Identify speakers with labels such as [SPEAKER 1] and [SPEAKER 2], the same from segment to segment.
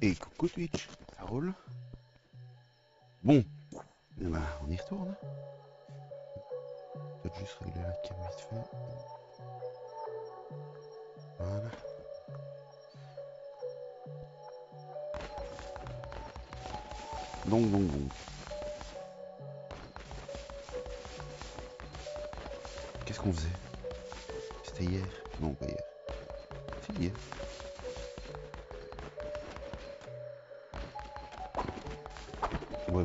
[SPEAKER 1] Et coucou Twitch, ça roule Bon, eh ben, on y retourne. Peut-être juste régler la cam vite fait. Voilà. Donc, donc, donc. Qu'est-ce qu'on faisait? C'était hier? Non, pas hier. C'est hier.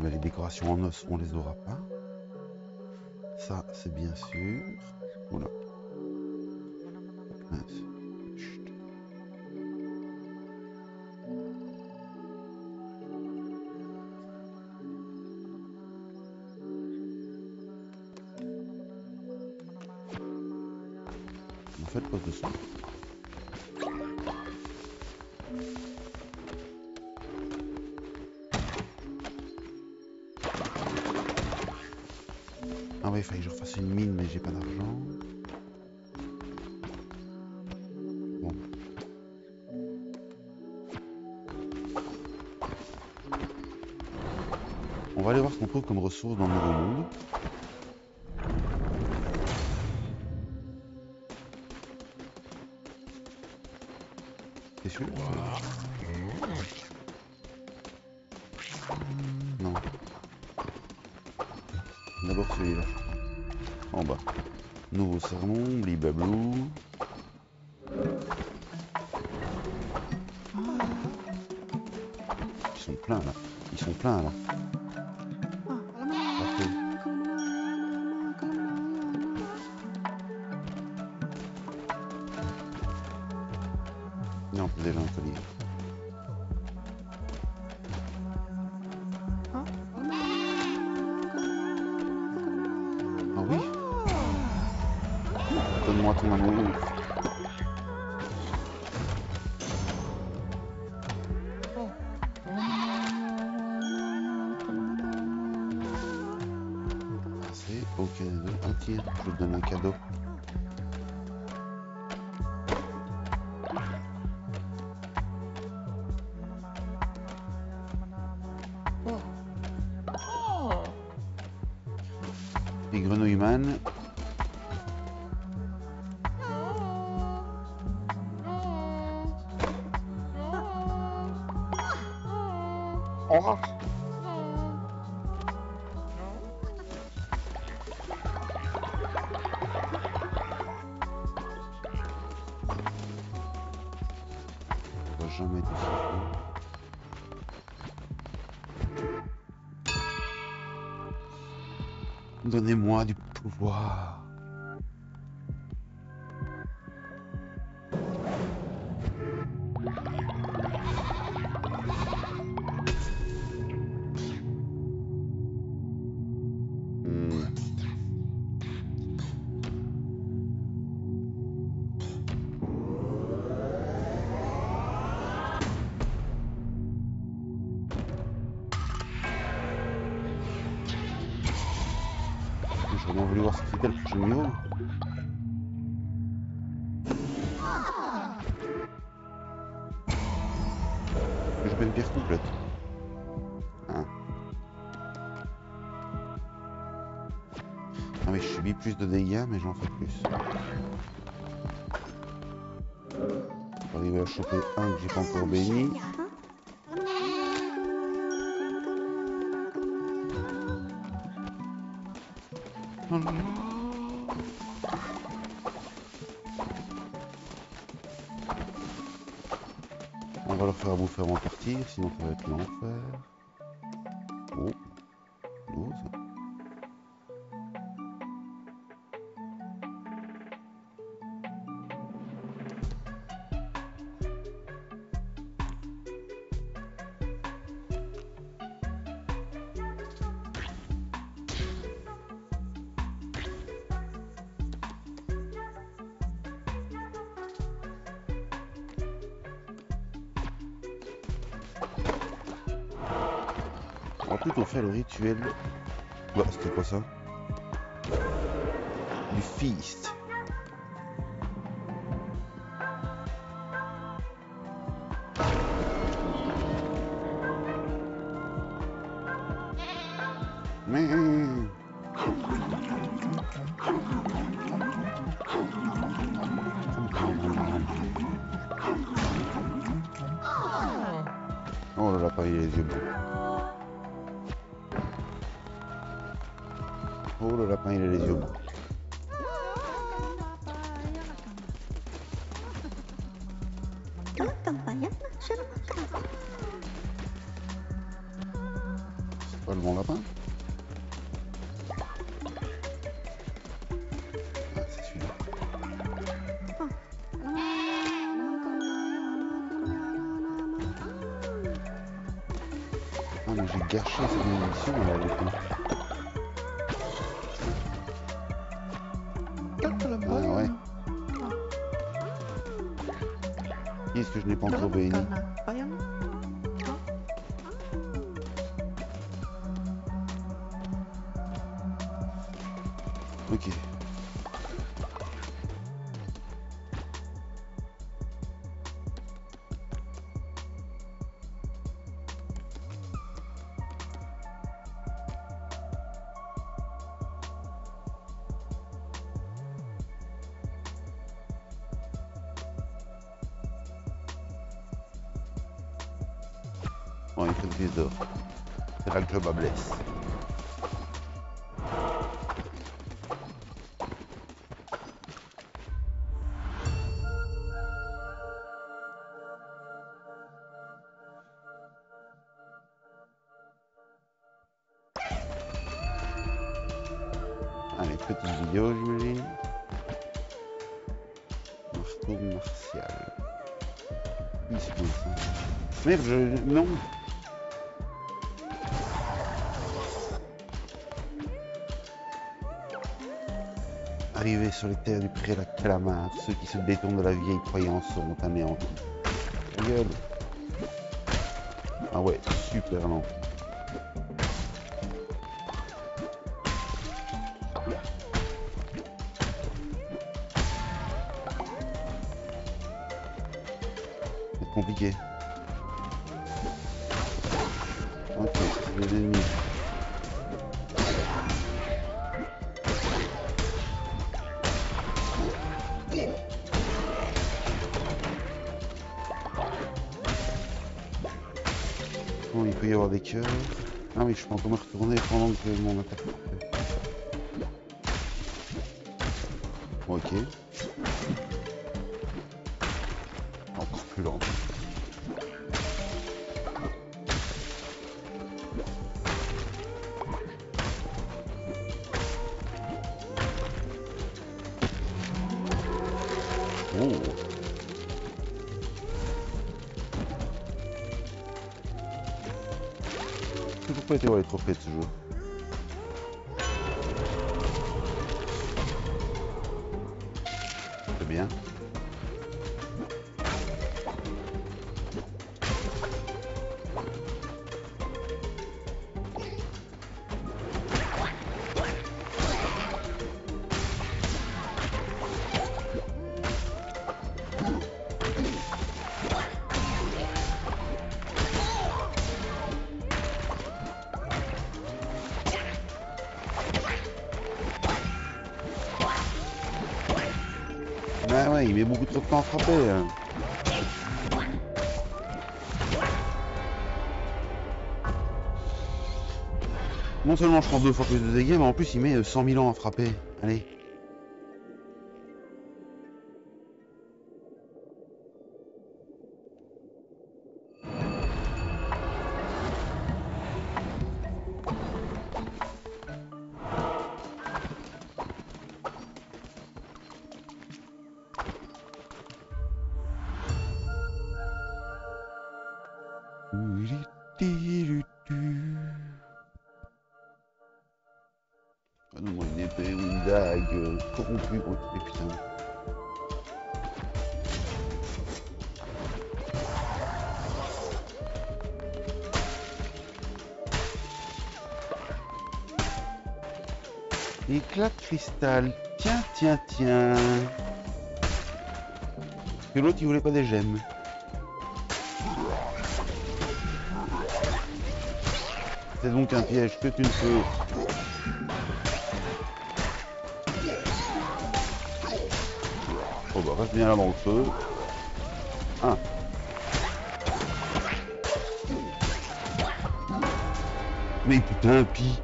[SPEAKER 1] Les décorations en os, on les aura pas. Ça, c'est bien sûr. Ressources dans le nouveau monde. T'es sûr? Non. D'abord celui-là. En bas. Nouveau sermon, blibablou. Ils sont pleins là. Ils sont pleins là. Du dégâts mais j'en fais plus. Va arriver à choper un que j'ai pas encore béni. On va leur faire bouffer avant de partir, sinon ça va être l'enfer. Bah, c'était quoi ça? Du feast. D'or. C'est là le bas blesse. Allez, petite vidéo, j'imagine. Marteau martial. 10 points. Merde, je... Non Du pré la ceux qui se détournent de la vieille croyance seront anéantis. Ah ouais, super lent. Ah Toujours pas été voir Il met beaucoup trop de temps à frapper. hein. Non seulement je prends deux fois plus de dégâts, mais en plus il met euh, 100 000 ans à frapper. Allez. que l'autre il voulait pas des gemmes. C'est donc un piège que tu ne peux Oh bah reste bien là dans le feu. Ah. Mais putain, pis.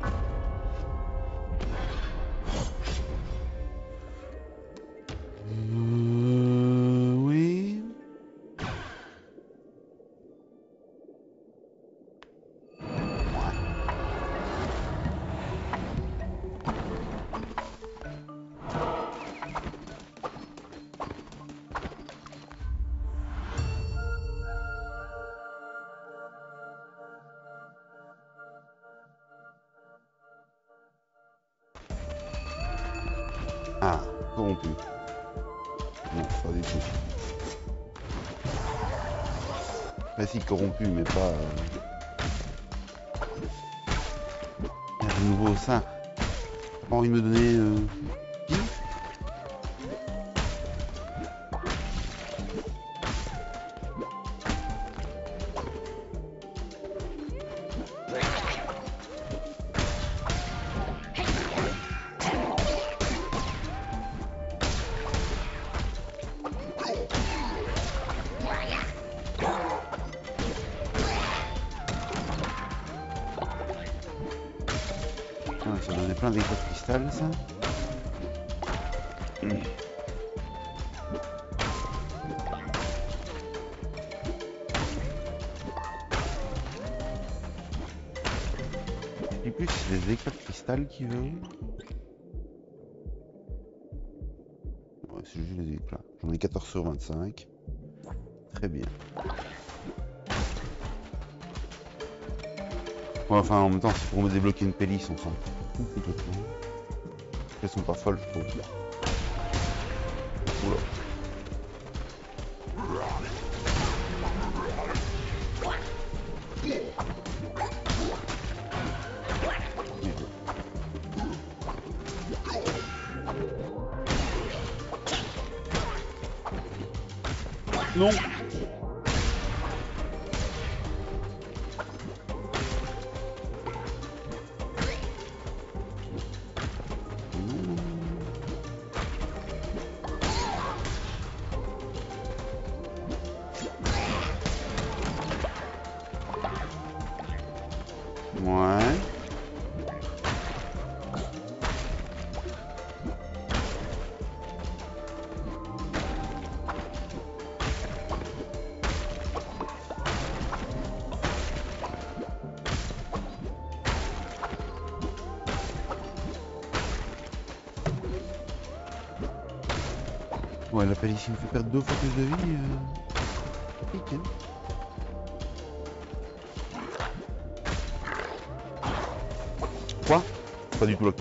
[SPEAKER 1] J'en ai 14 sur 25. Très bien. Enfin, en même temps, c'est pour me débloquer une pélice, on s'en fout. Elles sont pas folles, je trouve. Oula. Deux fois de vie. Euh... nickel. Quoi? Pas du tout là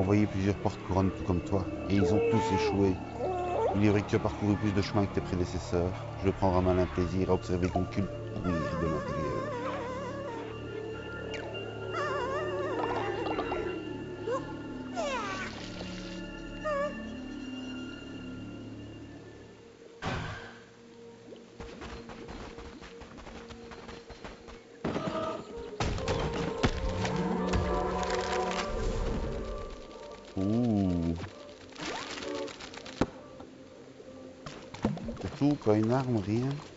[SPEAKER 1] envoyé plusieurs porte-couronnes tout comme toi, et ils ont tous échoué. Il vrai que tu as parcouru plus de chemin que tes prédécesseurs. Je prendre un plaisir à observer ton culte pourrir de matériel. Tout, pas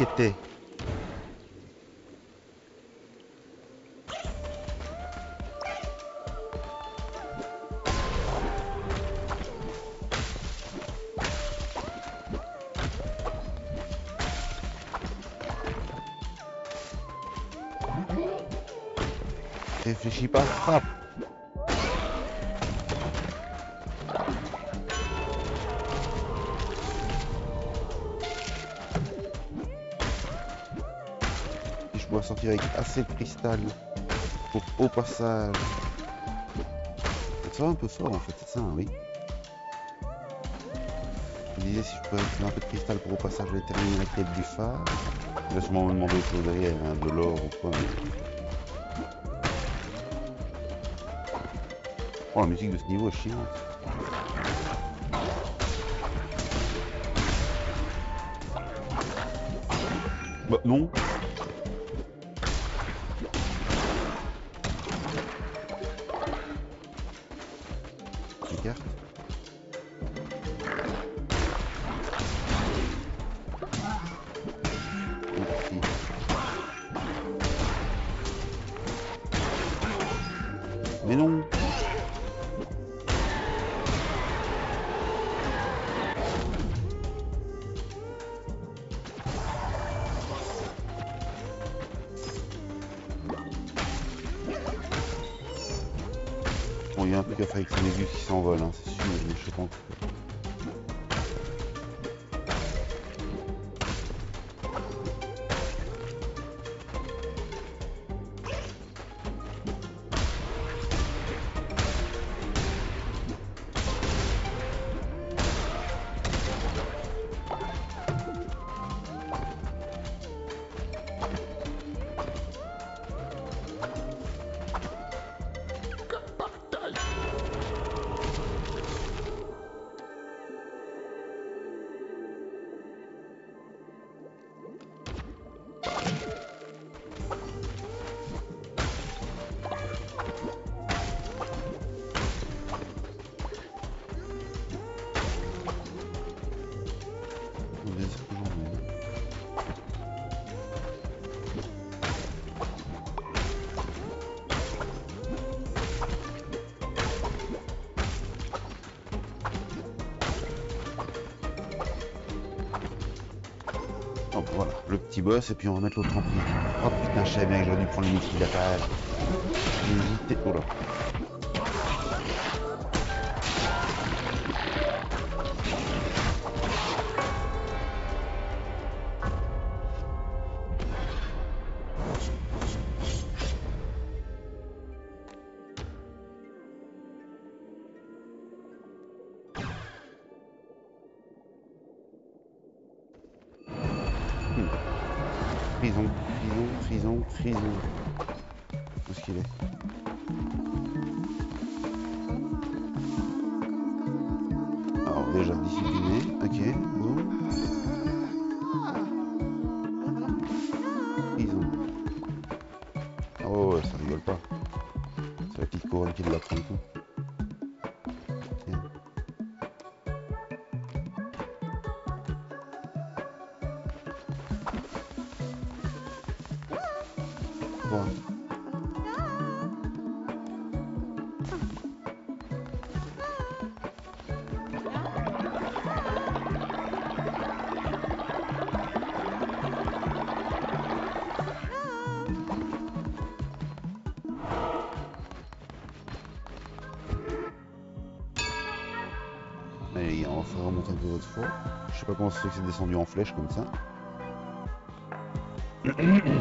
[SPEAKER 1] Et tout cristal pour au passage. Ça va un peu fort en fait, c'est ça, hein, oui. Je disais si je peux faire un peu de cristal pour au passage aller terminer la quête du phare. Il va sûrement me demander autre chose derrière, hein, de l'or ou quoi. mais- Oh, la musique de ce niveau est chiante. Bah non. Mais non. Bon, il y a un truc à faire avec ces méduses qui s'envolent, hein, c'est sûr, je sais pas et puis on va mettre l'autre en prison. Oh putain, je savais bien que j'aurais dû prendre le multilatéral. J'ai hésité. Oh là. C'est descendu en flèche comme ça.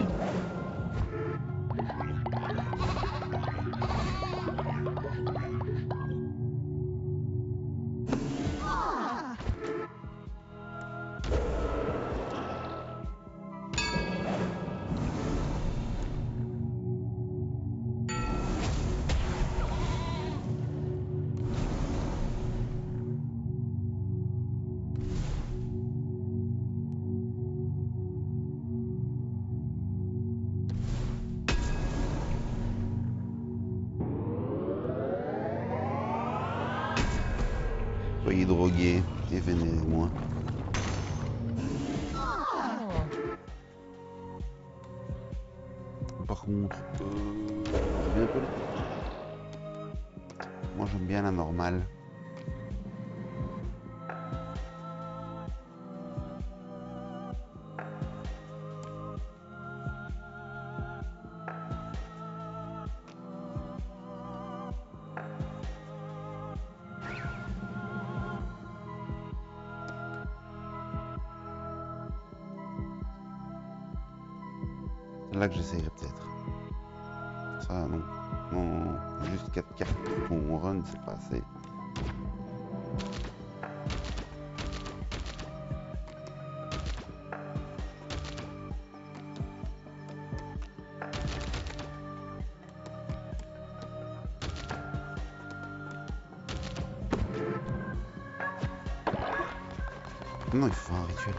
[SPEAKER 1] Que j'essayerai peut-être. Ça, non. Non. Juste 4 cartes pour ton run, c'est pas assez. Non, il faut un rituel?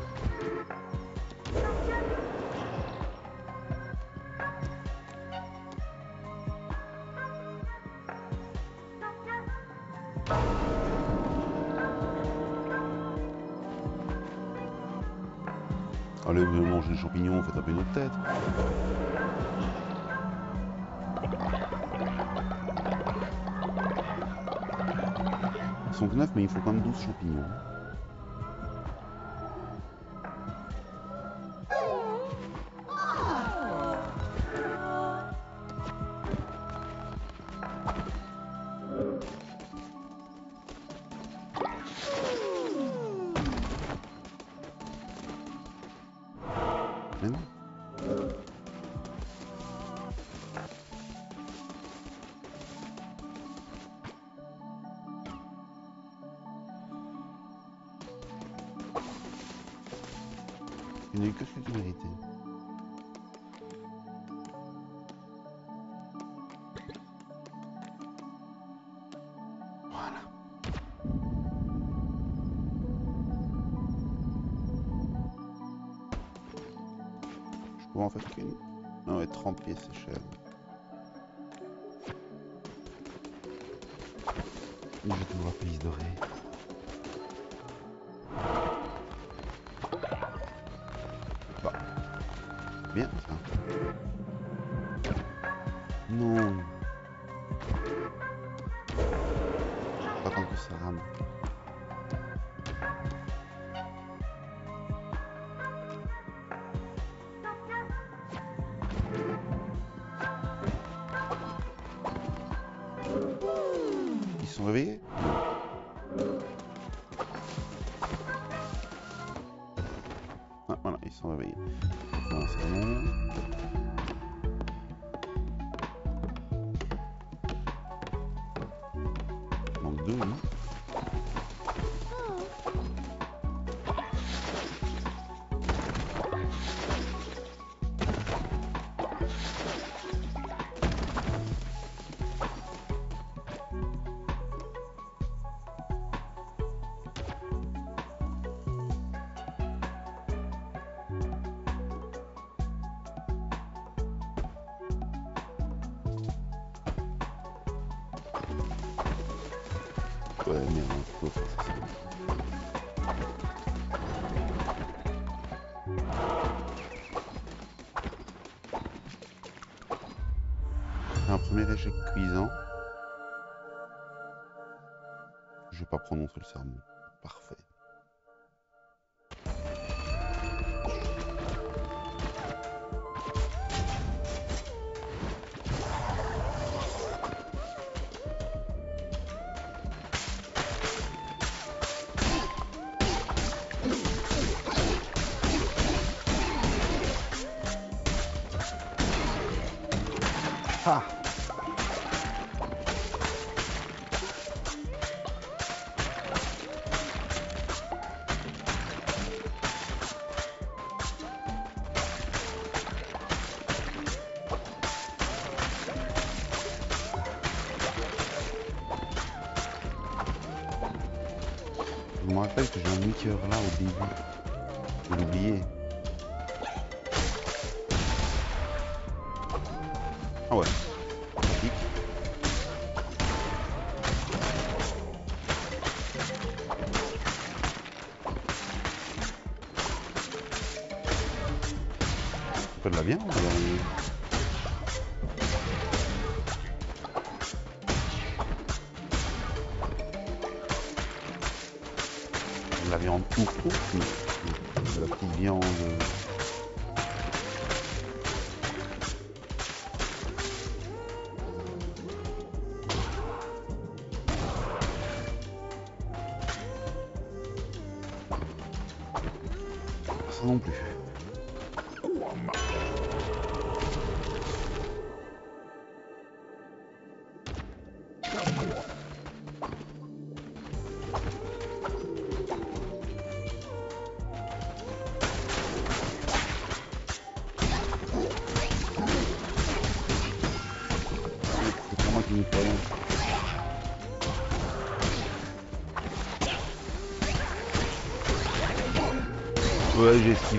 [SPEAKER 1] Allez, vous manger des champignons, faites taper notre tête. Ils sont que 9, mais il faut quand même 12 champignons. Non, ouais, 30 pièces, c'est cher. Je te vois prise dorée. Bah. Bien ça. Non. Sont réveillés Ah, voilà, ils sont réveillés. Échec cuisant. Je vais pas prononcer le sermon. rappelle que j'ai un Wicker là au début. J'ai oublié. Ah ouais. Pique. Ça peut de la bien ou la viande tout, tout, de la petite viande euh,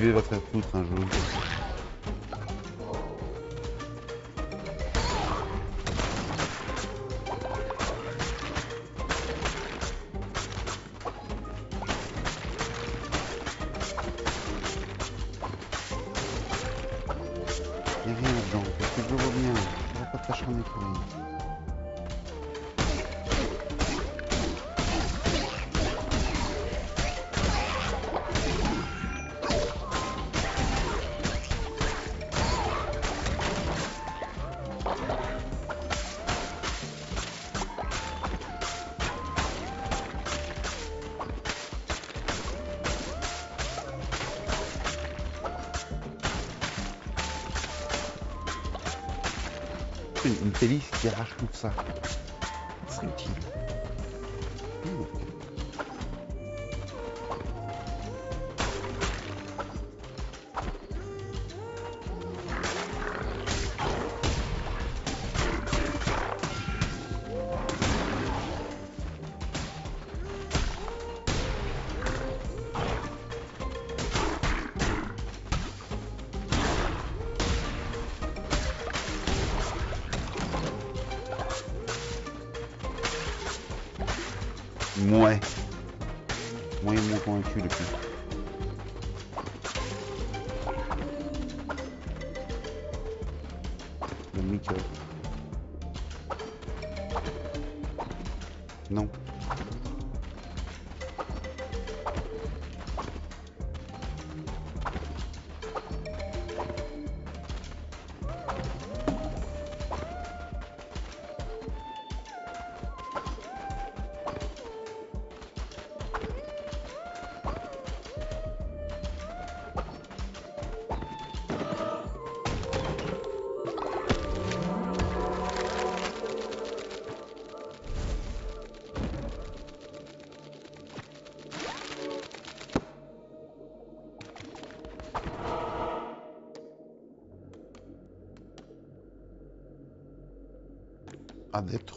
[SPEAKER 1] vais va faire foutre un jour. пасутся.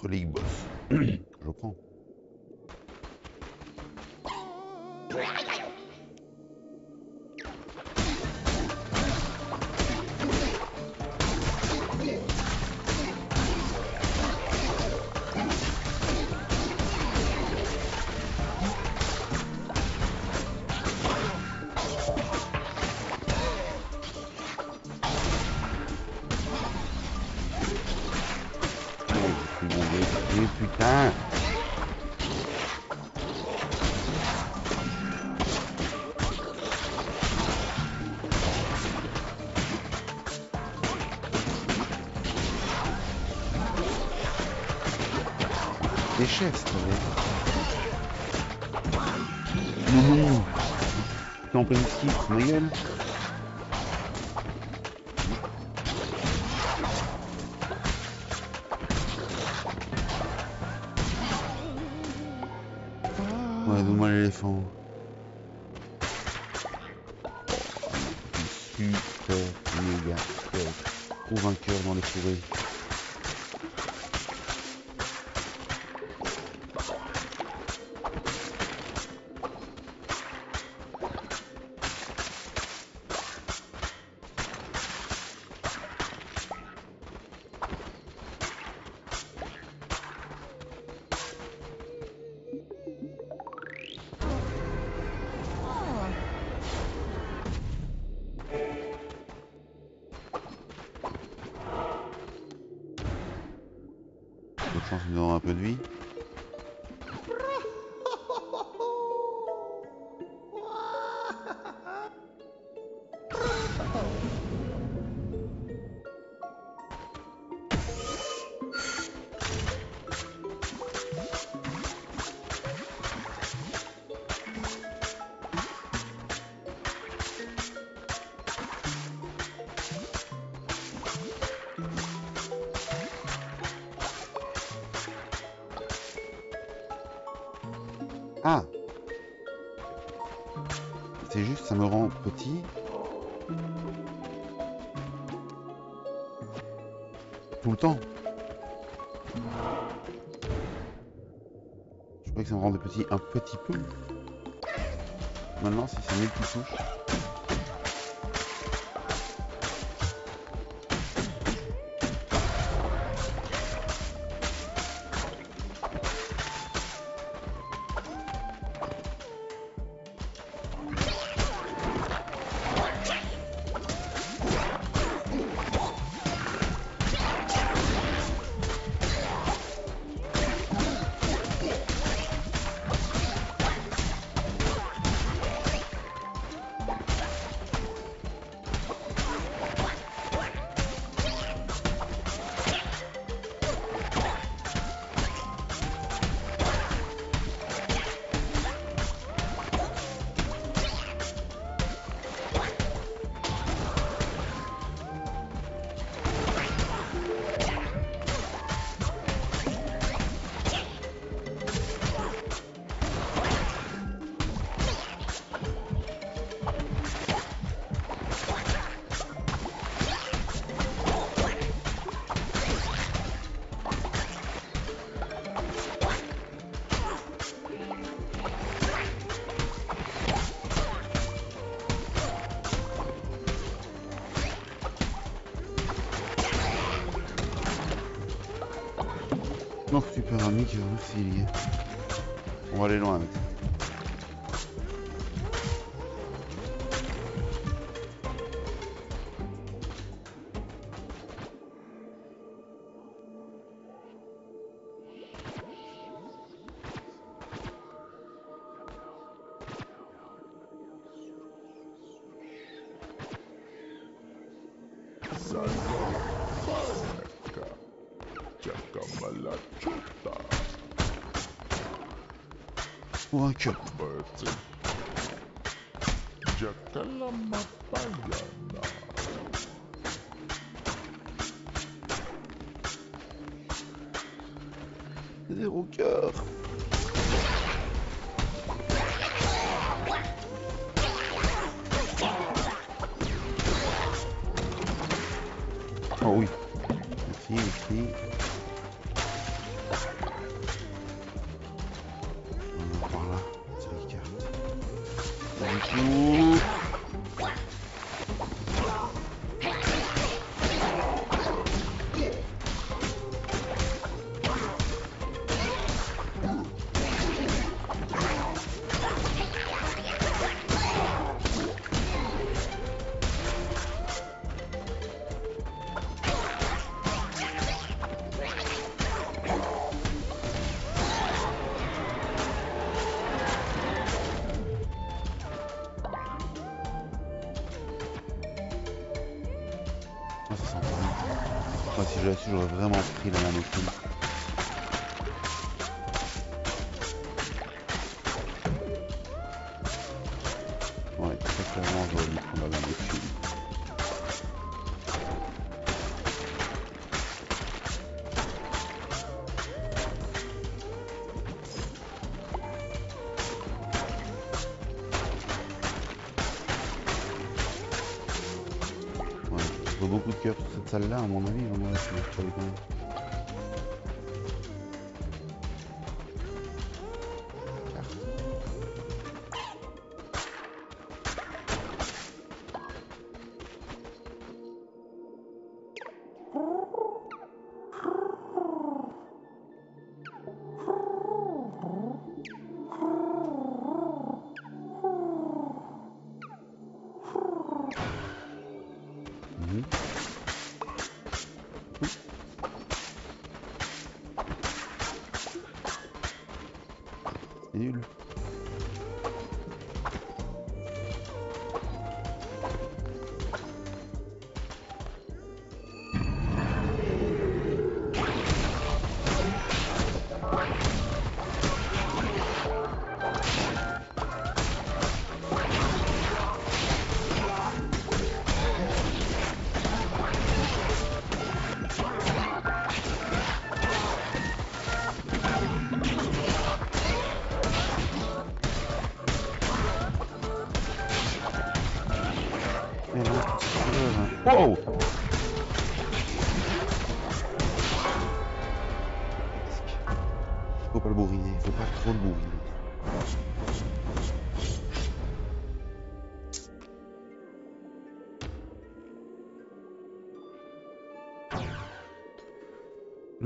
[SPEAKER 1] Horríveis. en pleine petite, on. ça me rend petit. Tout le temps. Je crois que ça me rendait petit un petit peu. Maintenant, si ça multi-souche. Jacala Mapaya. jeu-là si j'aurais vraiment pris la nano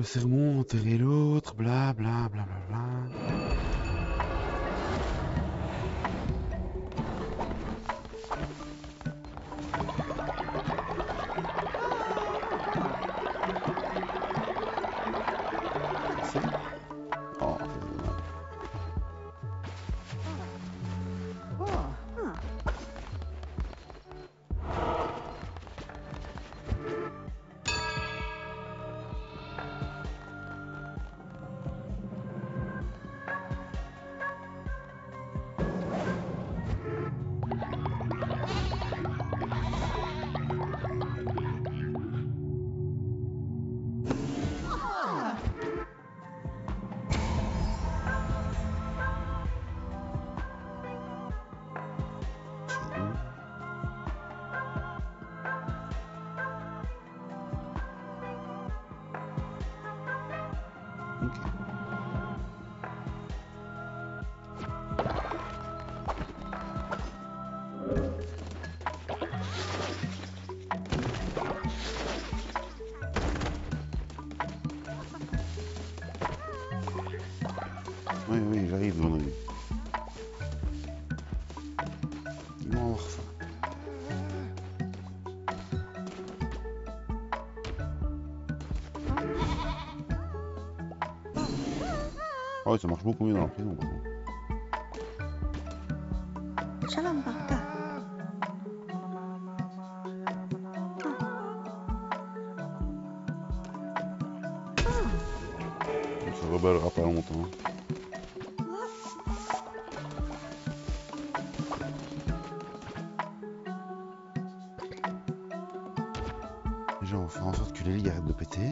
[SPEAKER 1] sermon, enterrer l'autre, bla bla. ça marche beaucoup mieux dans la prison. Par contre. Ah. Ça rebellera pas longtemps. Déjà, on fait en sorte que les ligues arrêtent de péter.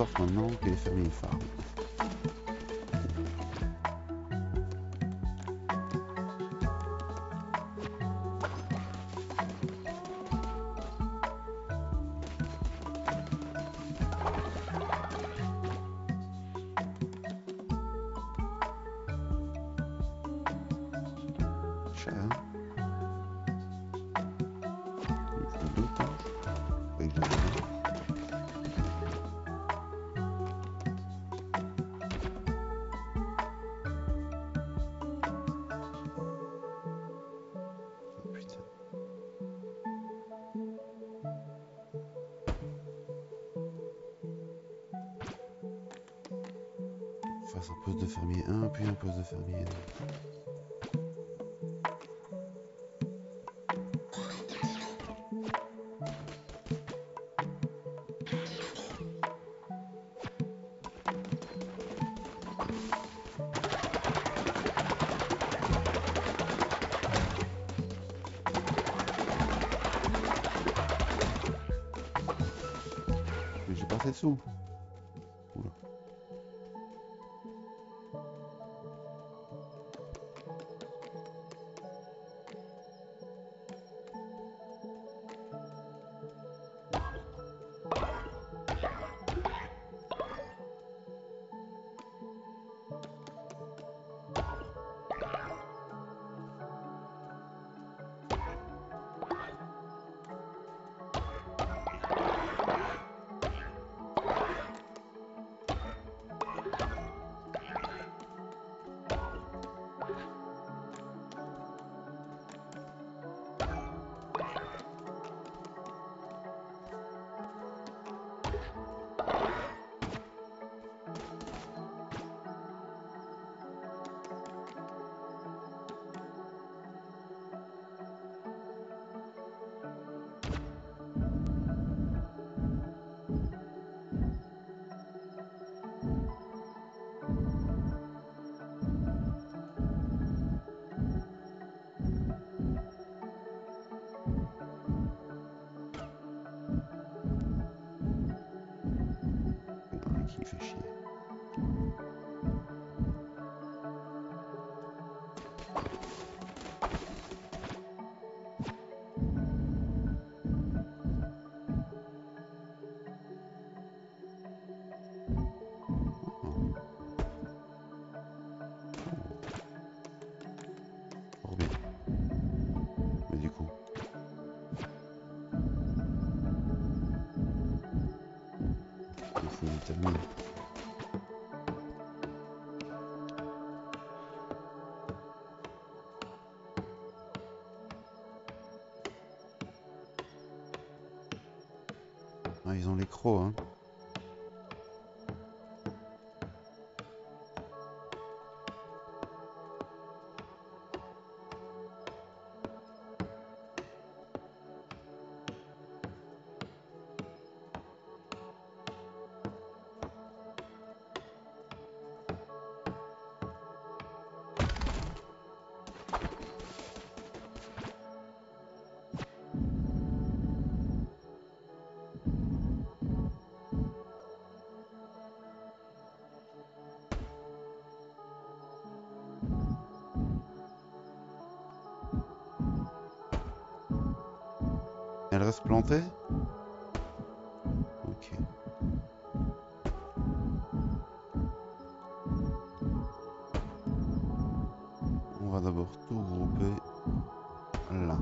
[SPEAKER 1] sorte maintenant que les familles phares. Ah, ils ont les crocs, hein. Ok. On va d'abord tout grouper là.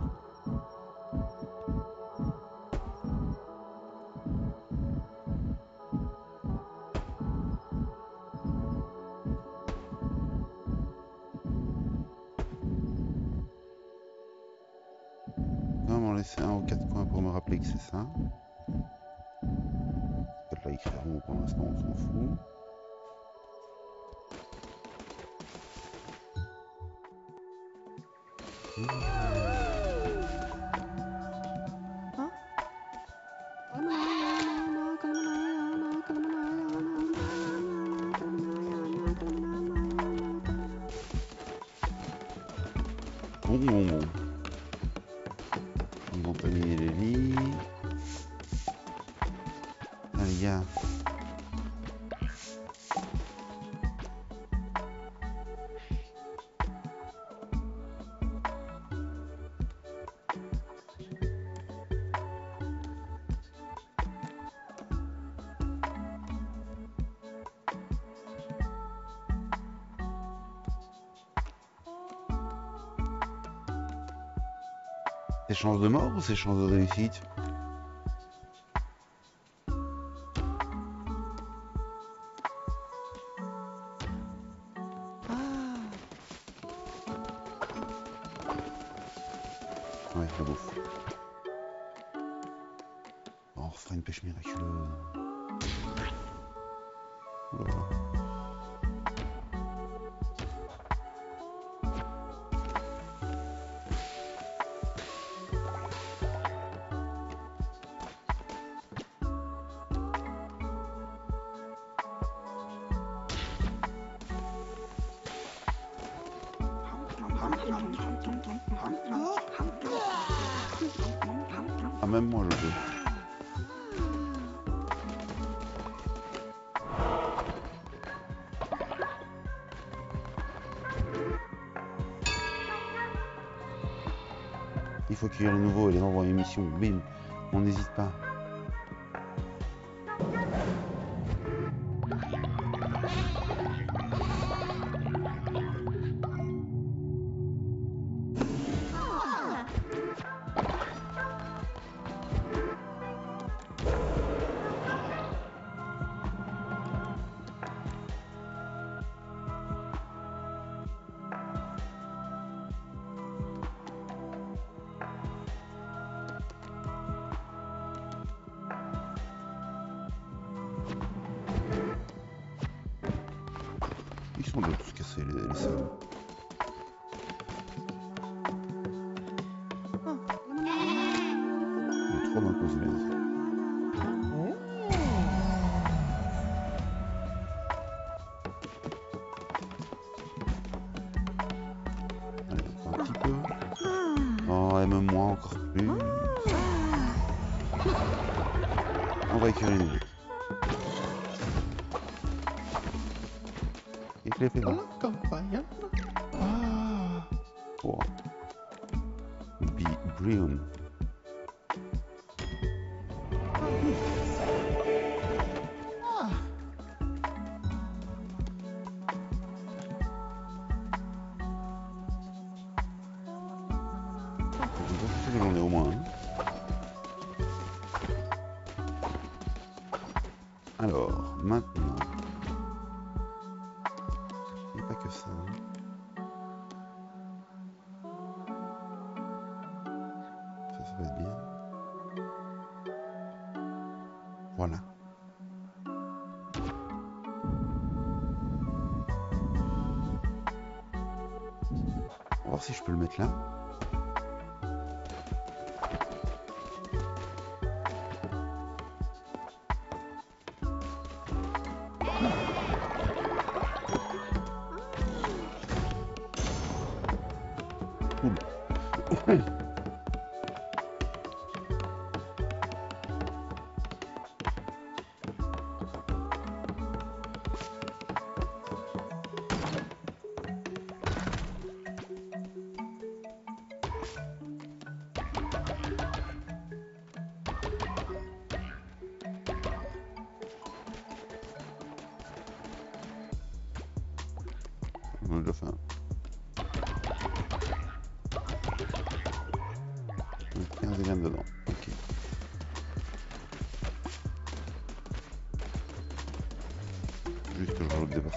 [SPEAKER 1] chance de mort ou c'est chance de réussite? Il faut qu'il y ait un nouveau et les envoie en émission, bim, on n'hésite pas.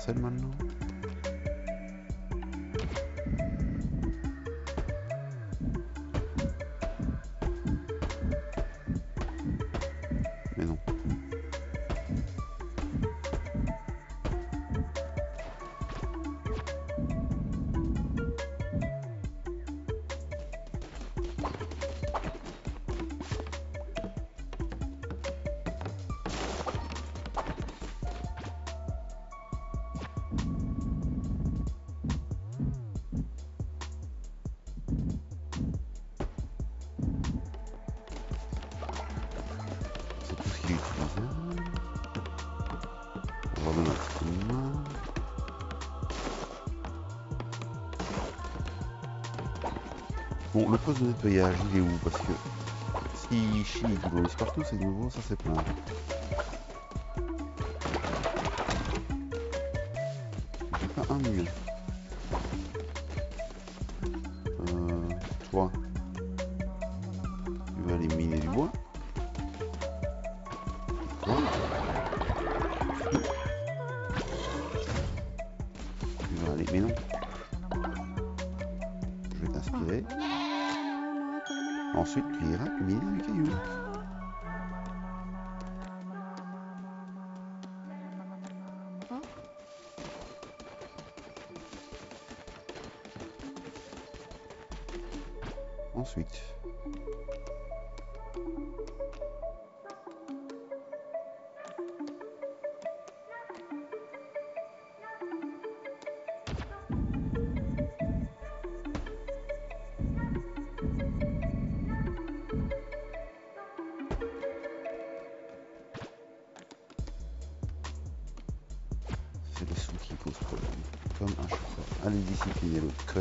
[SPEAKER 1] hermano. Bon, le poste de nettoyage, il est où? Parce que si chie et qu'il partout, c'est nouveau, ça c'est plein.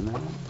[SPEAKER 1] của nó.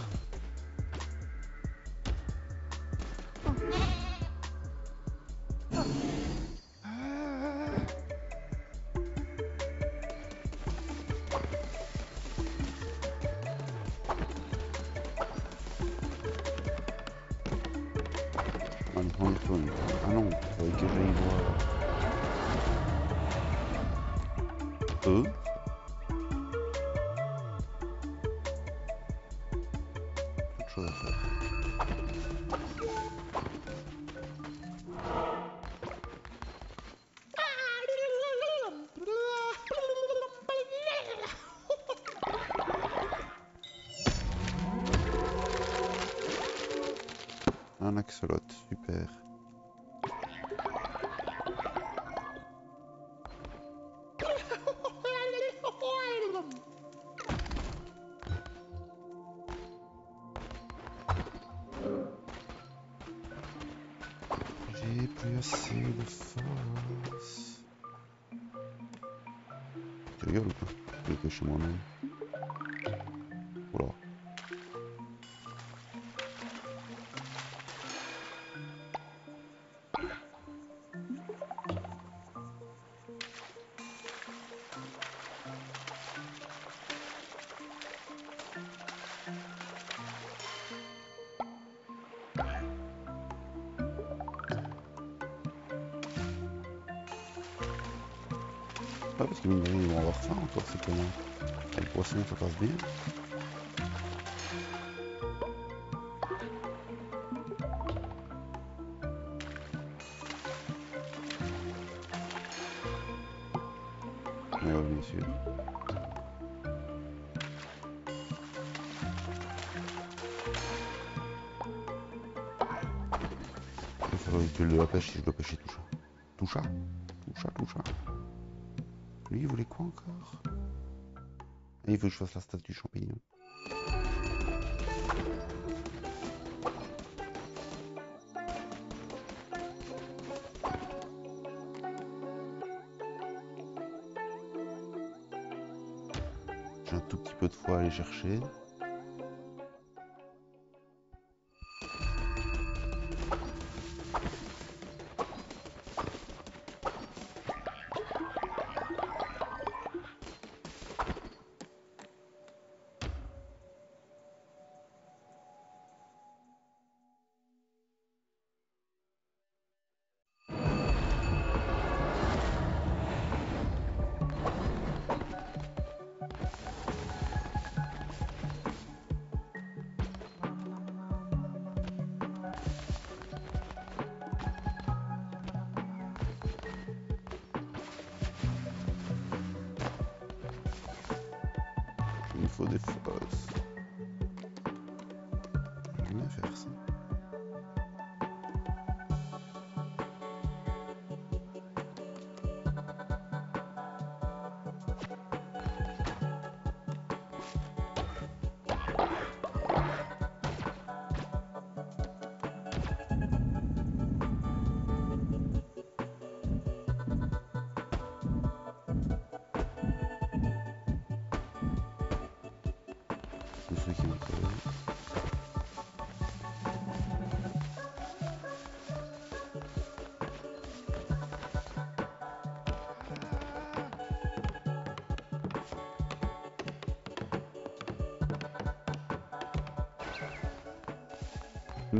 [SPEAKER 1] super. J'ai plus assez de force. Tu rigoles ou pas chez moi. De rien, ils vont avoir faim encore, c'est comment Les poissons, ça passe bien. Je dois pêcher tout ça. Tout ça Tout ça, tout ça. Encore Il faut que je fasse la statue champignon. J'ai un tout petit peu de foi à aller chercher.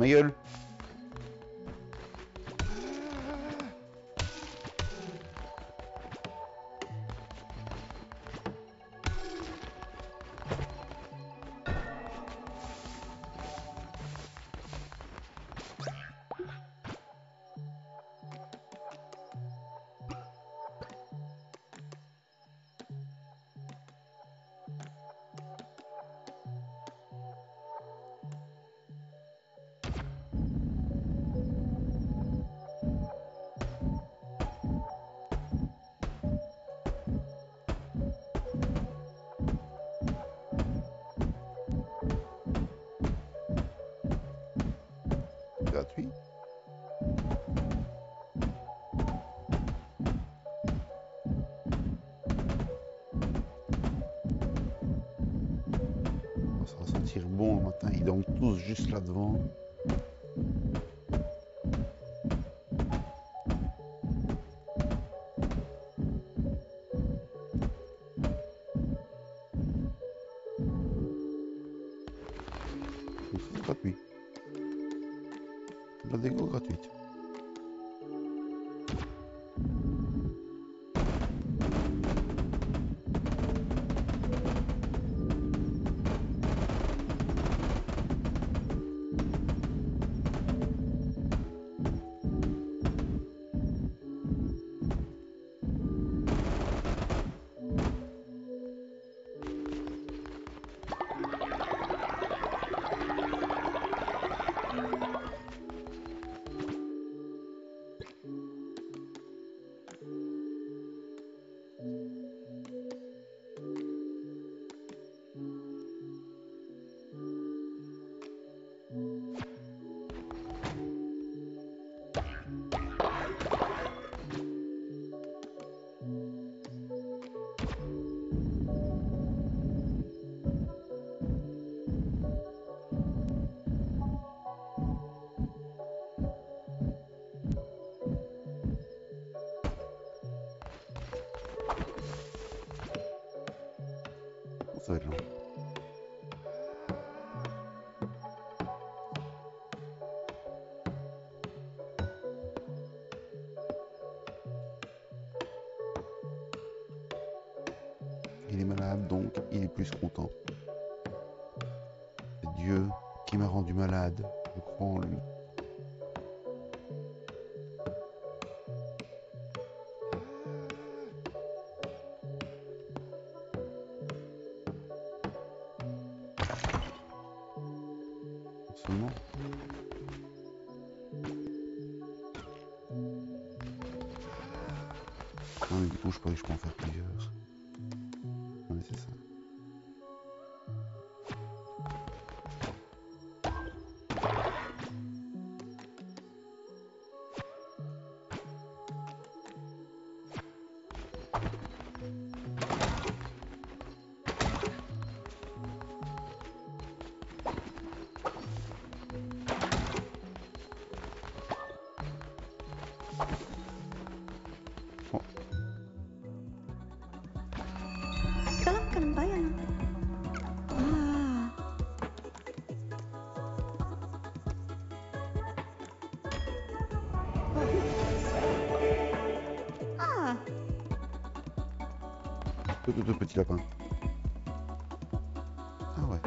[SPEAKER 1] Ma Dieu qui m'a rendu malade. Je crois en lui. Non, mais du coup, je crois que je peux en faire plusieurs. Tout, tout, tout petit lapin. Ah ouais.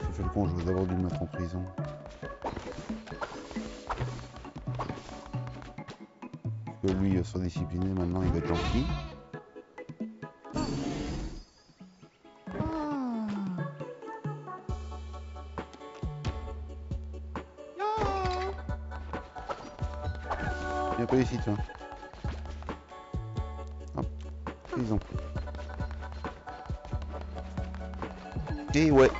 [SPEAKER 1] J'ai fait le con, j'aurais d'abord dû le mettre en prison. Parce que lui, euh, soit discipliné, maintenant il va être gentil. Pas ici, toi. Hop, prison. Et ouais.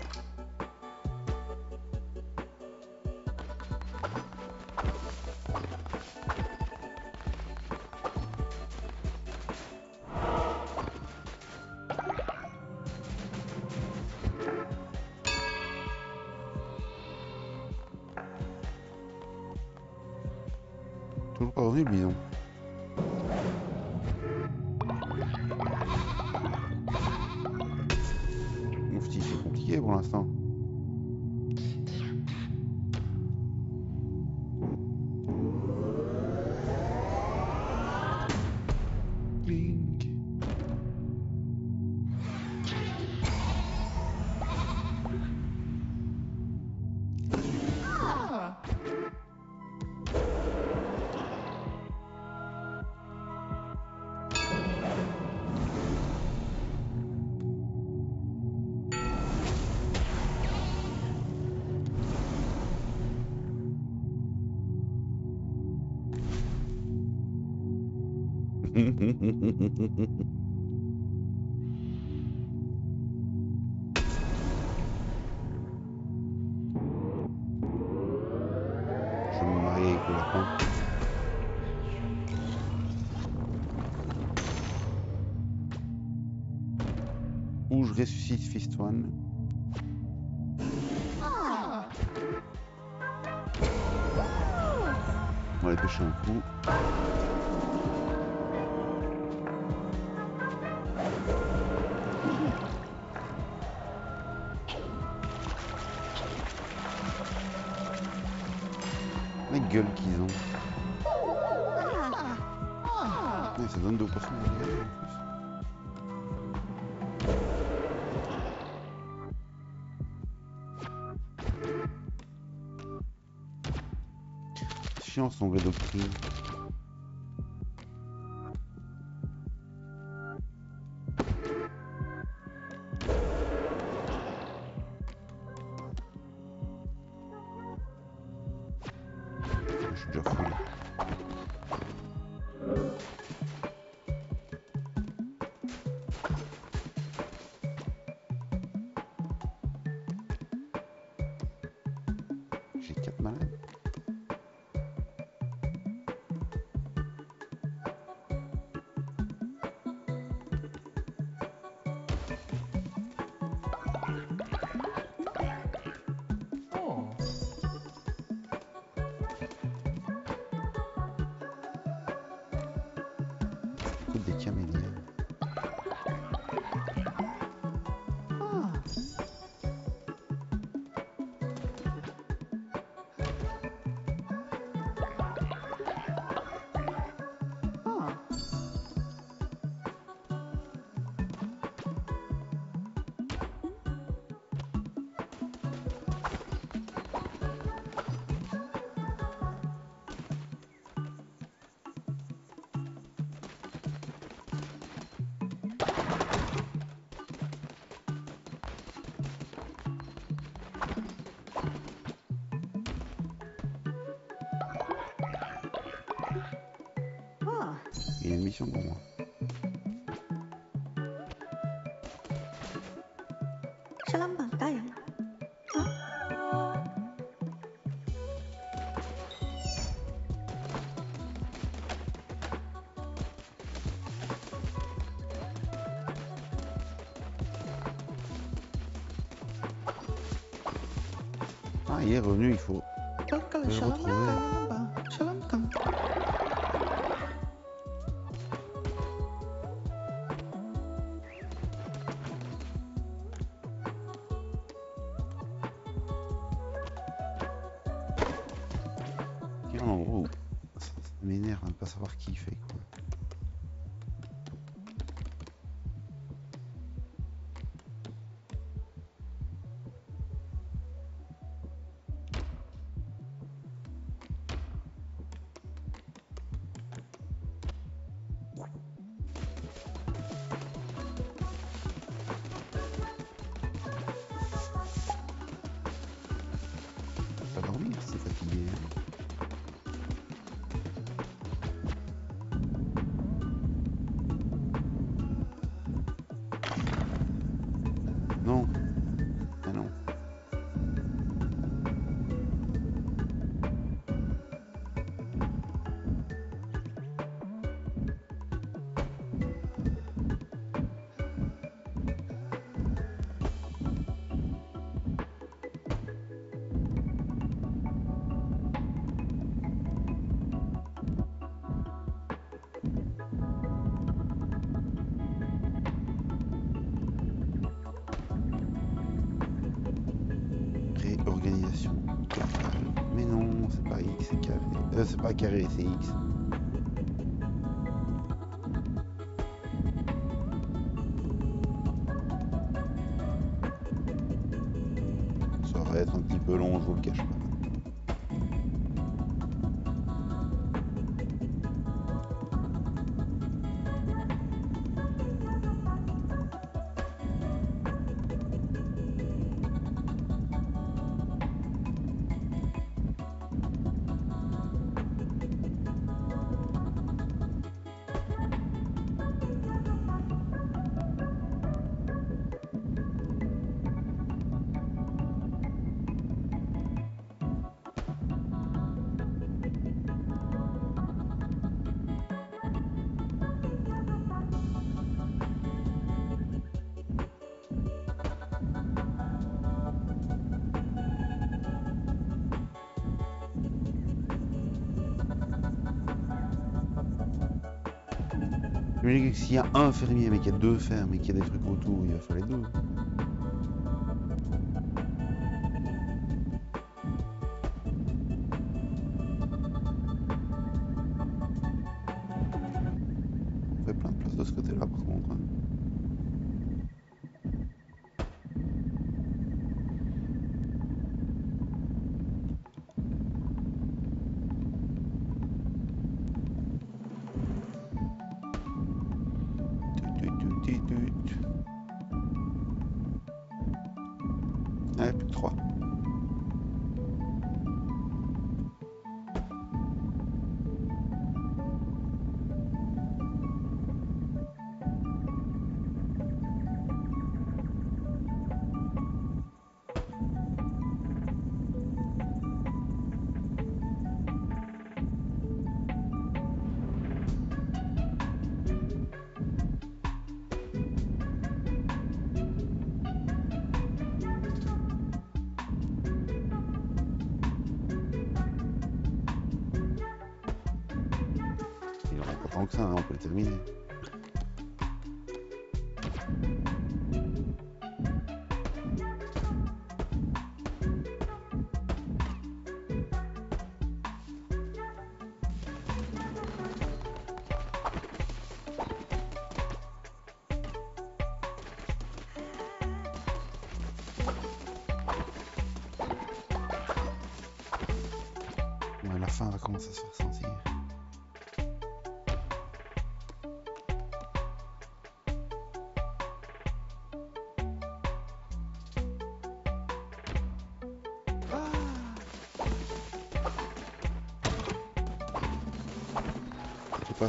[SPEAKER 1] Ressuscite Fist One. On va aller pêcher un coup. La gueule qu'ils ont. Ouais, ça donne 2% de dégâts en plus. Vrai doctrine. c'est pas carré, c'est x. s'il y a un fermier mais qu'il y a deux fermes et qu'il y a des trucs autour, il va falloir les deux.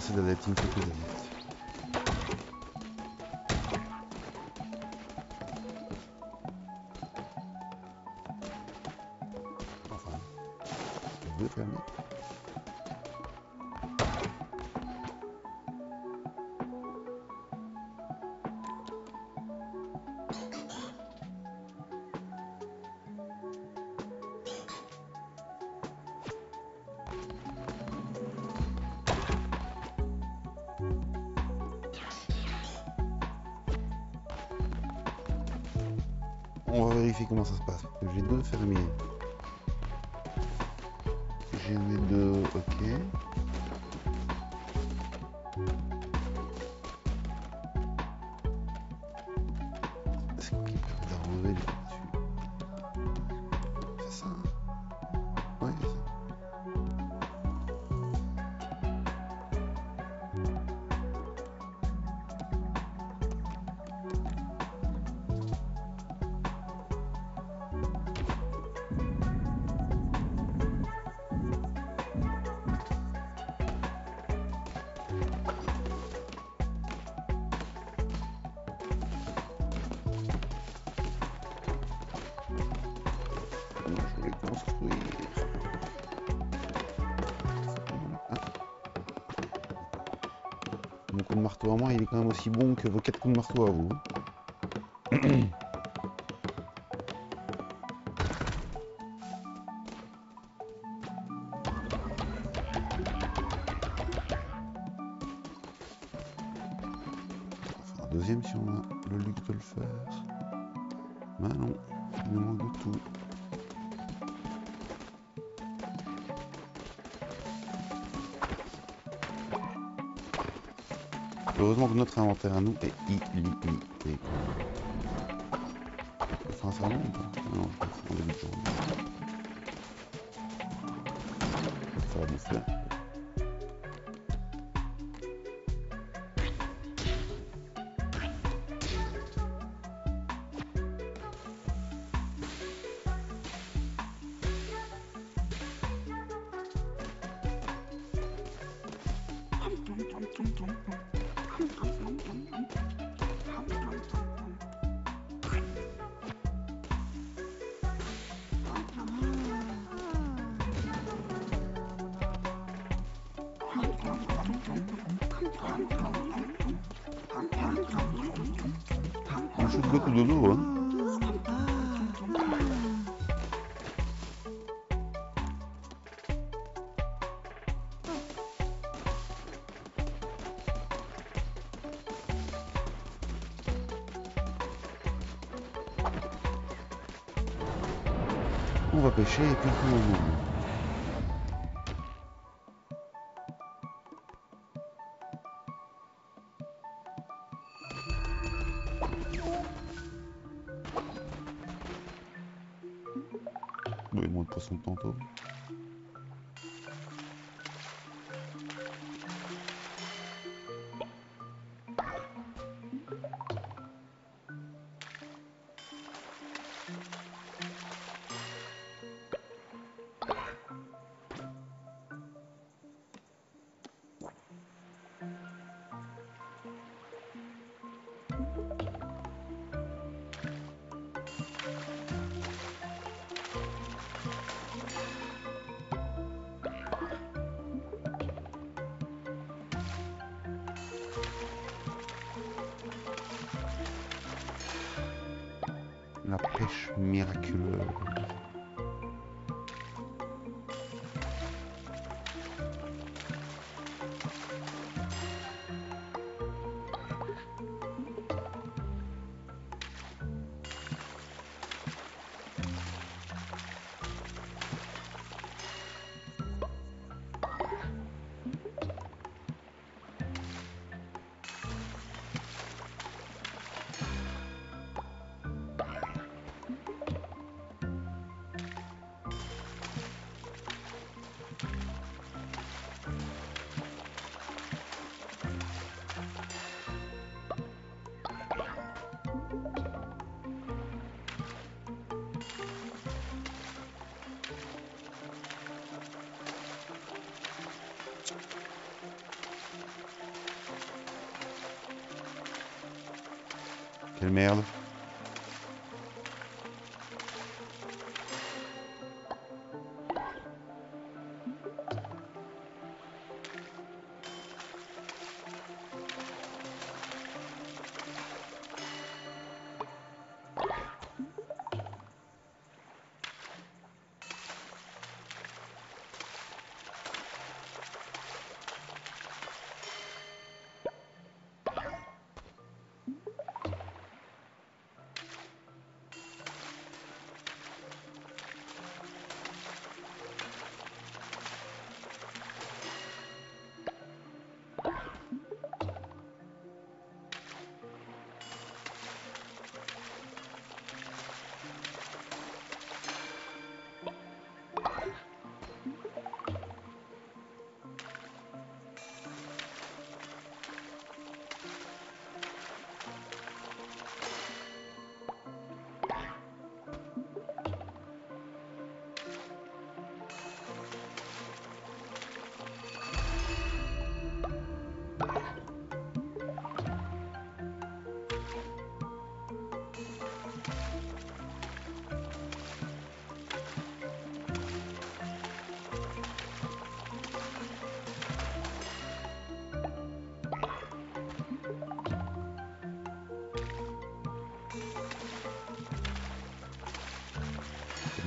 [SPEAKER 1] Je sais pas, c'est de la team comment ça se passe. J'ai deux fermiers. J'ai mes deux, ok. Marteau à moi, il est quand même aussi bon que vos quatre coups de marteau à vous. Deuxième si on a le luxe de le faire. Bah non, il nous manque de tout. Heureusement que notre inventaire à nous est illimité. Enfin, ça remonte. hein. Non, je pense en début de journée. Ça va bouffer.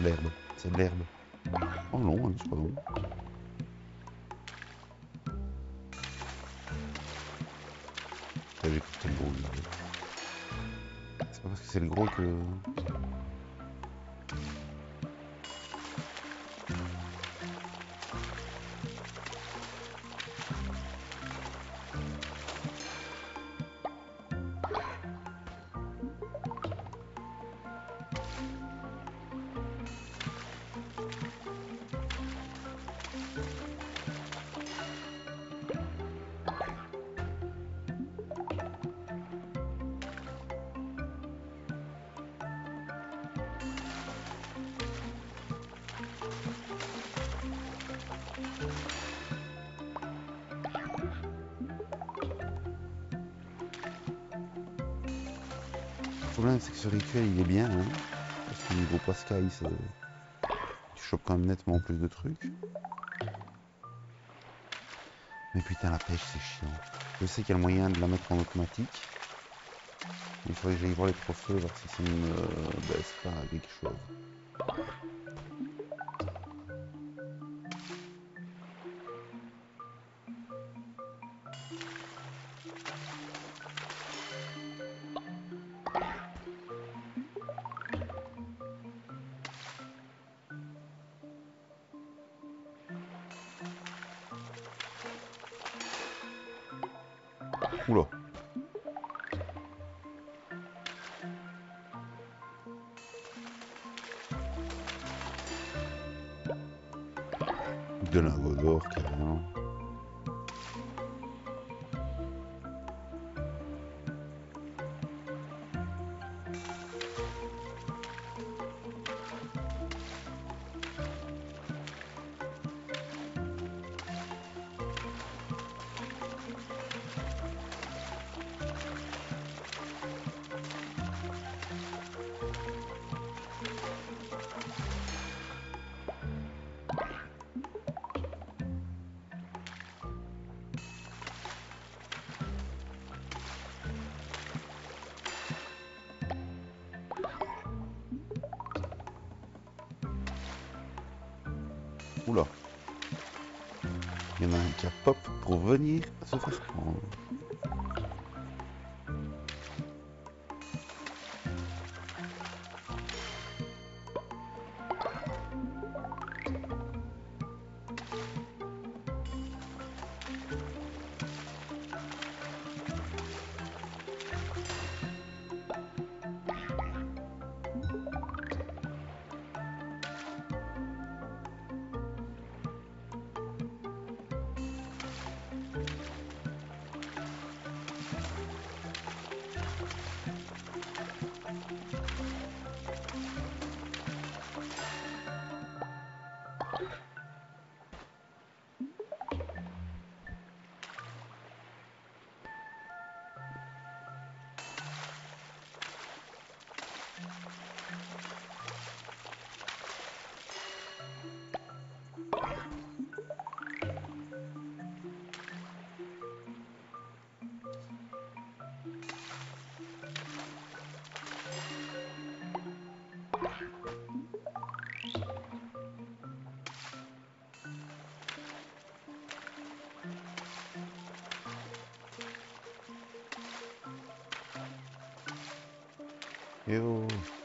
[SPEAKER 1] De l'herbe. C'est de l'herbe. Oh non, hein, c'est pas bon. J'écoute le gros. C'est pas parce que c'est le gros que. Pascal, ça... tu chopes quand même nettement plus de trucs. Mais putain, la pêche, c'est chiant. Je sais qu'il y a le moyen de la mettre en automatique. Il faudrait que j'aille voir les trophées, voir si ça me baisse pas quelque chose. Pour Eh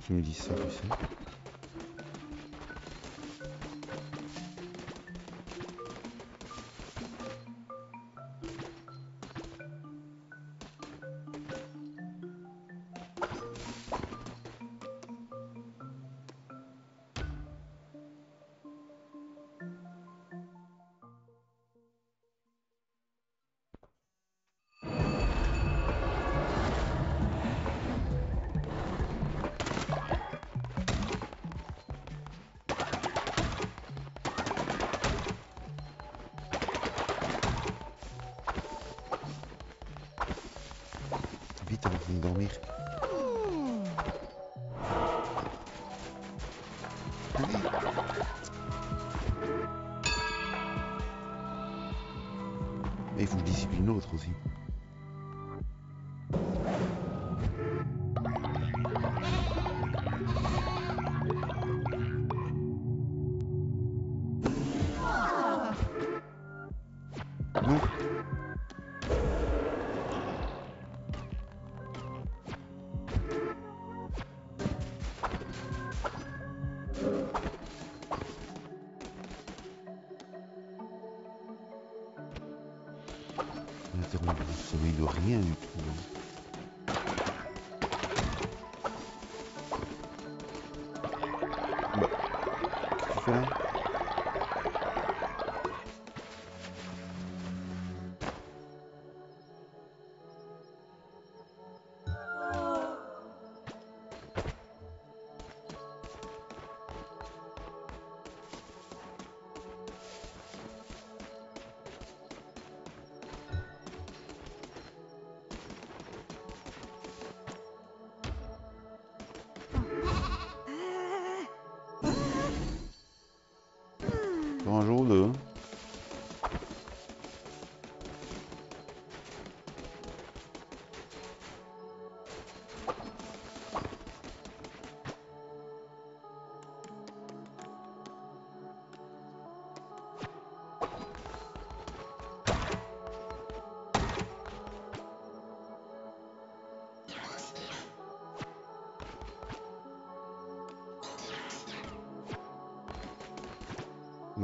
[SPEAKER 1] Que tu me dises ça, tu sais.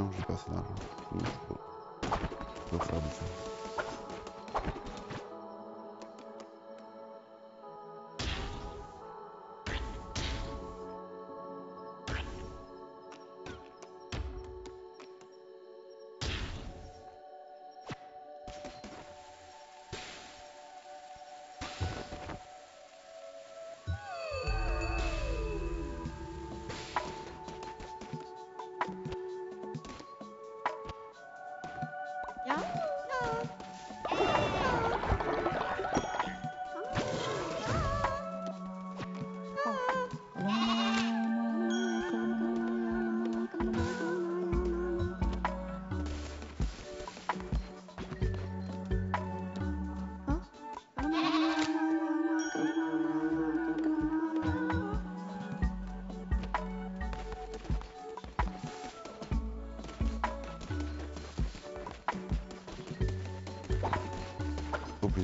[SPEAKER 1] Non, j'ai pas assez d'argent.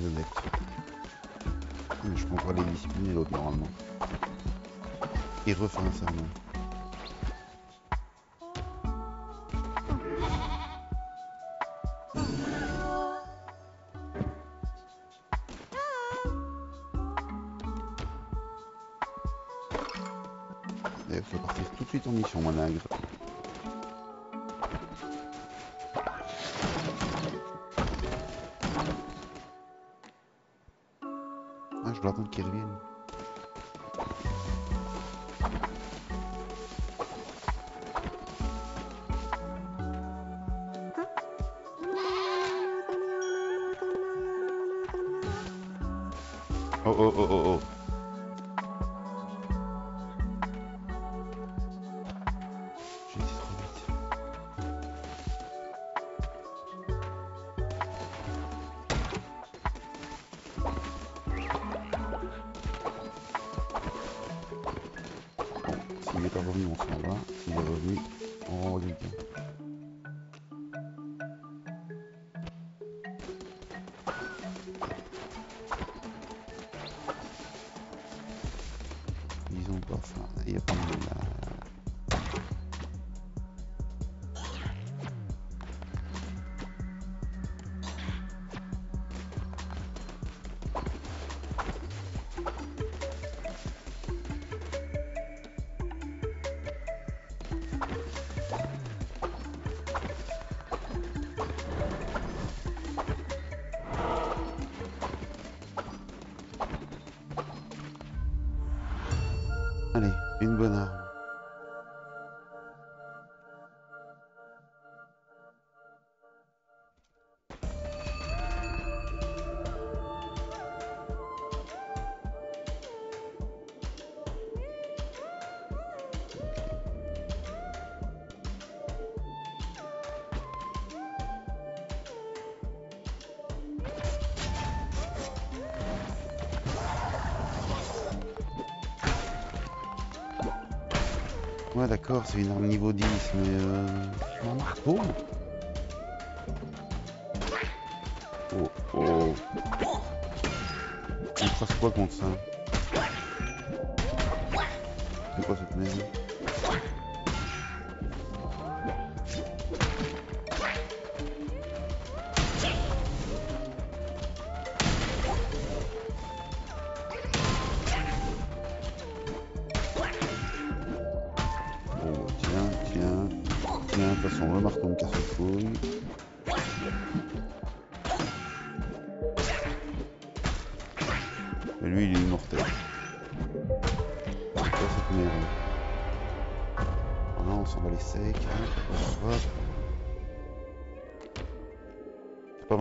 [SPEAKER 1] D'adeptes. Mais je comprends les discipliner l'autre normalement. Et refait un serment. D'ailleurs, faut partir tout de suite en mission, mon nègre. D'accord, c'est une arme niveau 10, mais euh... Un marteau Oh, oh. Il trace quoi contre ça? C'est quoi cette merde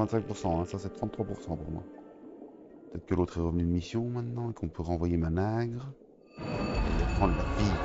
[SPEAKER 1] 45%, hein. ça c'est 33% pour moi. Peut-être que l'autre est revenu de mission maintenant et qu'on peut renvoyer Managre. Et prendre la vie.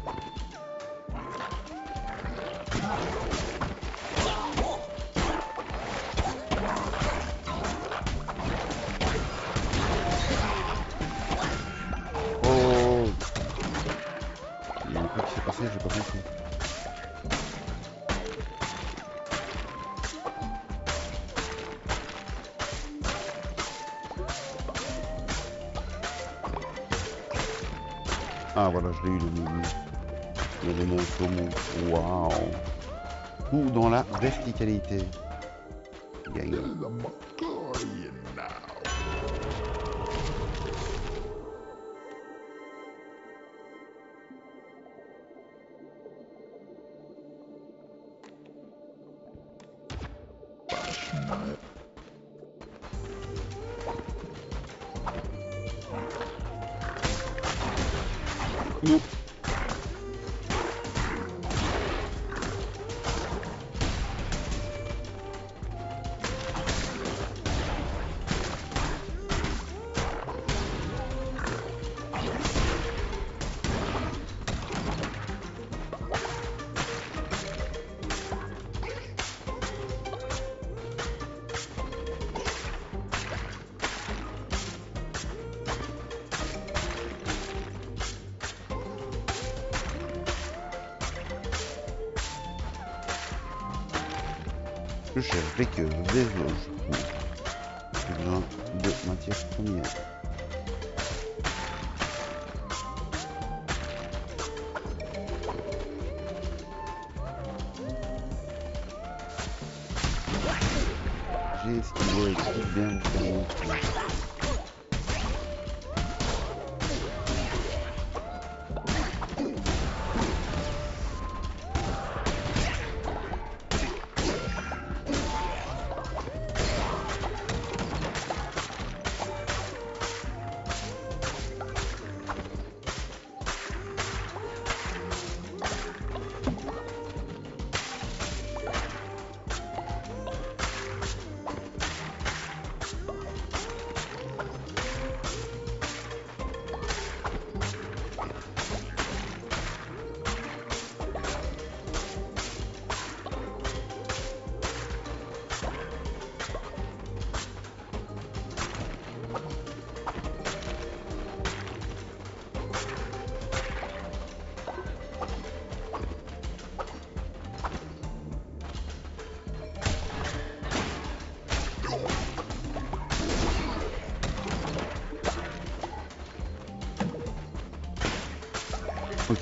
[SPEAKER 1] Je l'ai eu le un saumon. Waouh Tout dans la verticalité. Gagne.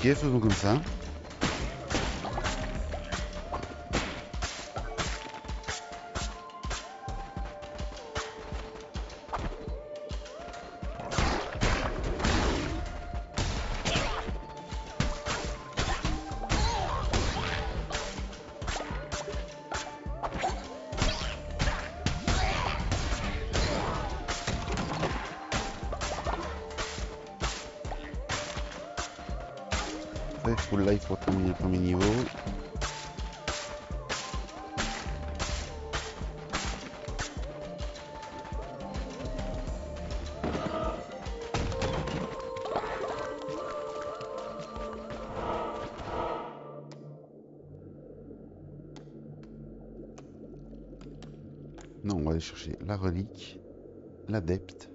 [SPEAKER 1] aqui, vocês não começaram? va aller chercher la relique, l'adepte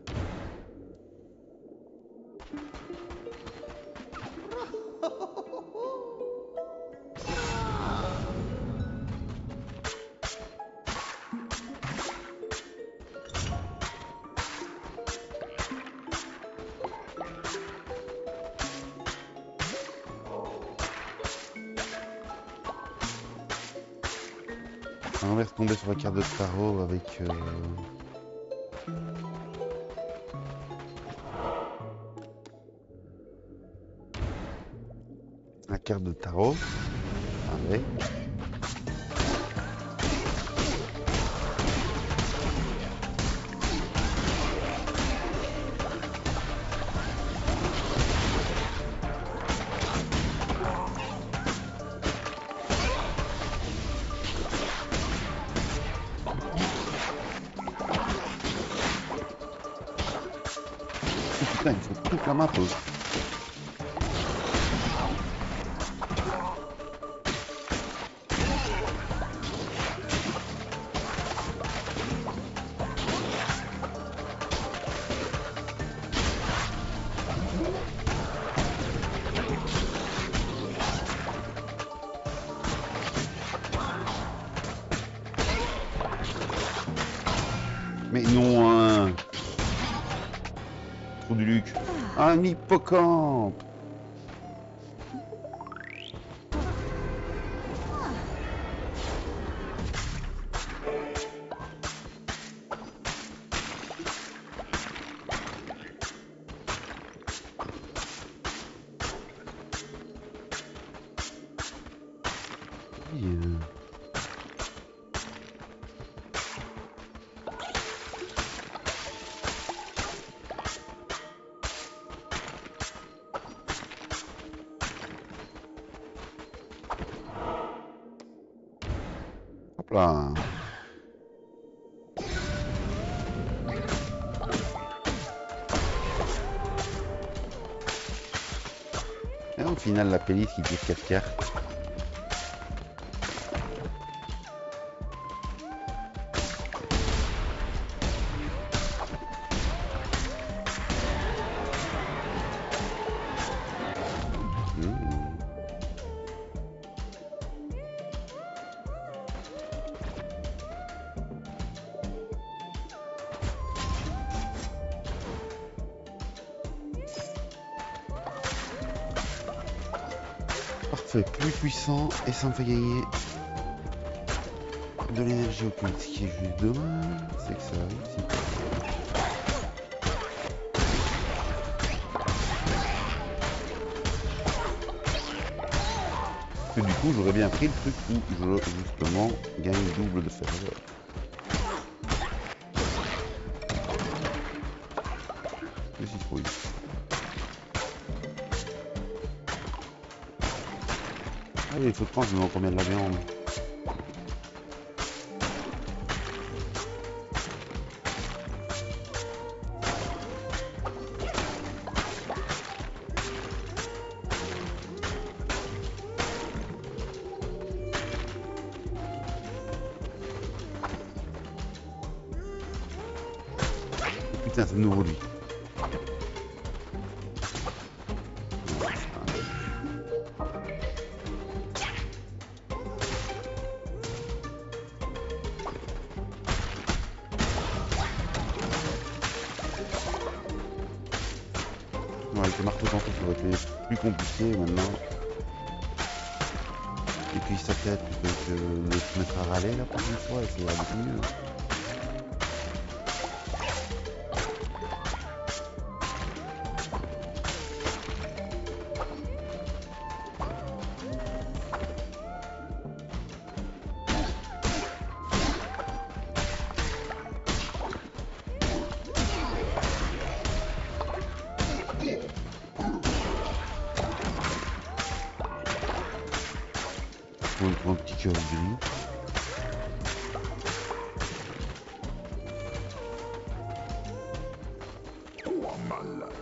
[SPEAKER 1] sur la carte de tarot avec... Euh... La carte de tarot. hippocampe яах вэ? Et ça me fait gagner de l'énergie occulte. Ce qui est juste dommage, c'est que ça que du coup, j'aurais bien pris le truc où je, justement, gagne double de ferveur. Faut je me combien de la viande Allah.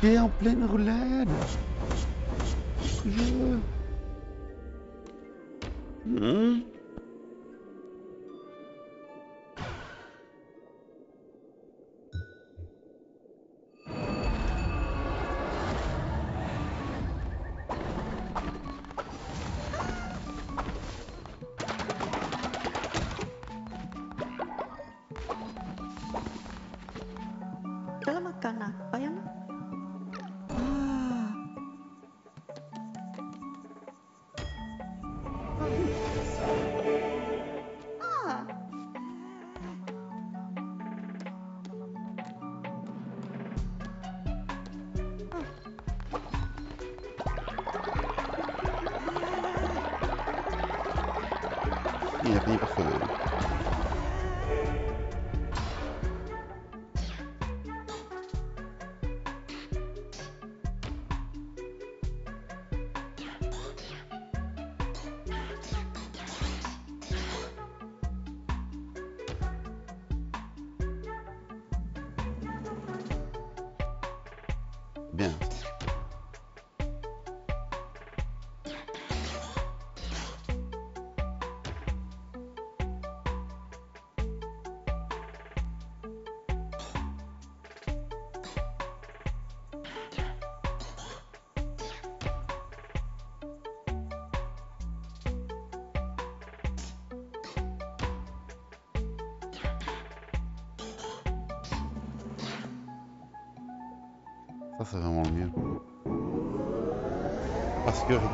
[SPEAKER 1] J'étais en pleine roulade.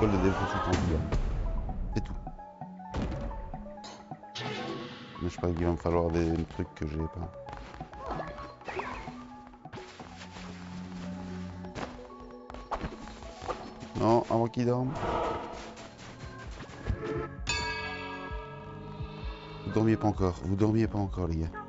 [SPEAKER 1] de défense et C'est tout. Mais je crois qu'il va me falloir des trucs que j'ai pas. Non, avant qu'il dorme. Vous dormiez pas encore, vous dormiez pas encore les gars.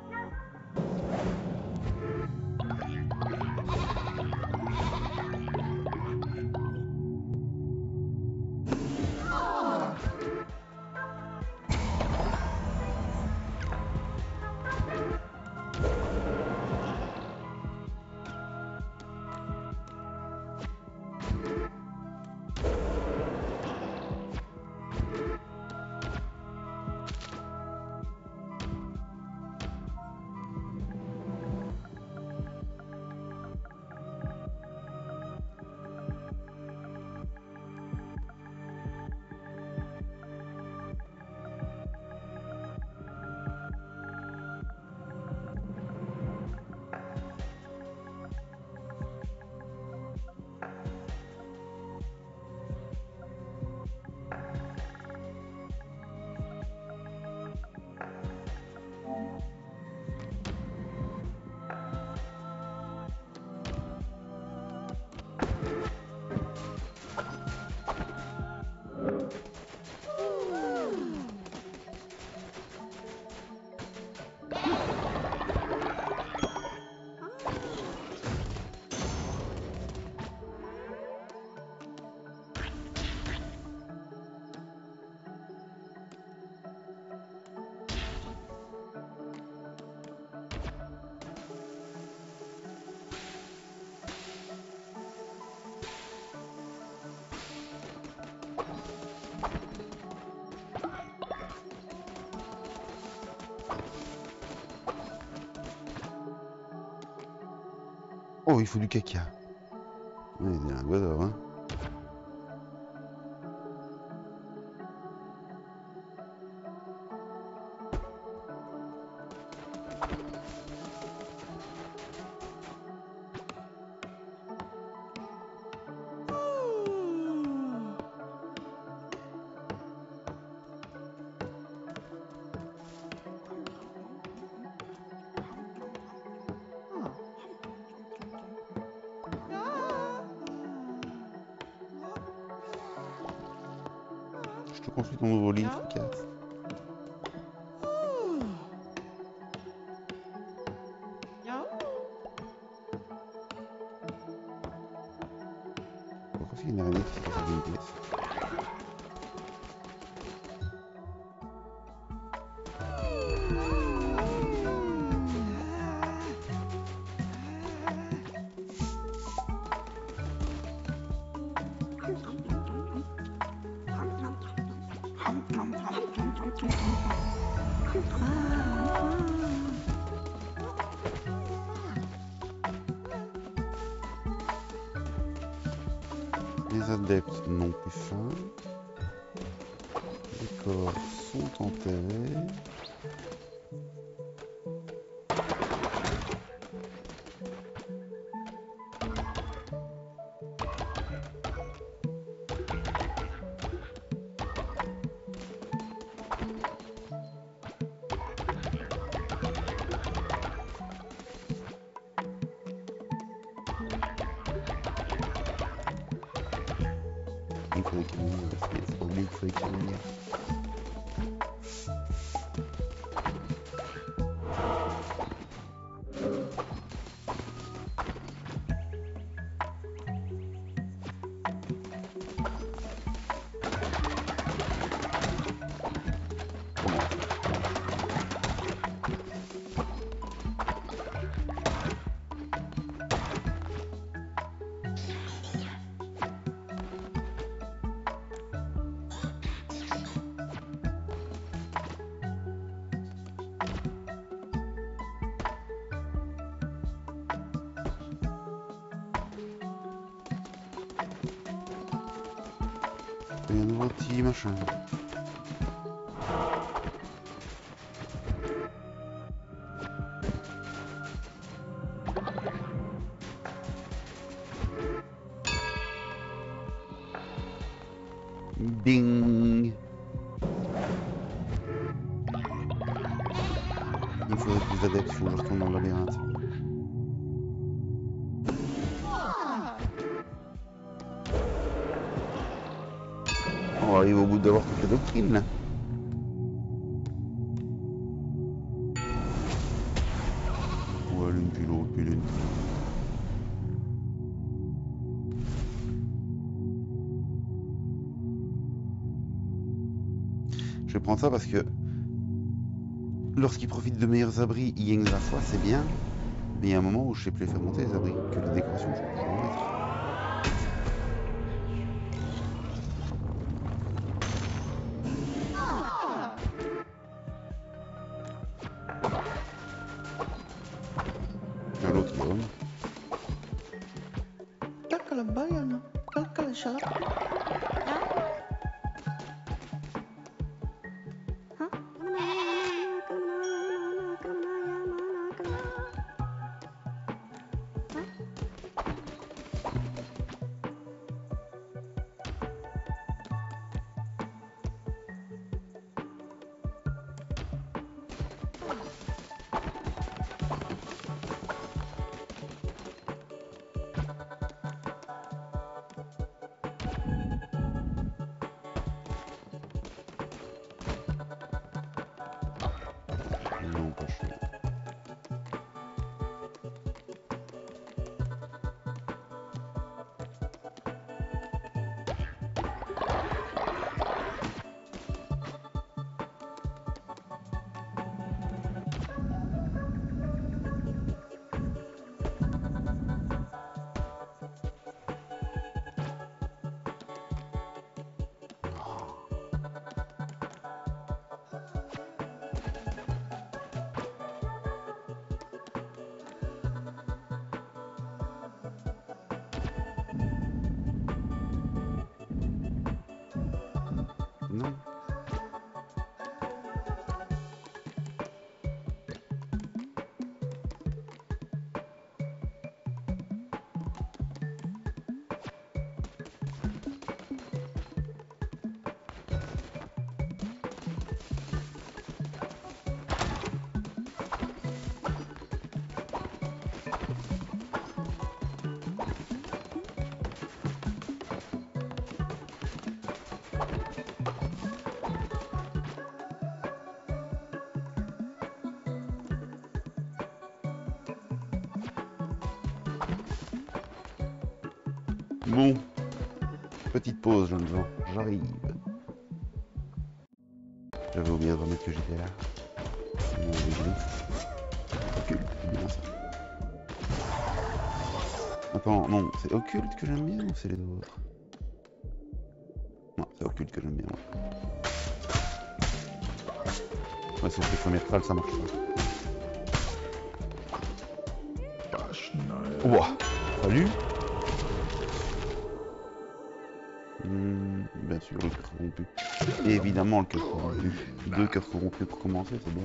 [SPEAKER 1] Il faut du caca. Il a un godard, hein. Il faut que je retourne dans le labyrinthe. On arrive au bout d'avoir toutes les doctrines là. Ouais, l'une puis l'autre, puis l'une. Je vais prendre ça parce que lorsqu'ils profitent de meilleurs abris, ils gagnent la foi, c'est bien. Mais il y a un moment où je sais plus les faire monter les abris, que les décorations, je peux mettre. Jeunes gens. J'arrive. J'avais oublié de remettre que j'étais là. Mon. Occulte, c'est bien ça. Attends, non, c'est occulte que j'aime bien ou c'est les autres? Non, c'est occulte que j'aime bien. moi. Ouais, sauf que métral, ça marche pas. Ouah, salut évidemment, le cœur corrompu. Deux cœurs corrompus pour commencer, c'est bien.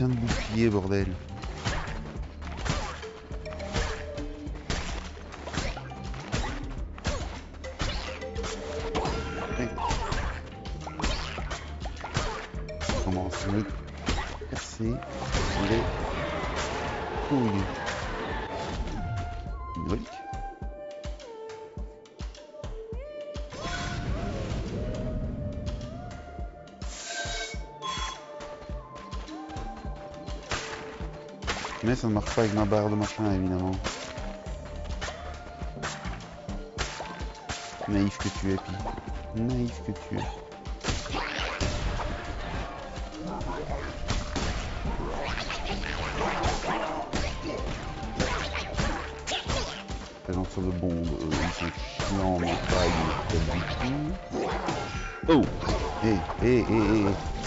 [SPEAKER 1] Putain de bouclier, bordel. Pas avec ma barre de machin, évidemment. Naïf que tu es, Pi. Naïf que tu es. Les gens sur le bombe, eux, ils sont chiants, mais pas ils pas du tout. Oh Hé, hé, hé, hé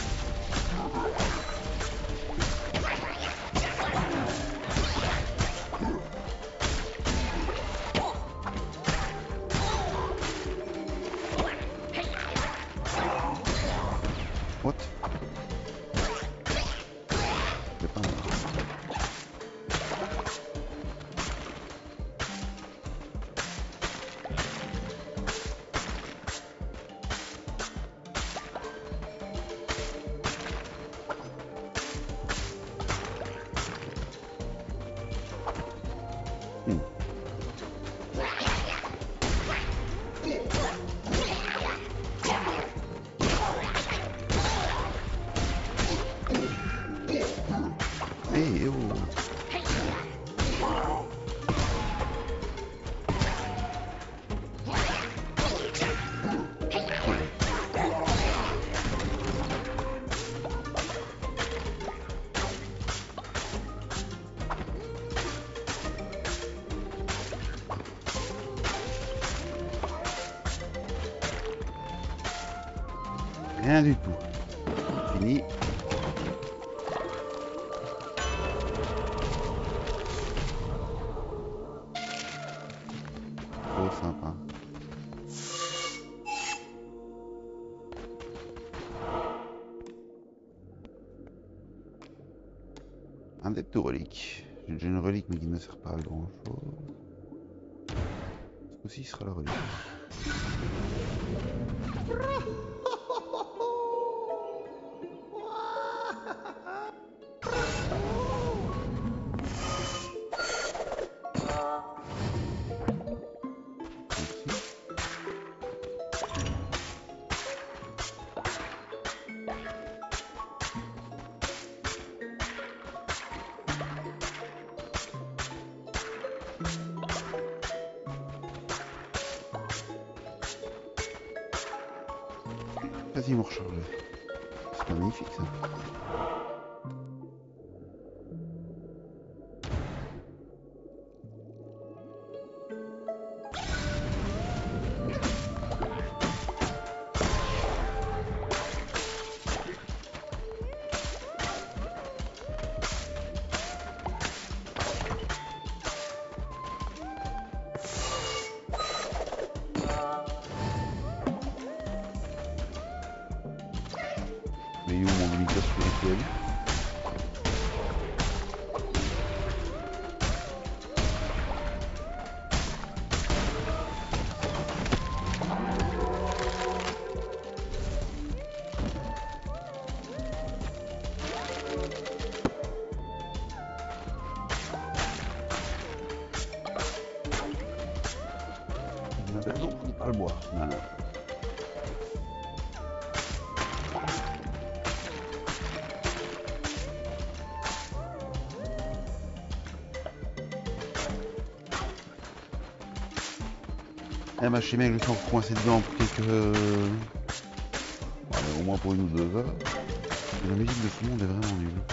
[SPEAKER 1] Eh ben, je sais bien que je suis coincé dedans pour quelques... euh, allez, au moins pour une ou deux heures. La musique de ce monde est vraiment nulle.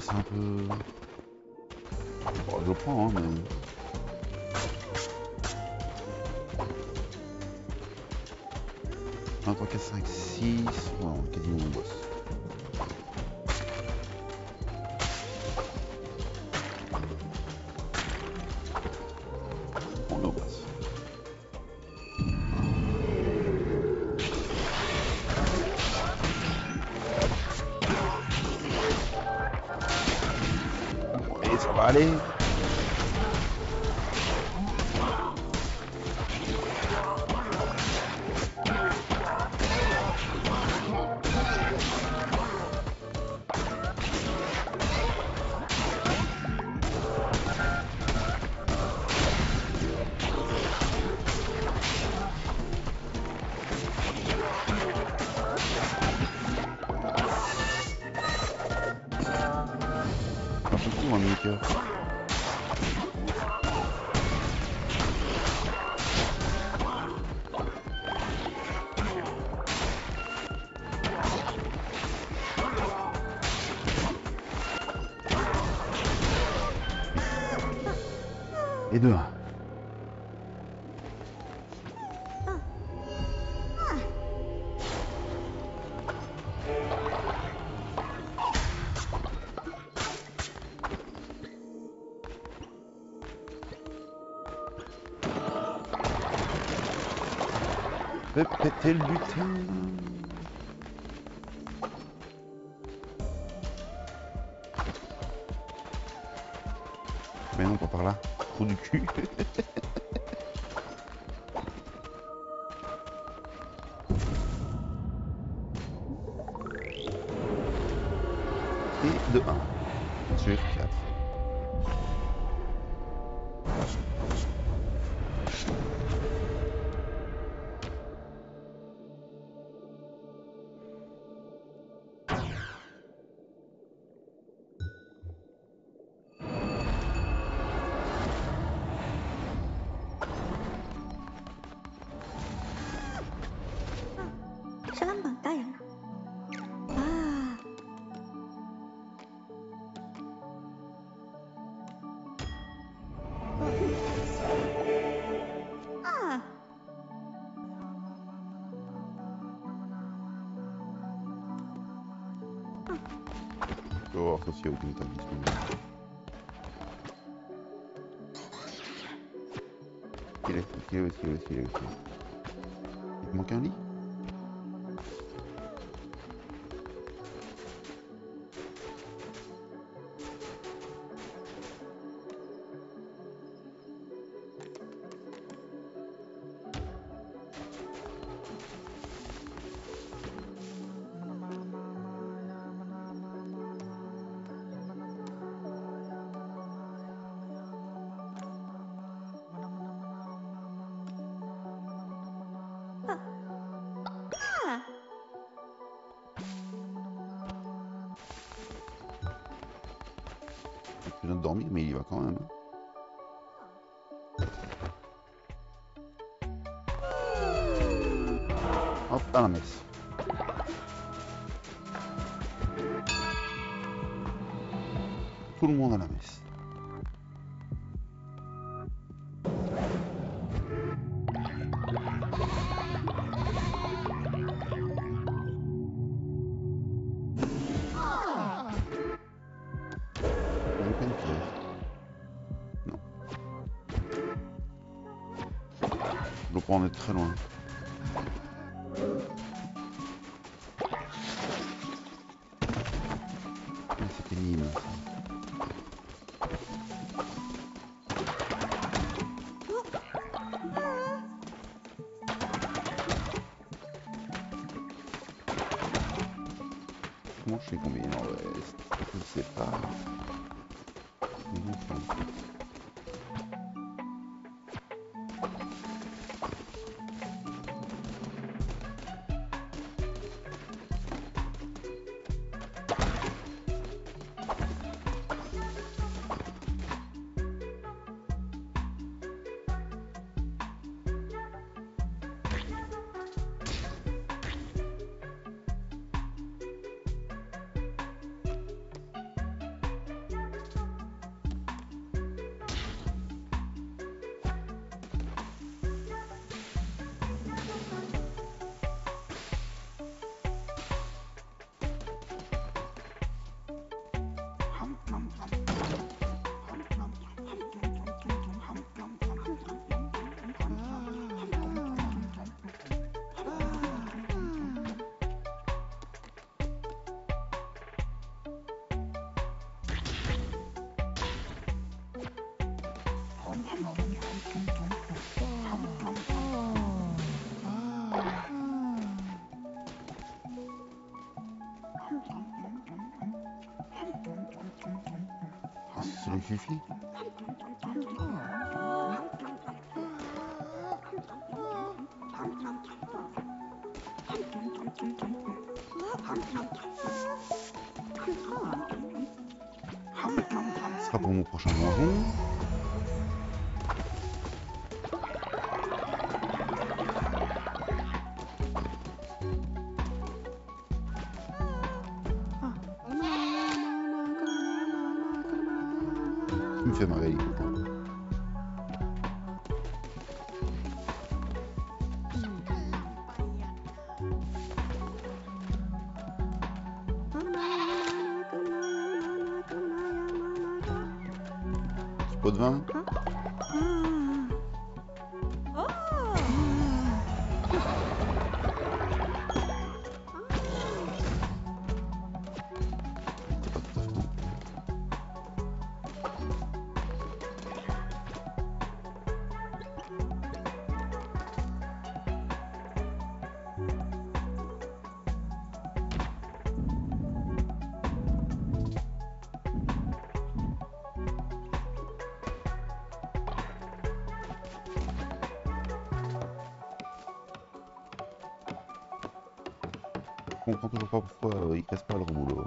[SPEAKER 1] C'est un peu... Et péter le butin. Je vais voir ça s'il y a aucune table disponible. Où est-ce qu'il est Où est-ce qu'il est Où est-ce qu'il est Où Plus besoin de dormir, mais il y va quand même. Hop, à la messe. Tout le monde à la messe. Ah, c'est le fifi Ce sera pour mon prochain donjon. Comprends toujours pas pourquoi euh, ils cassent pas leur boulot.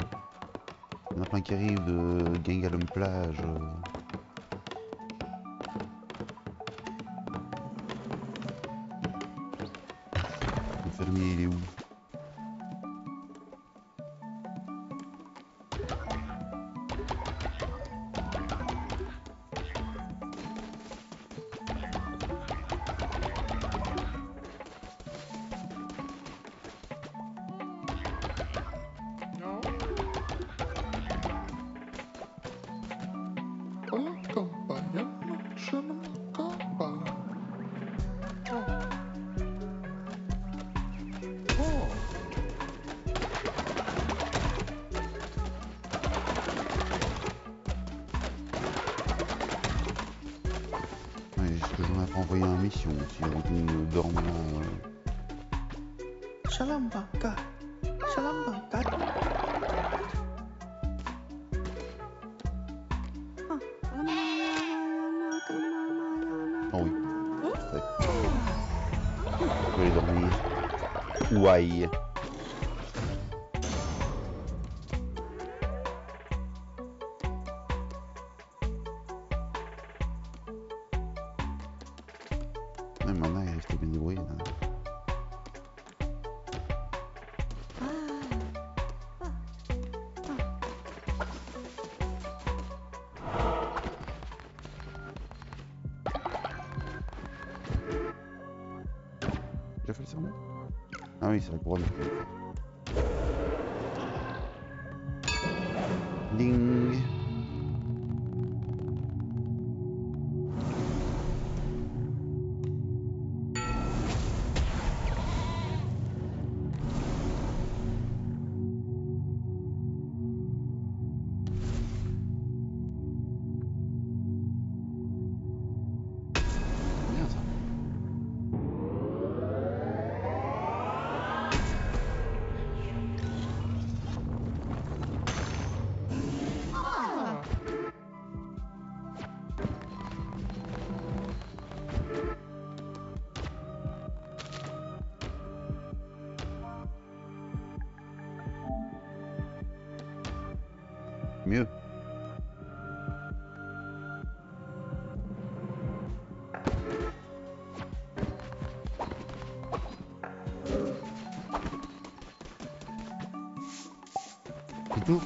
[SPEAKER 1] Il y en a plein qui arrivent de Gangalum plage. euh.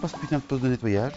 [SPEAKER 1] par ce putain de poste de nettoyage.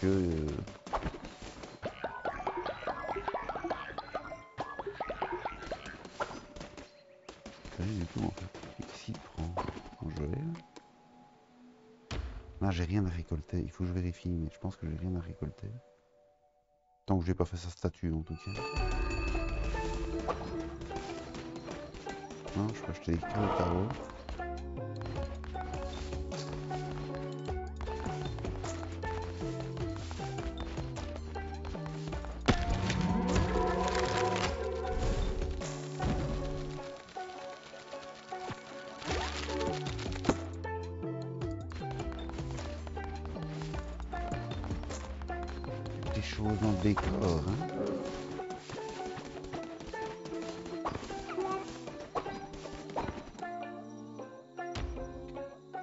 [SPEAKER 1] que... Euh, du tout en fait. Prend en gelée. Là, j'ai rien à récolter. Il faut que je vérifie, mais je pense que j'ai rien à récolter. Tant que j'ai pas fait sa statue, en tout cas. Non, je peux acheter des cartes à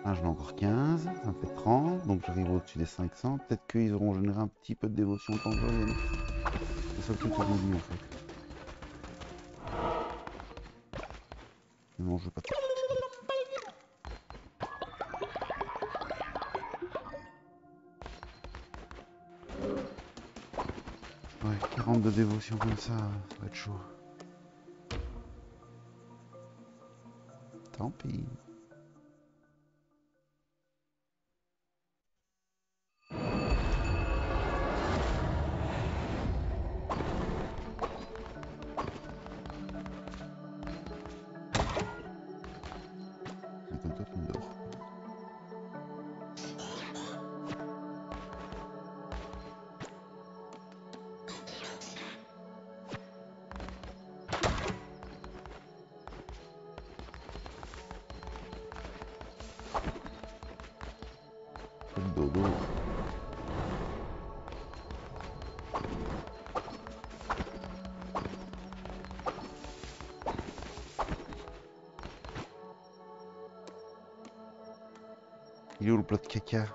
[SPEAKER 1] Ah, j'en ai encore 15, ça fait 30, donc j'arrive au-dessus des 500. Peut-être qu'ils auront généré un petit peu de dévotion tant. C'est ça que en fait. Non, je veux pas. Ouais, 40 de dévotion comme ça, ça va être chaud. Tant pis. De caca.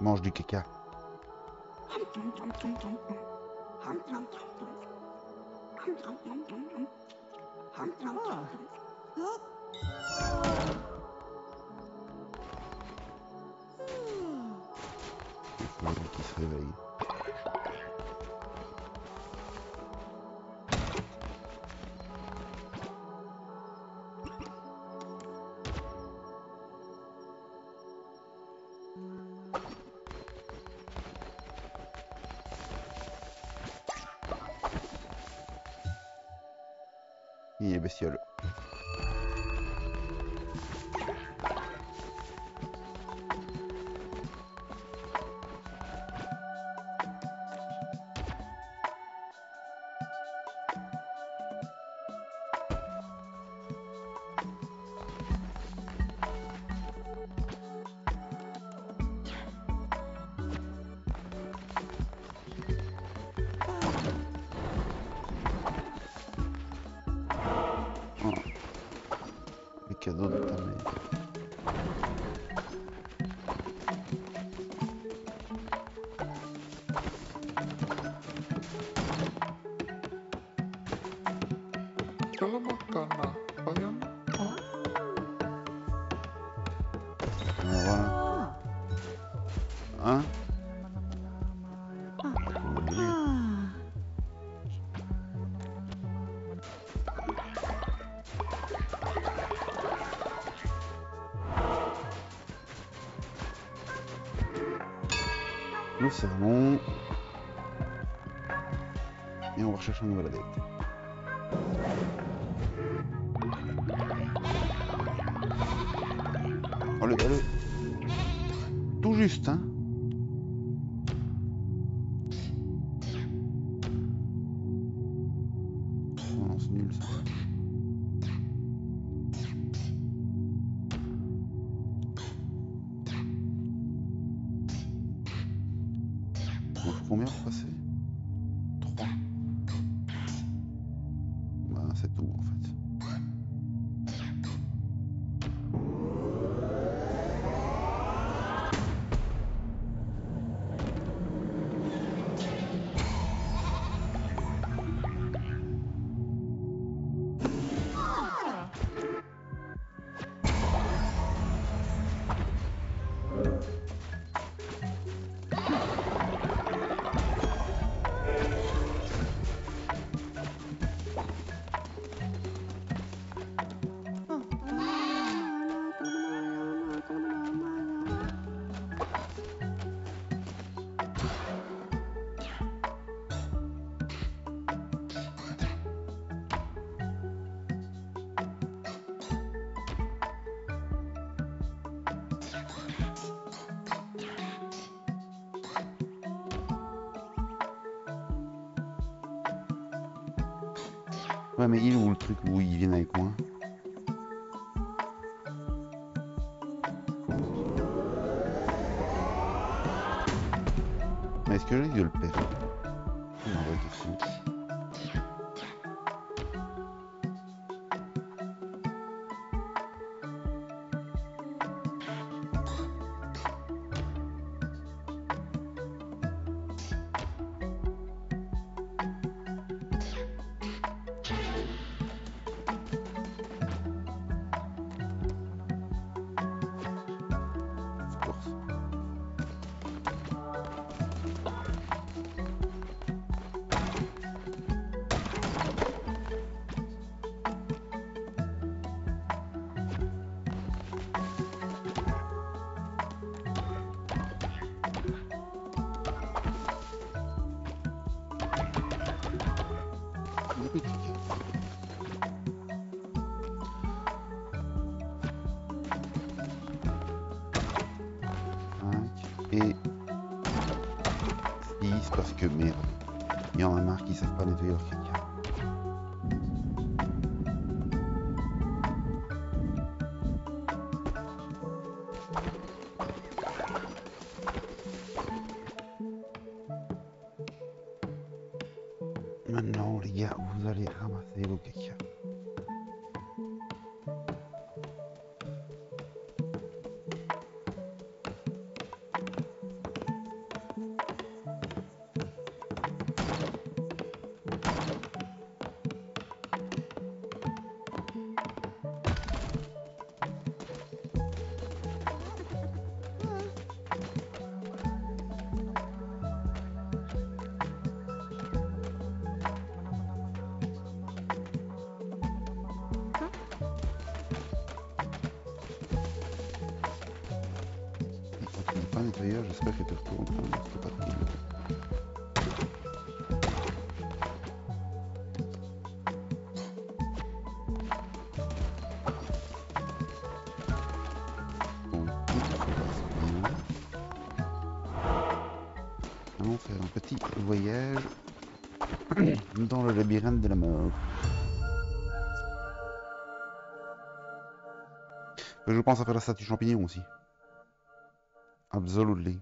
[SPEAKER 1] Mange du caca. Il est bestiole. Et on va Ouais, mais il ou le truc où ils viennent avec moi Mais est-ce que j'ai eu le père voyage dans le labyrinthe de la mort. Je pense à faire la statue champignon aussi. Absolutely.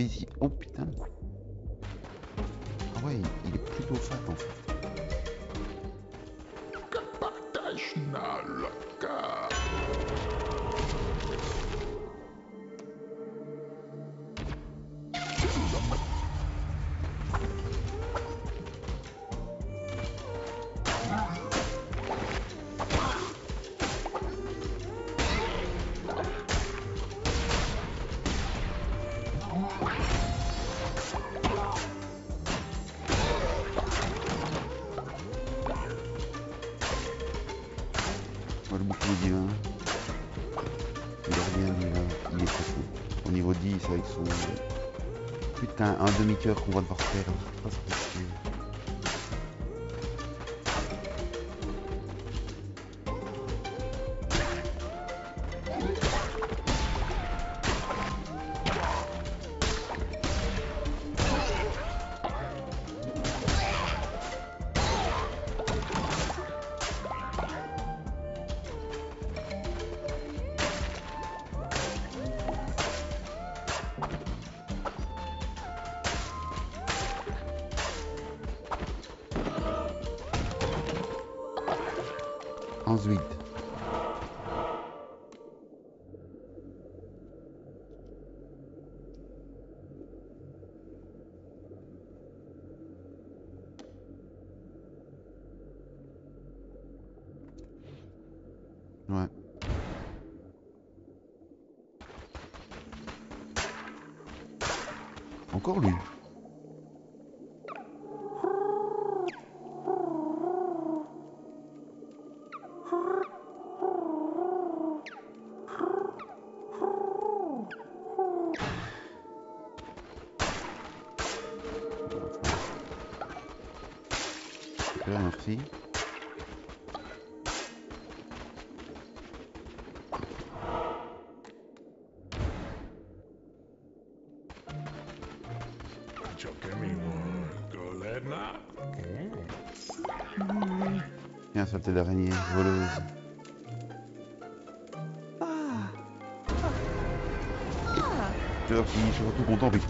[SPEAKER 1] invisible. 你以
[SPEAKER 2] 后可不得把车弄。
[SPEAKER 1] Tiens, d'araignée, voleuse.
[SPEAKER 3] Ah.
[SPEAKER 1] Ah. Ah. Je suis surtout content, puis...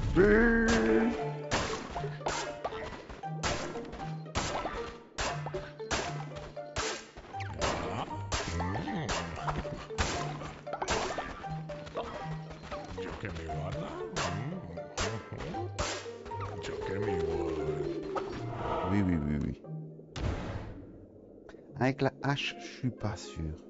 [SPEAKER 1] H, je suis pas sûr.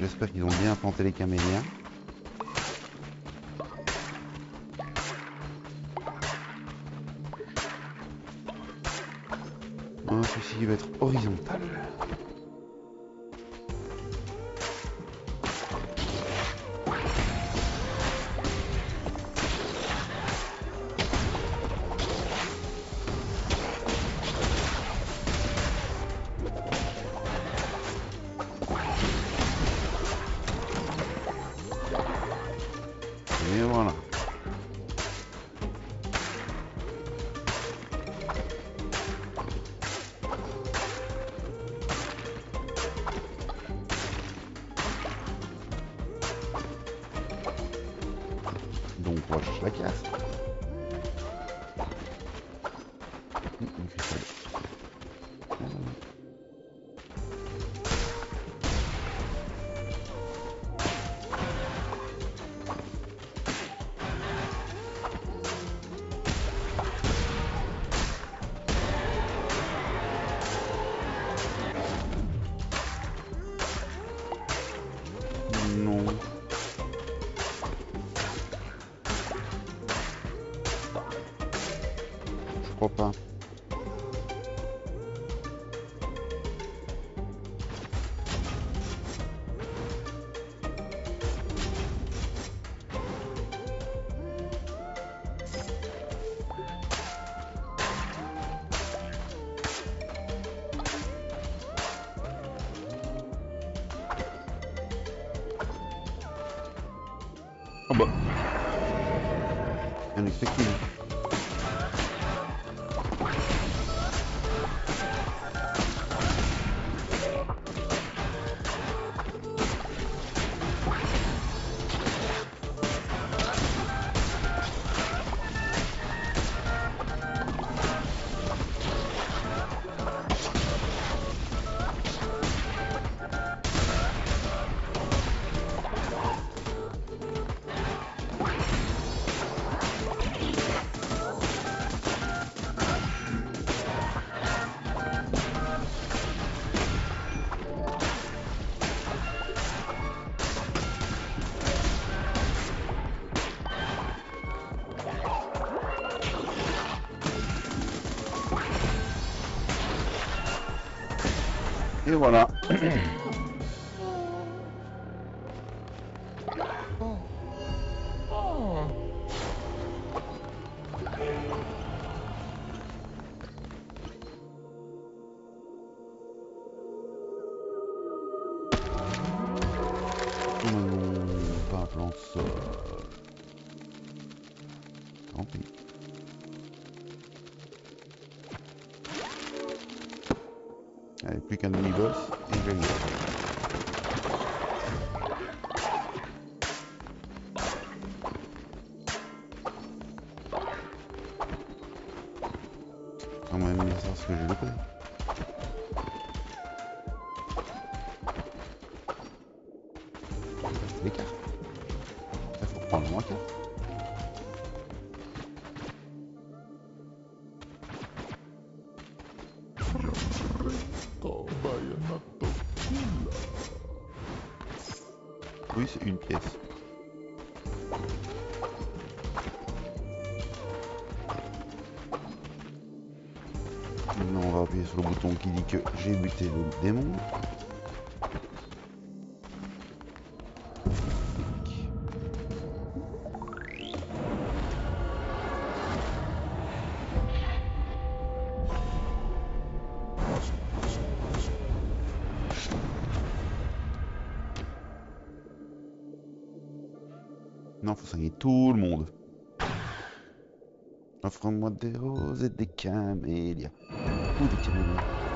[SPEAKER 1] J'espère qu'ils ont bien planté les camélias. いうな。connaissance que j'ai loupée. qui dit que j'ai buté le démon. Non, faut soigner tout le monde. Offre-moi des roses et des camélias. Ou des camélias.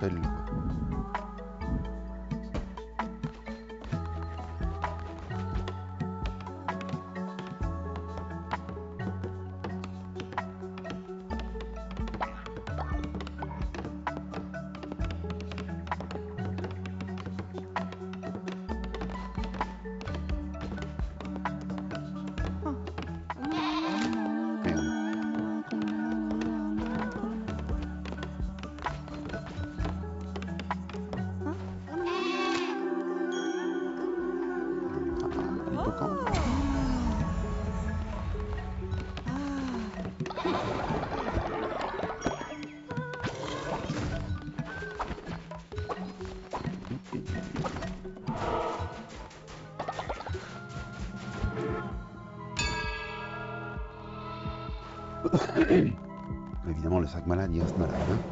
[SPEAKER 1] que Évidemment, le sac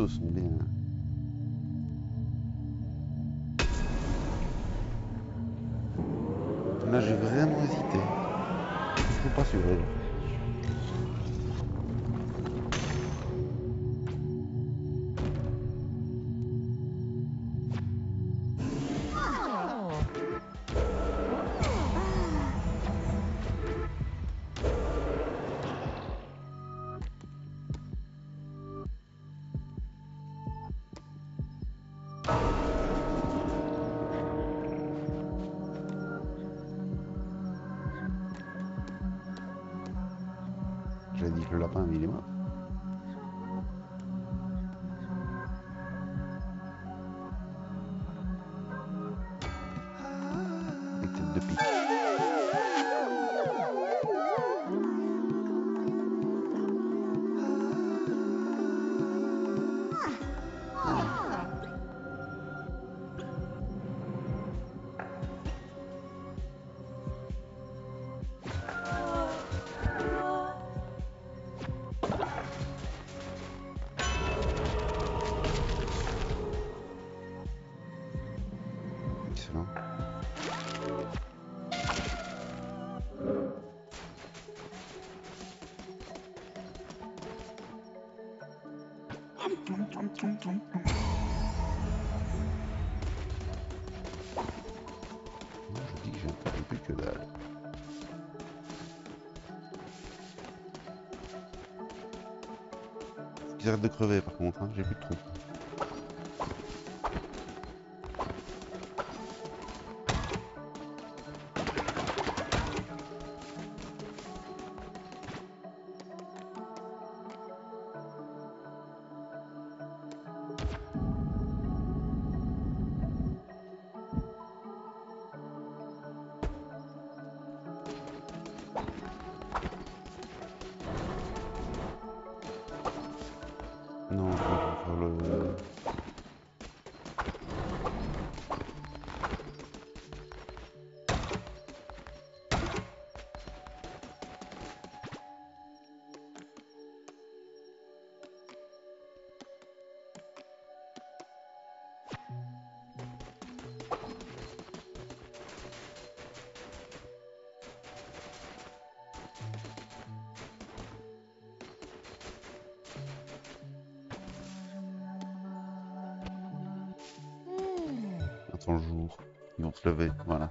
[SPEAKER 1] Les Arrêtent de crever par contre, hein, j'ai plus de trous. Attends le jour. Ils vont se lever, voilà.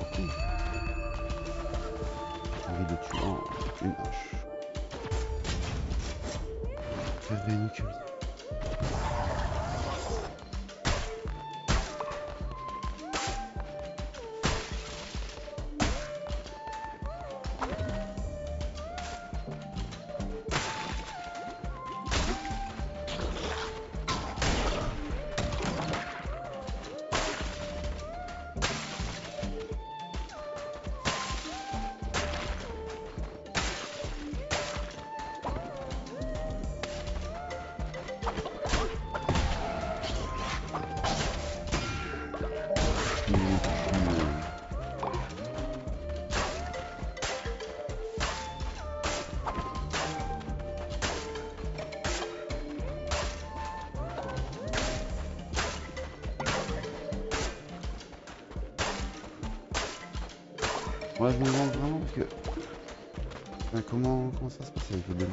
[SPEAKER 1] Ok. J'ai envie de tuer en une hache. Je me demande vraiment parce que. Enfin, comment, comment ça se passe avec le démon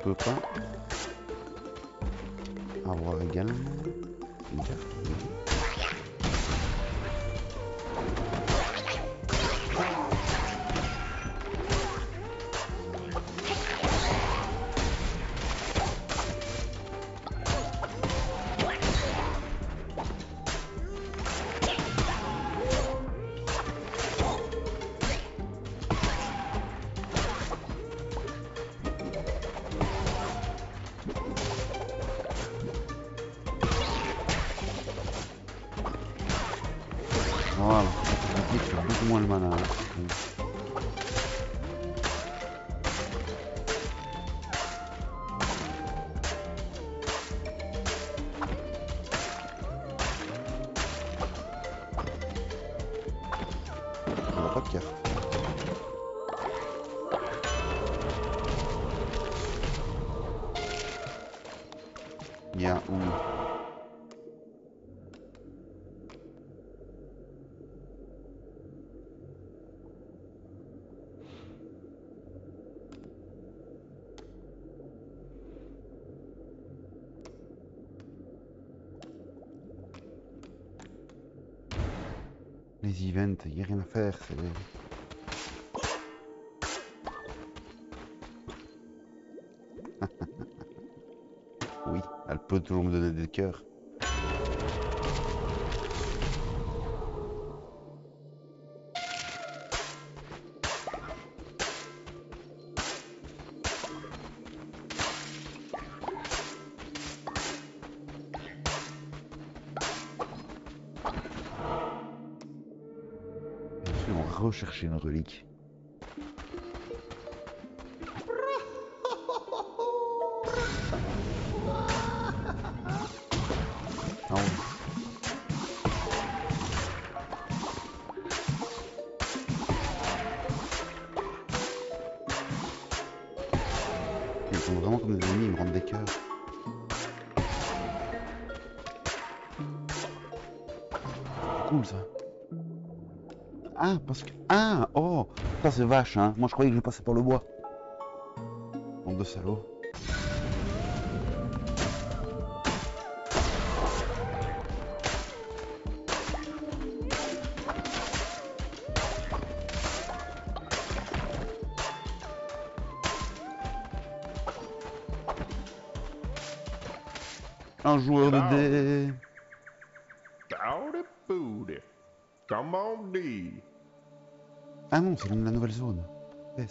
[SPEAKER 1] peux pas Les events, il n'y a rien à faire. oui, elle peut toujours me donner des cœurs. Relique. Vache, hein. Moi je croyais que je passais par le bois. Bande de salauds. Je vais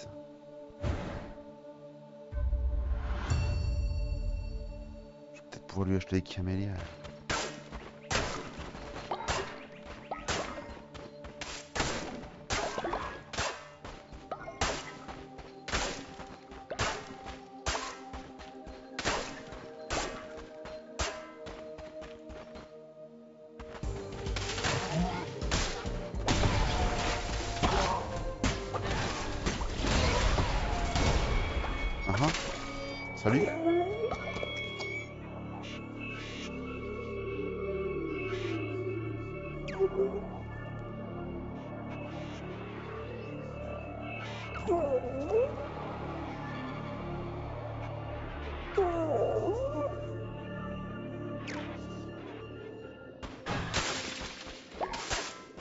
[SPEAKER 1] peut-être pouvoir lui acheter des camélias.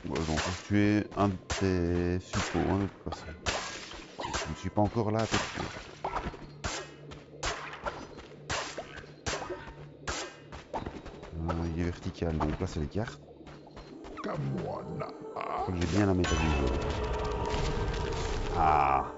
[SPEAKER 1] Bon, donc, tuer un de tes façon. Je ne suis pas encore là à te. Euh, il est vertical, donc là c'est les cartes. J'ai bien la méta du jeu. Ah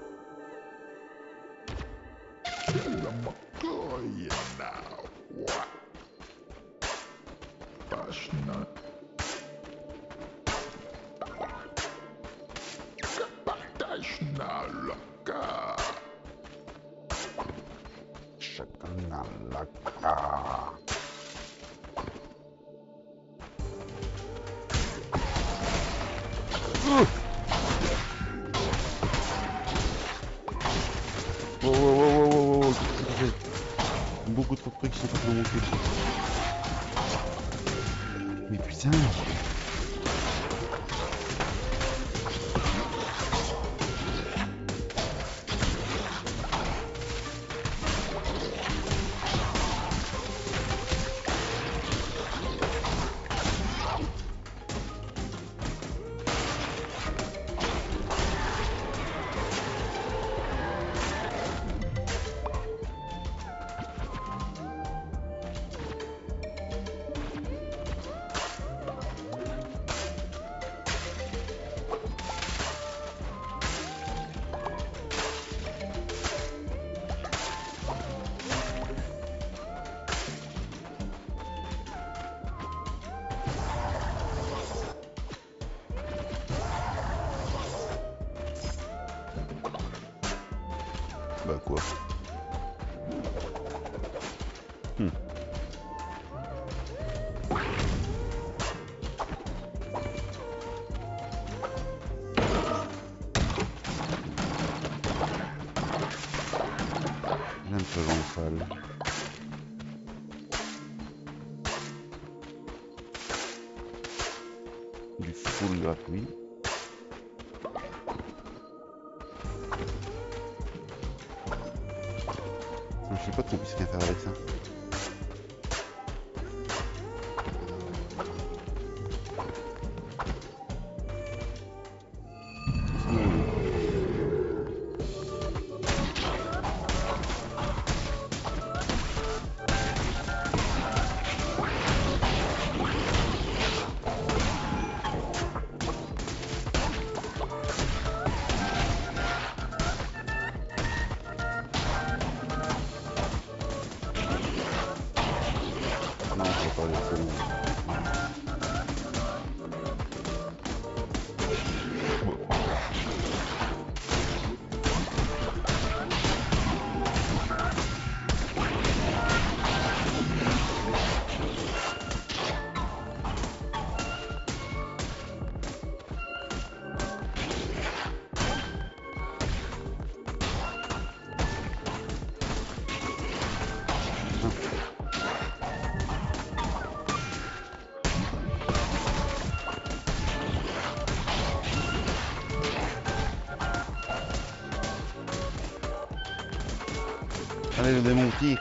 [SPEAKER 1] Allez,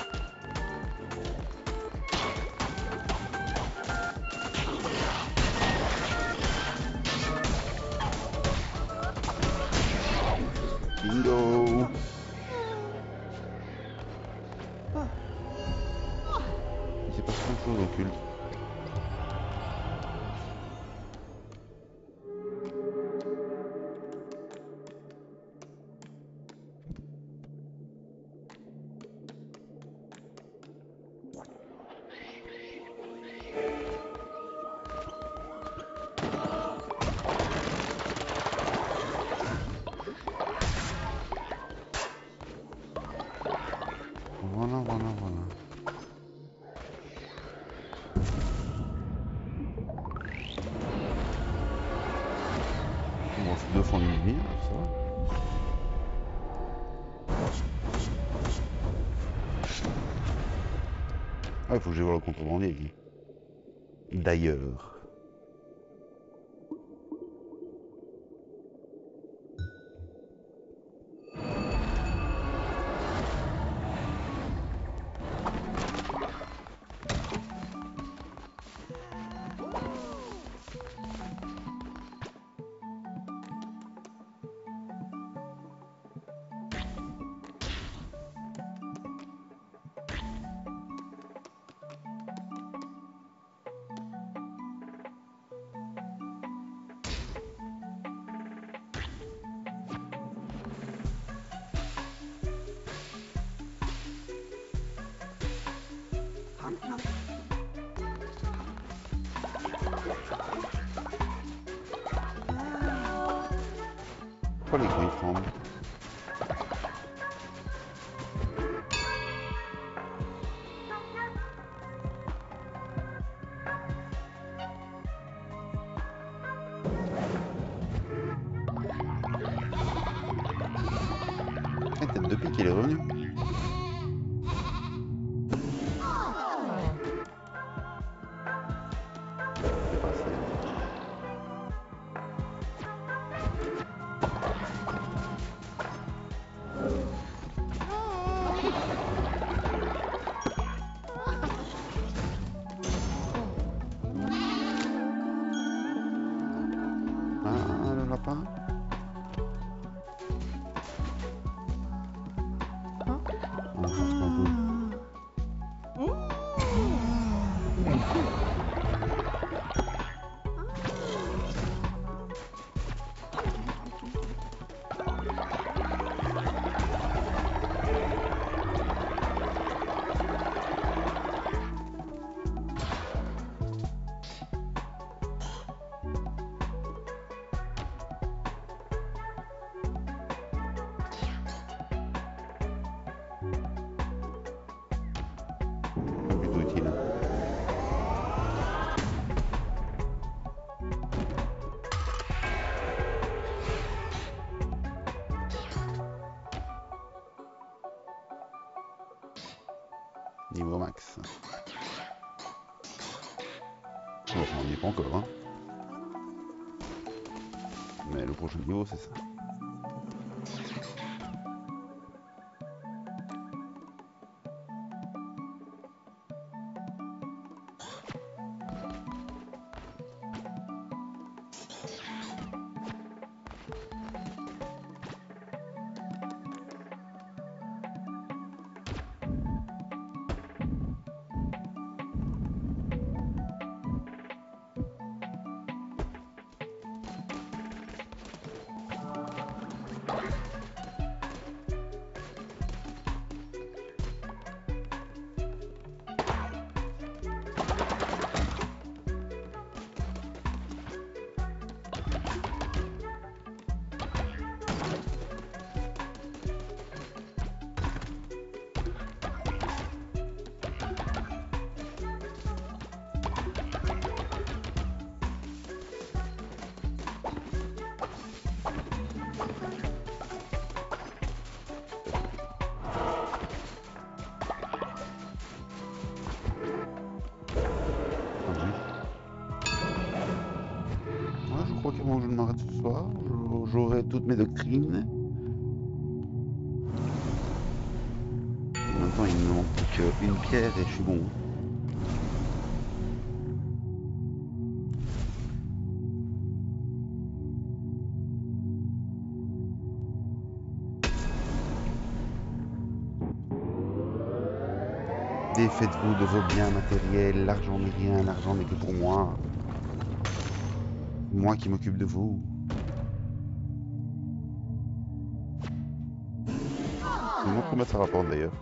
[SPEAKER 1] il faut que j'aille voir le contrebandier. D'ailleurs. Encore, hein. Mais le prochain niveau, c'est ça. Ce soir, j'aurai toutes mes doctrines. Maintenant, il me manque qu'une pierre et je suis bon. Défaites-vous de vos biens matériels, l'argent n'est rien, l'argent n'est que pour moi. Moi qui m'occupe de vous. Combien ça rapporte d'ailleurs?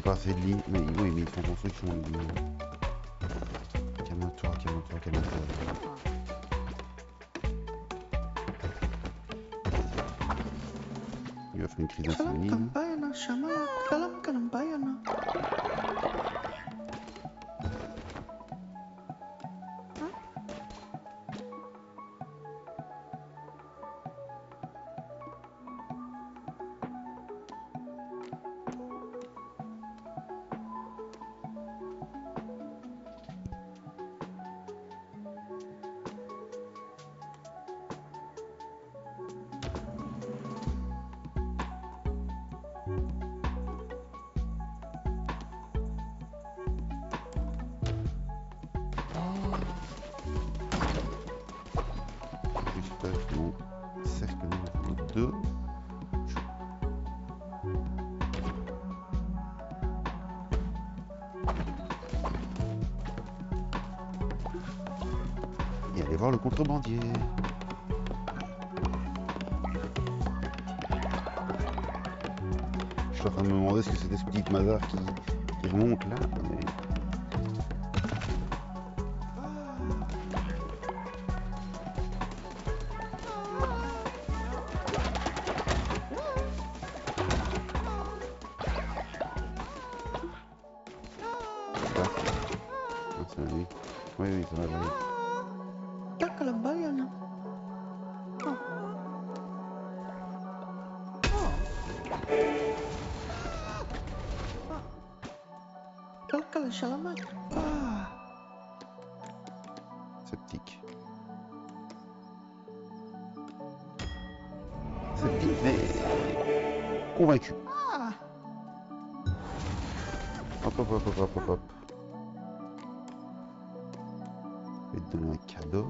[SPEAKER 1] A pas assez de lignes Mais oui, mais font construction lignes. Calme-toi, calme-toi, calme-toi. Il va faire une crise
[SPEAKER 3] Salam
[SPEAKER 1] Je suis en train de me demander ce que c'est cette petite mazar qui, qui remonte là. Mais convaincu.
[SPEAKER 3] Ah.
[SPEAKER 1] Hop, hop, hop, hop, hop, hop, hop. Je vais te donner un cadeau.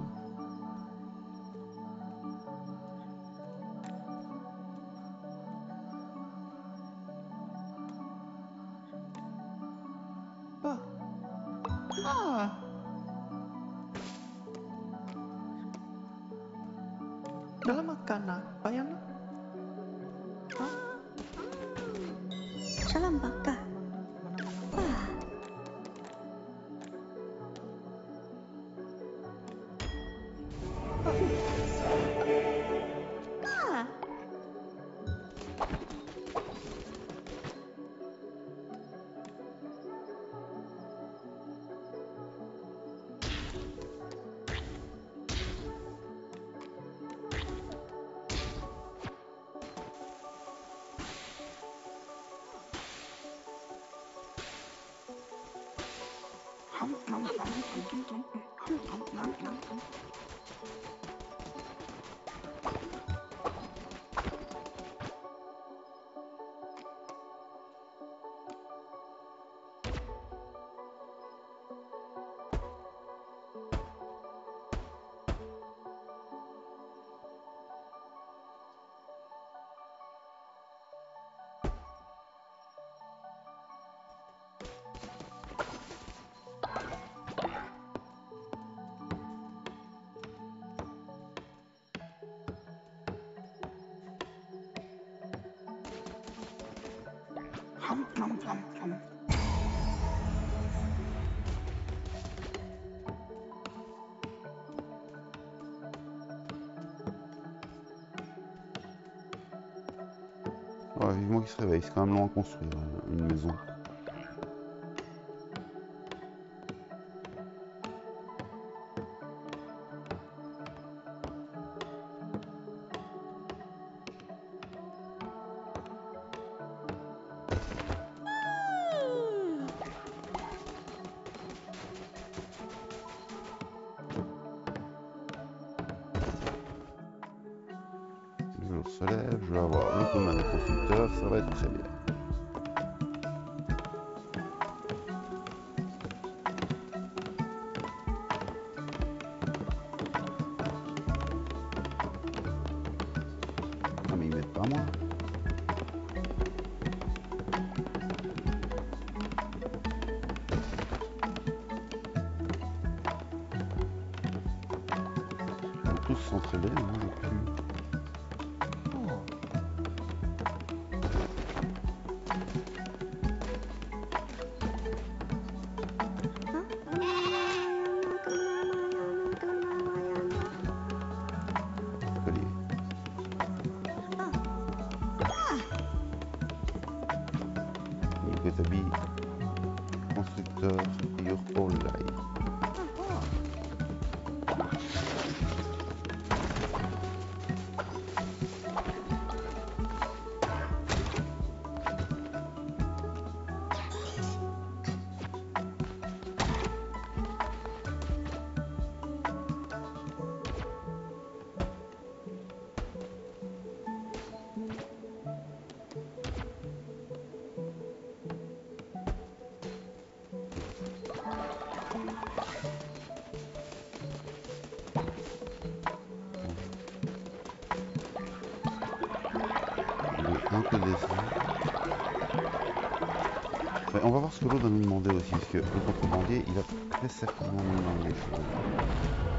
[SPEAKER 1] Ouais, vivement qu'il se réveille, c'est quand même long à construire euh, une maison.
[SPEAKER 4] L'autre va nous demander aussi, parce que le contrebandier, il va très certainement nous demander des choses.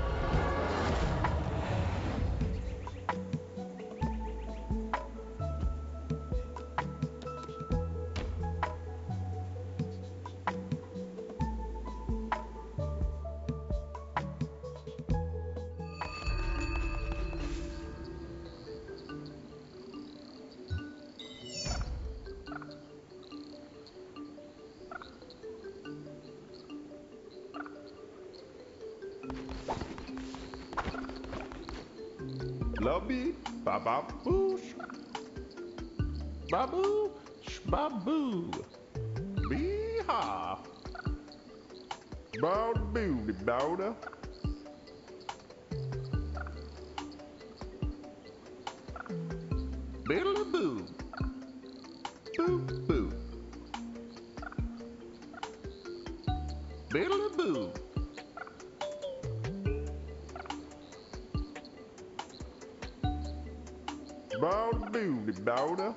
[SPEAKER 1] Belda.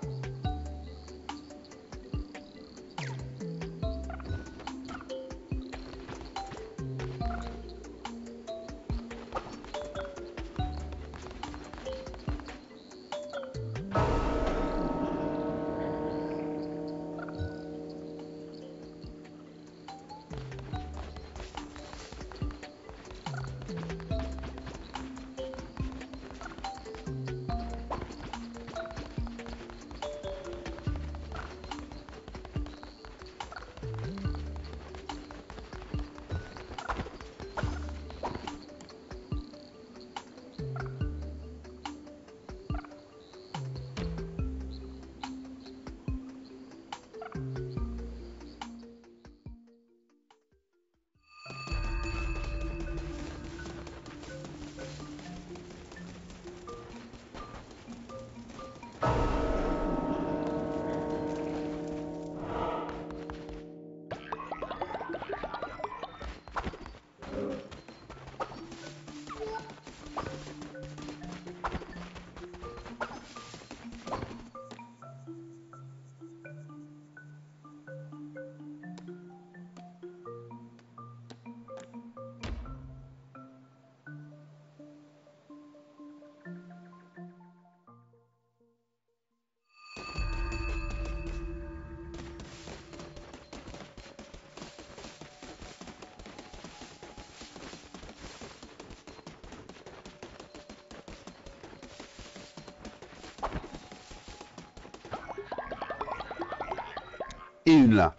[SPEAKER 4] Et une là.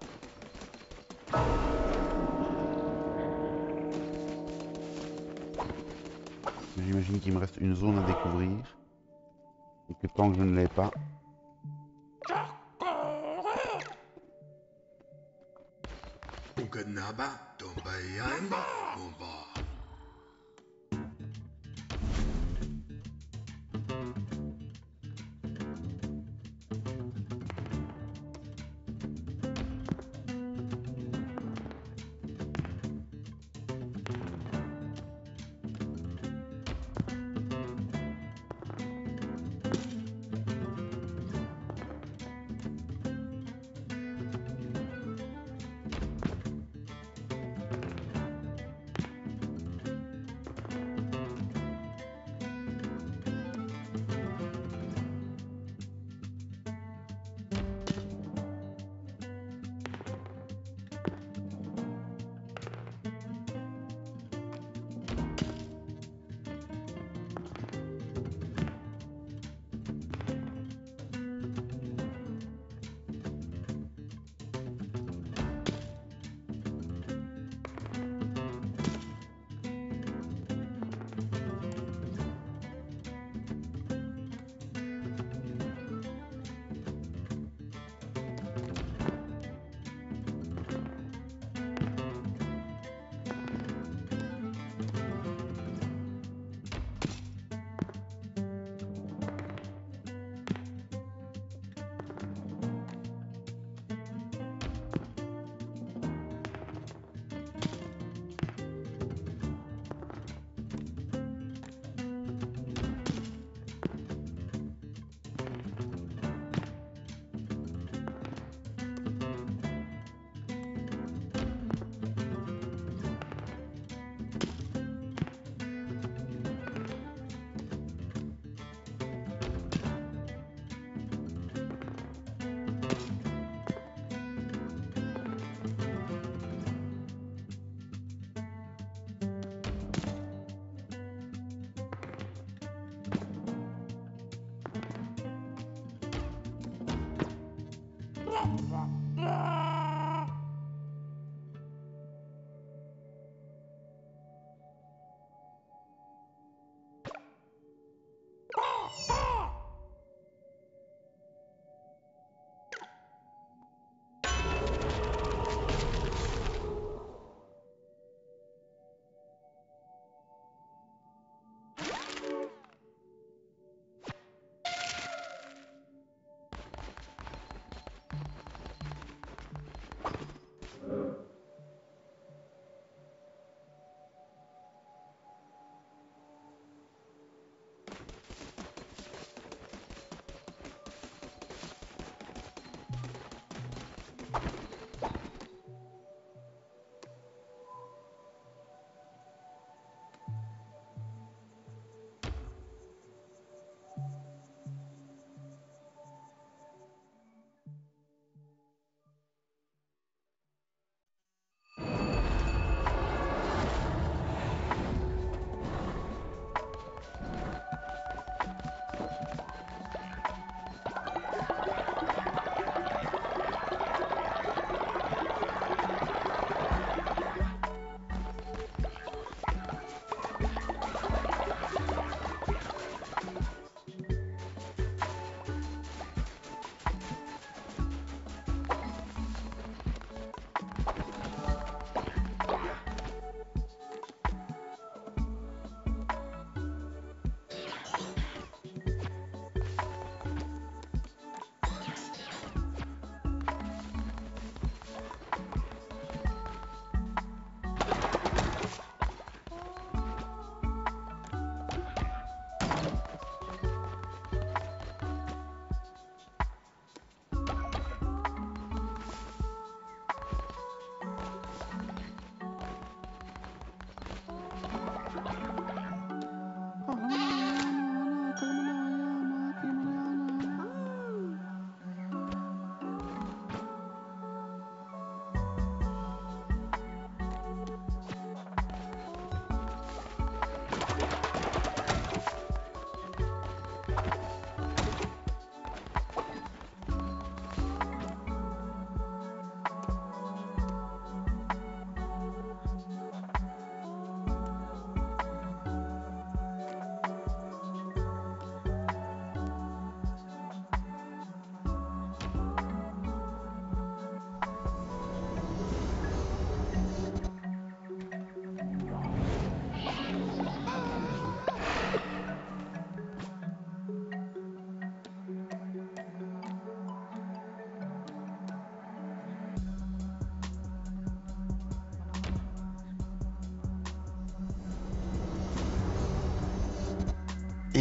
[SPEAKER 4] J'imagine qu'il me reste une zone à découvrir. Et que tant que je ne l'ai pas,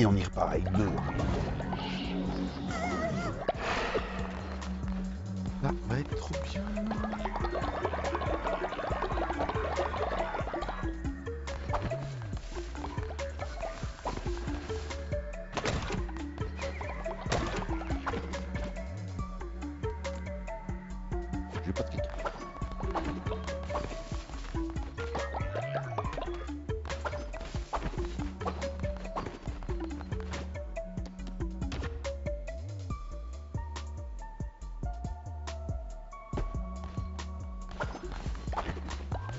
[SPEAKER 1] Et on y repart avec deux.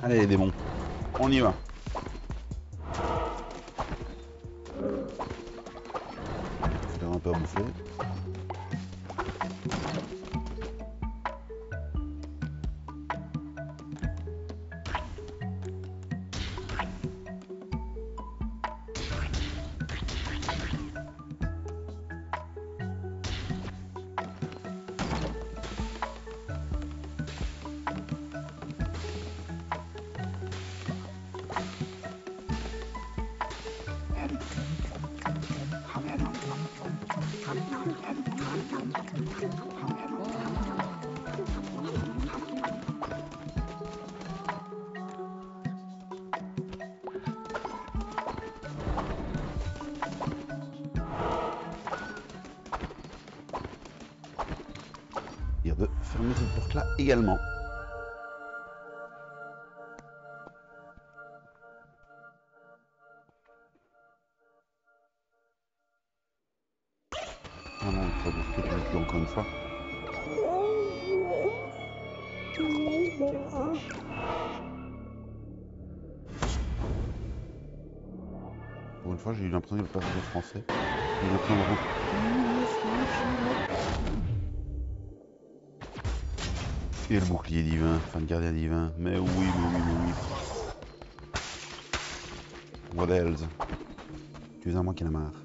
[SPEAKER 1] Allez les démons, on y va. également. Encore une fois. Pour une fois, j'ai eu l'impression de parler français. J'ai eu l'impression de... Et le bouclier divin, enfin le gardien divin. Mais oui, mais oui, mais oui. What else? Tu es un moi qui en a marre.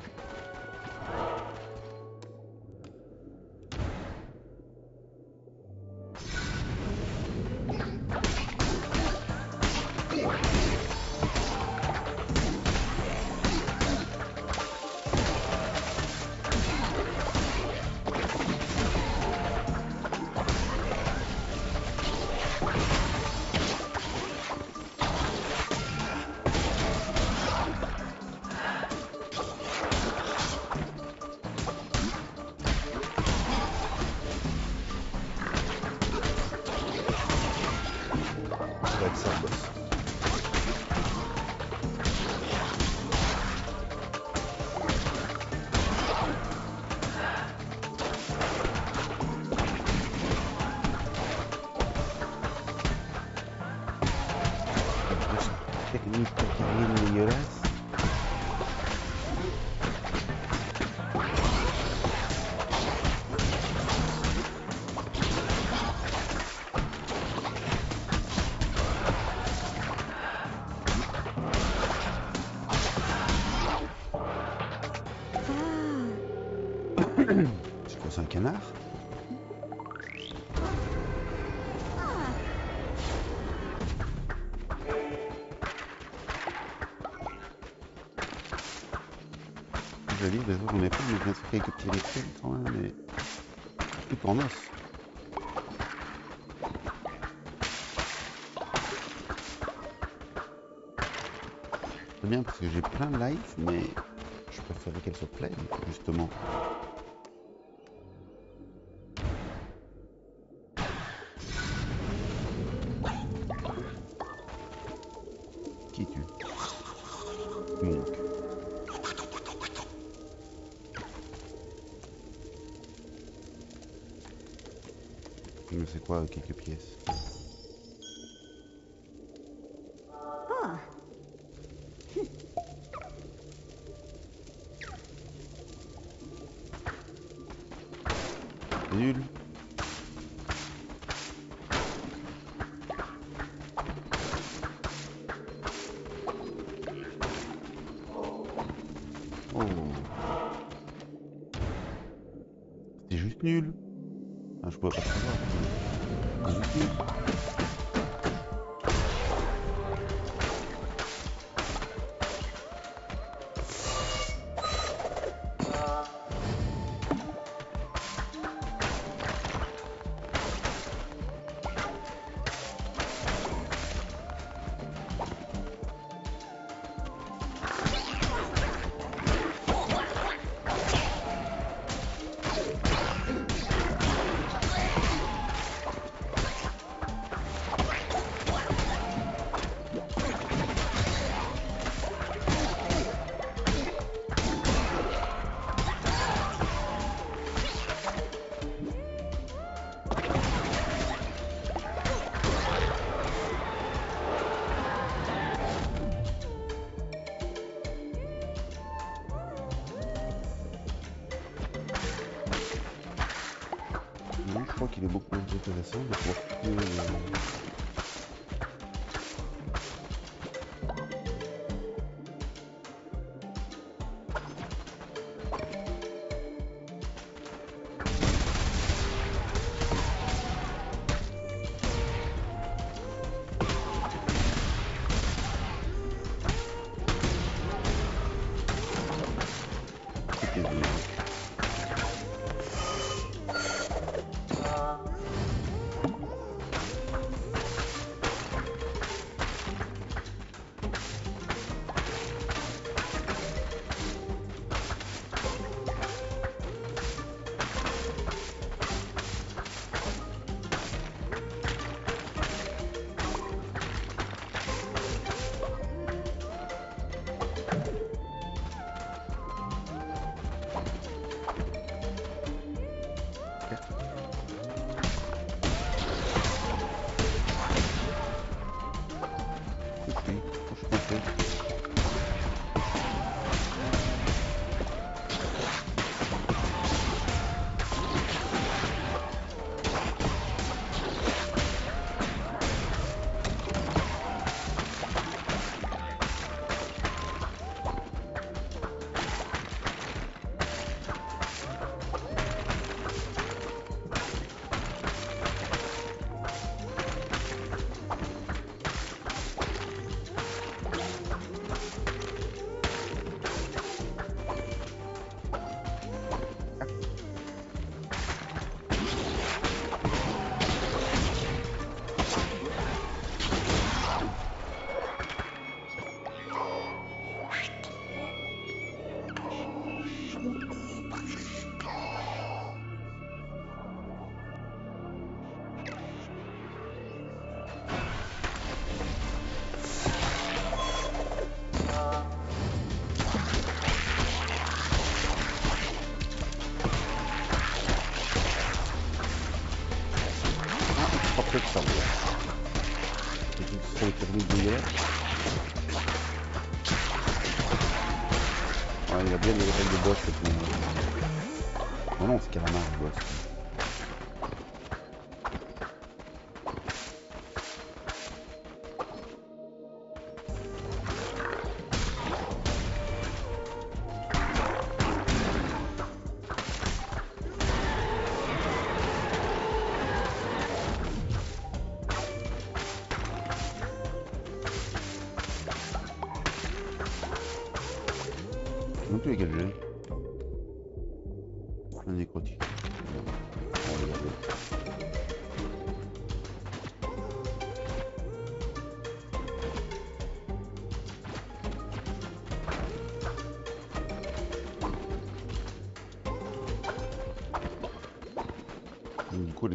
[SPEAKER 1] je préférais qu'elle se plaigne, justement. Qui tu Monk. Je sais quoi, quelques pièces.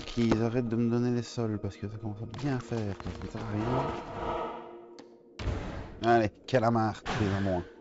[SPEAKER 1] Qu'ils arrêtent de me donner les sols parce que ça commence à bien faire. Ça sert à rien. Allez, calamar, tous les en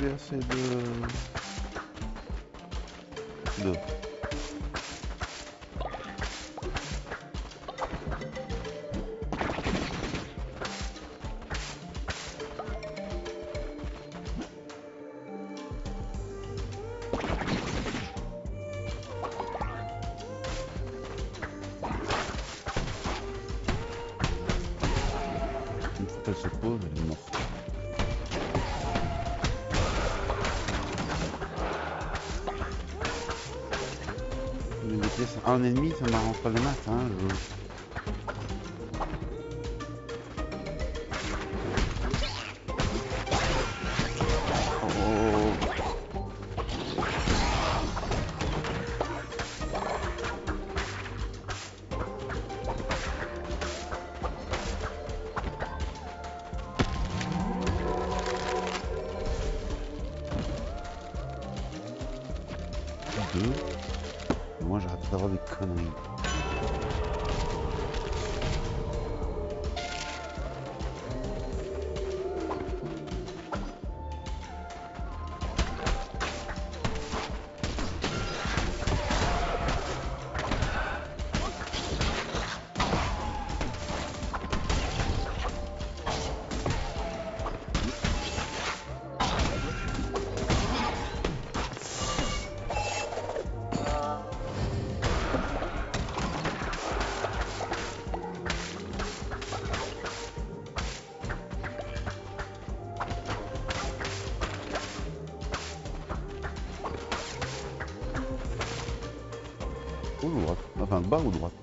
[SPEAKER 1] moins. J'ai pas assez ça m'arrange pas le mat, hein. Bas ou droite?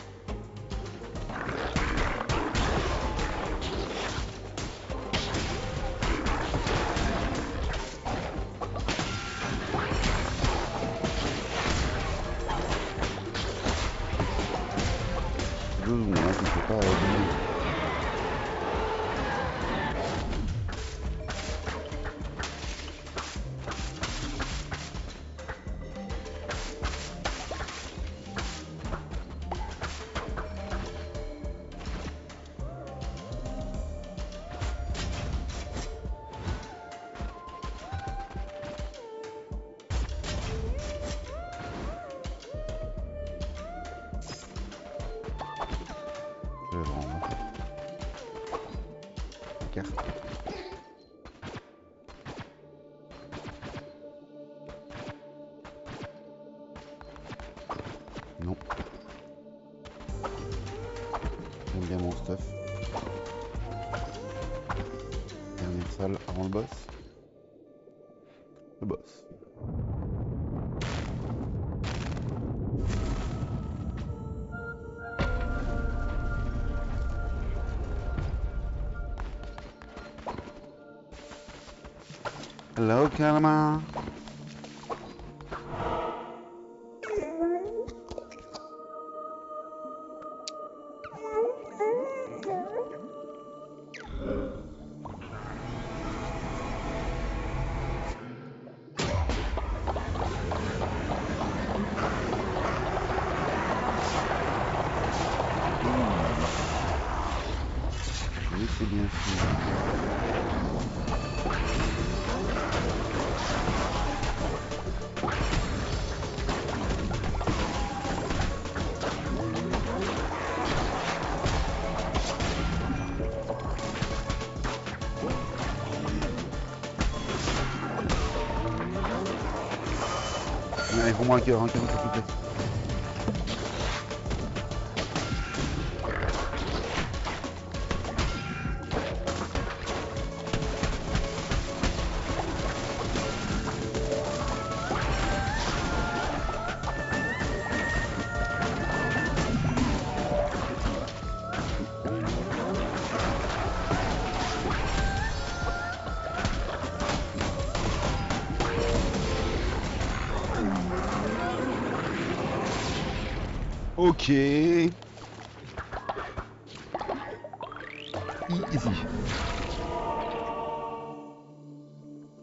[SPEAKER 1] Hello, Kalama. Allez, prends-moi Easy.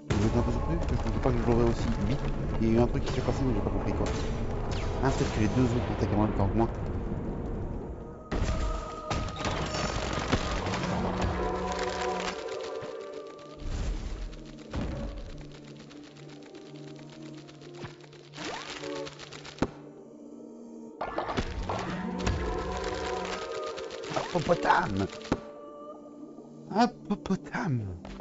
[SPEAKER 1] Vous êtes un peu surpris Je pensais pas que je l'aurais aussi vite. Il y a eu un truc qui s'est passé mais j'ai pas compris quoi. Ah peut-être que les deux autres ont tellement le temps que moi. Hippopotame. Hippopotame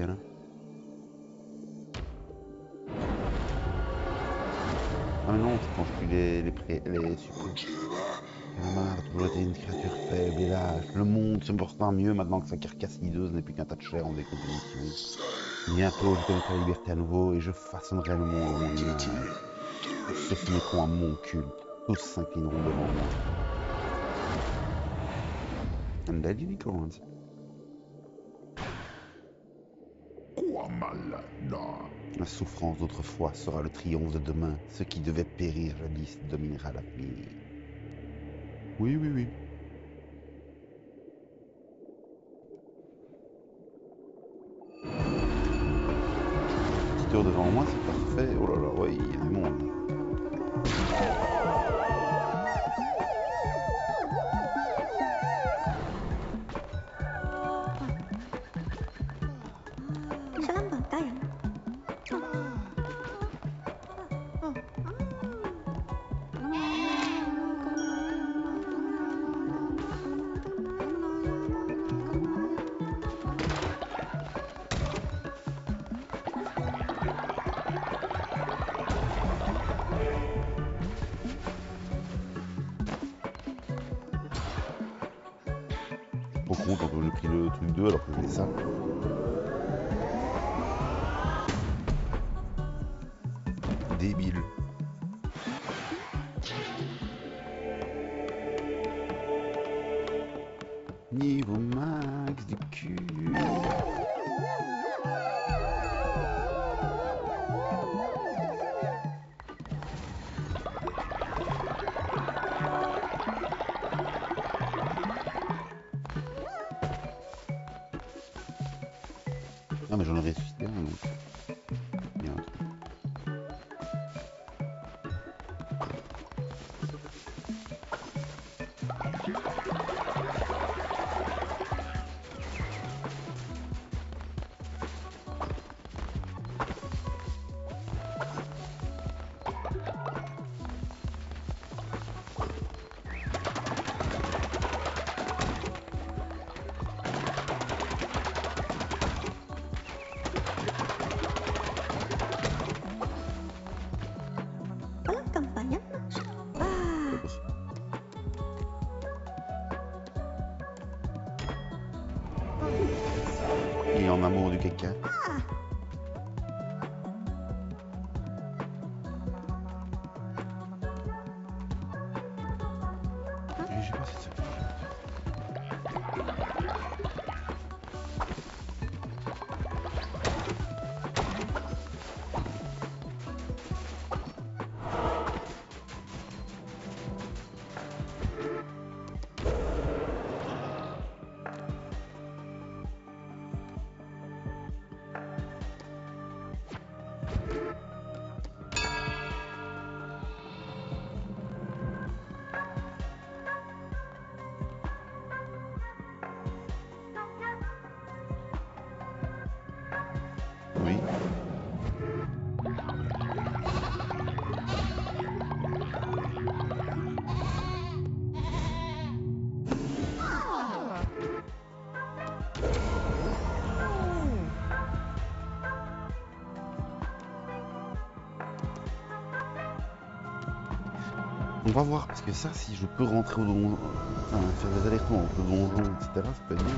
[SPEAKER 1] là. Ah mais non, quand je tue les, les, pré- les suppléments. J'en marre, toujours été une créature faible et lâche. Le monde se porte mieux maintenant que sa carcasse hideuse n'est plus qu'un tas de chair en décomposition. Bientôt, je connaîtrai la liberté à nouveau et je façonnerai le monde en mon image. Tous se mettront à mon culte. Tous s'inclineront devant moi. Unicorns. La souffrance d'autrefois sera le triomphe de demain. Ce qui devait périr jadis dominera l'avenir. Oui, oui, oui. Petite heure devant moi, c'est parfait. Oh là là, oui, il y a du monde. ближний месяц. on va voir, parce que ça, si je peux rentrer au donjon, faire des allers-retours entre donjon, etc., ça peut être bien.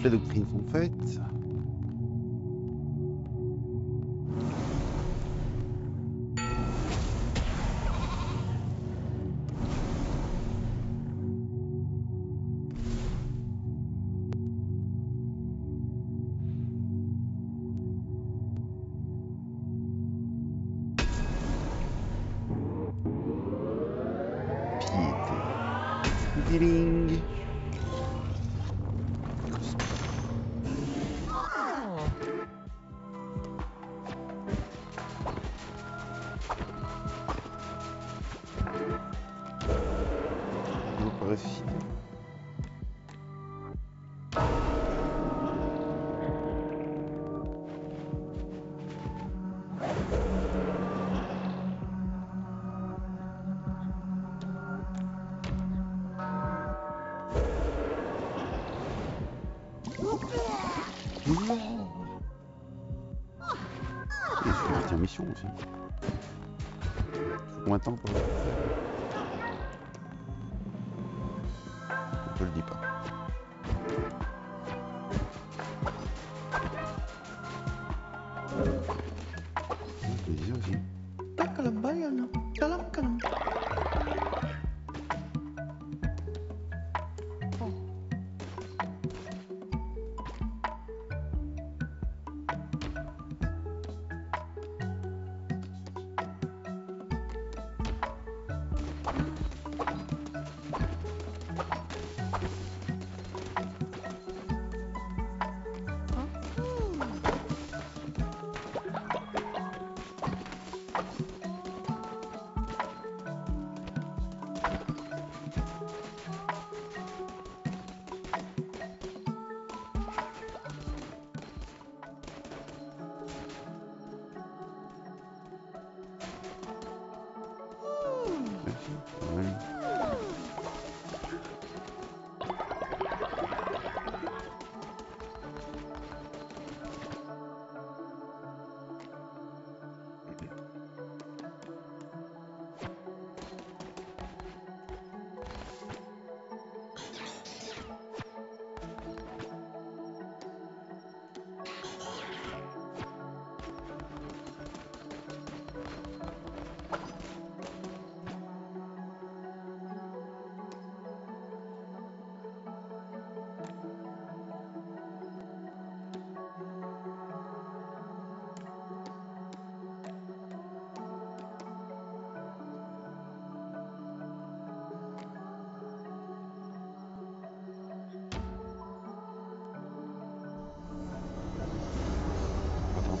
[SPEAKER 1] productivo.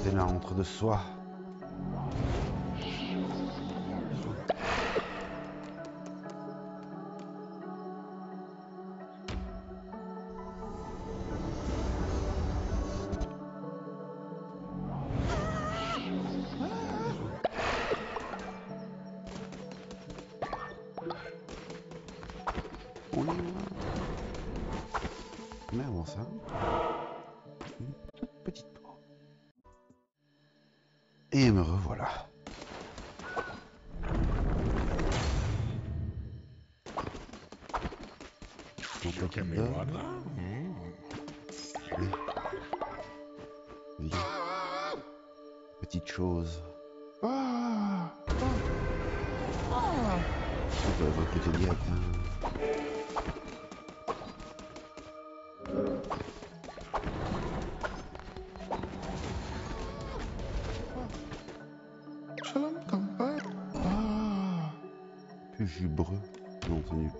[SPEAKER 1] C'est là entre de soi. lugubre. Non, c'est mieux.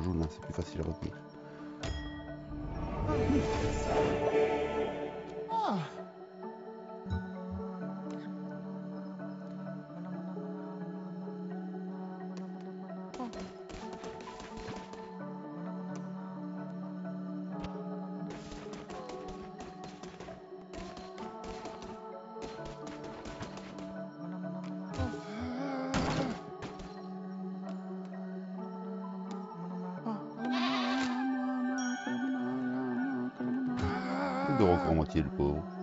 [SPEAKER 1] Jaune, c'est plus facile à retenir. de Roquemontier le pauvre?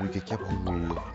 [SPEAKER 1] Ruke Cap, vous.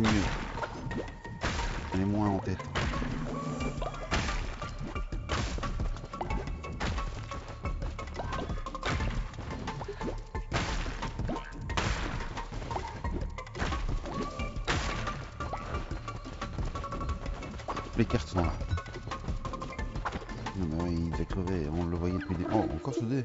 [SPEAKER 1] mieux. Elle moins en tête. Les cartes sont là. Non, mais il on le voyait depuis des... Oh, encore ce dé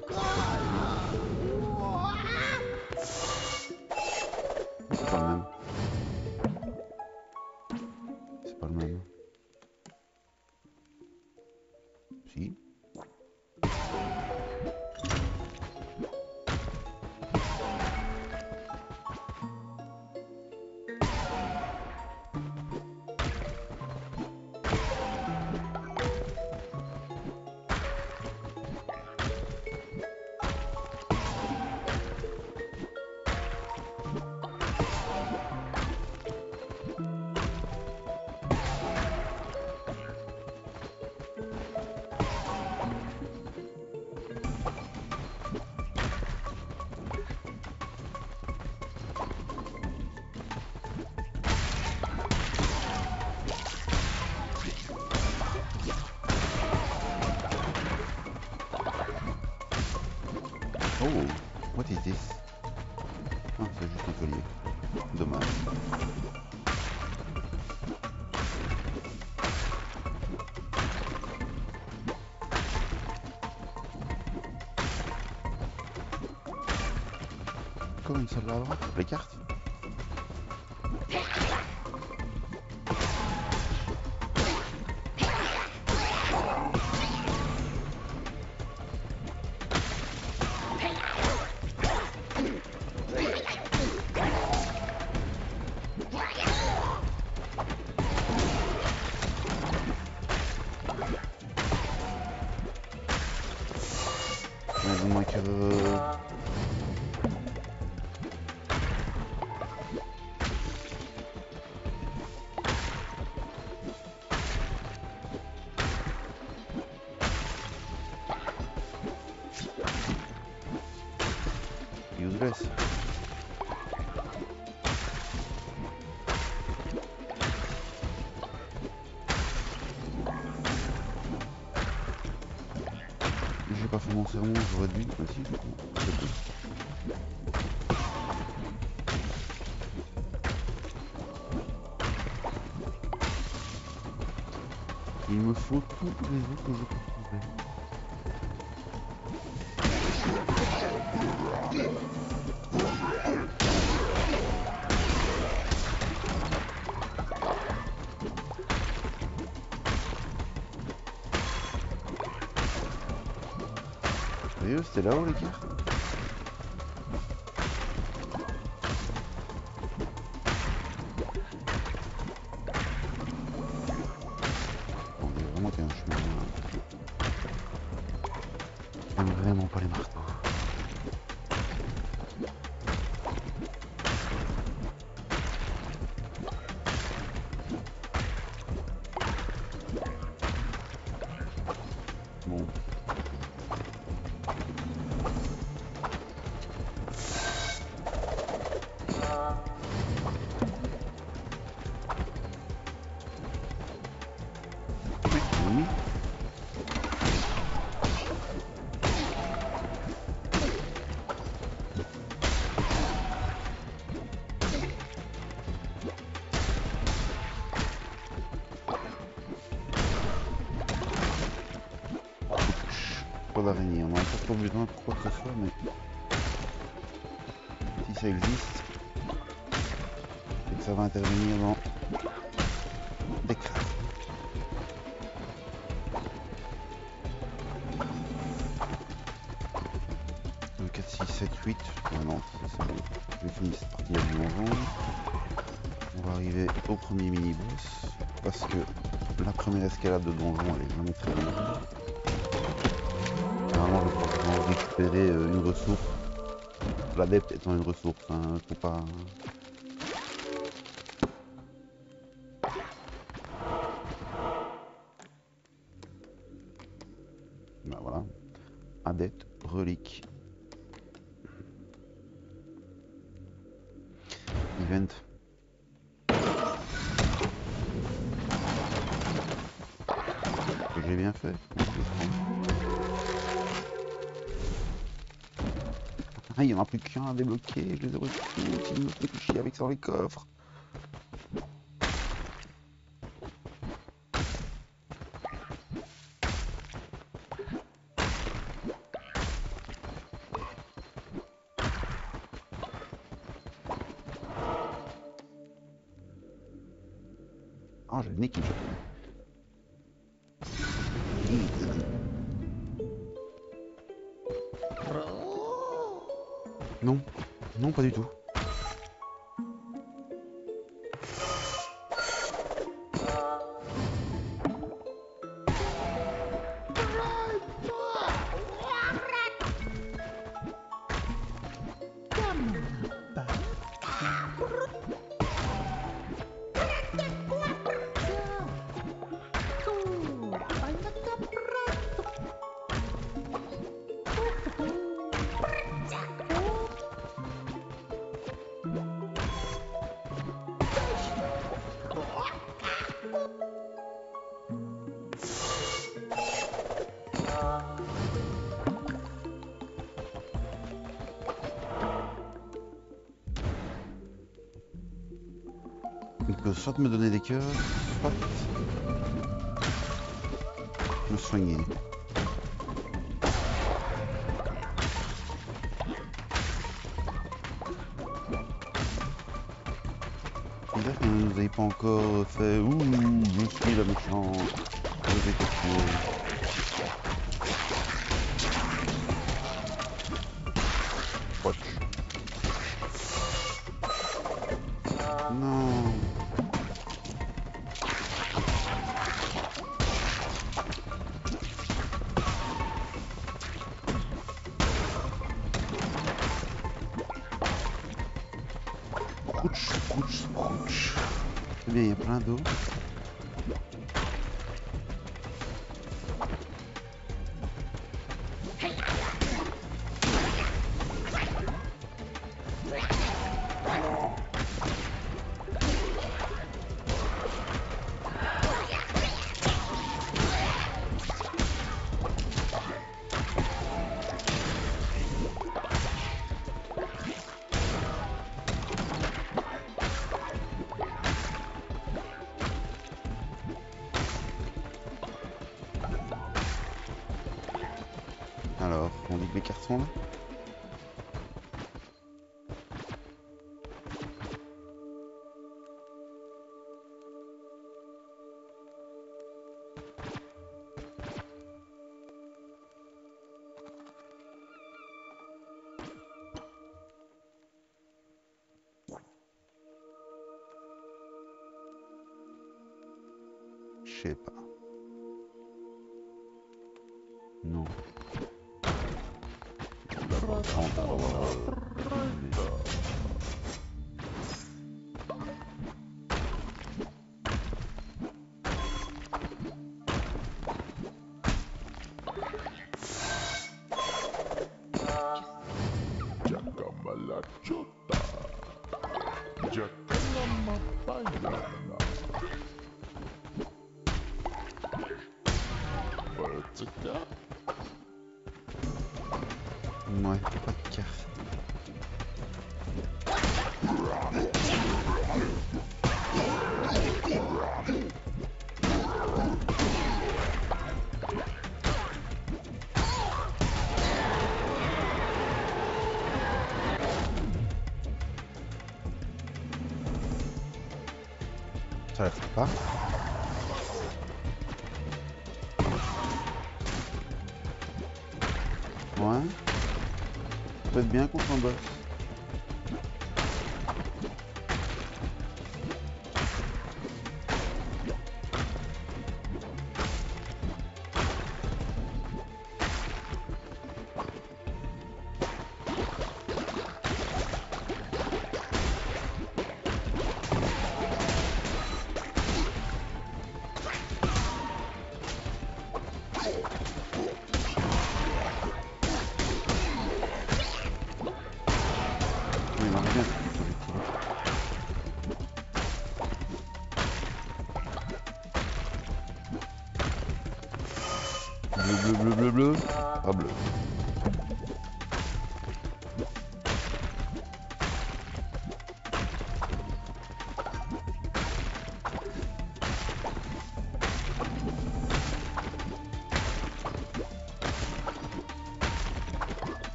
[SPEAKER 1] une salle à droite, les cartes. Mon sermon, j'aurais dû, mais si, du coup. Il me faut tous les autres c'était là-haut les cartes Pas d'araignée, on n'a pas besoin de quoi que ce mais si ça existe, c'est que ça va intervenir dans des crânes. 2, 4, 6, 7, 8. Ouais, non, ça, c'est bon. J'ai fini cette partie du donjon. On va arriver au premier mini-boss. Parce que la première escalade de donjon, elle est vraiment très longue. Pouvoir récupérer euh, une ressource. L'adepte étant une ressource, hein, faut pas... Plus qu'un à débloquer, je les aurais tous, il me avec ça dans les coffres. Me donner des cœurs, me soigner. Vous n'avez pas encore fait Ouh, je suis la méchante. Je vais sais pas. Non. Ça la pas. Ouais. Peut être bien contre un boss.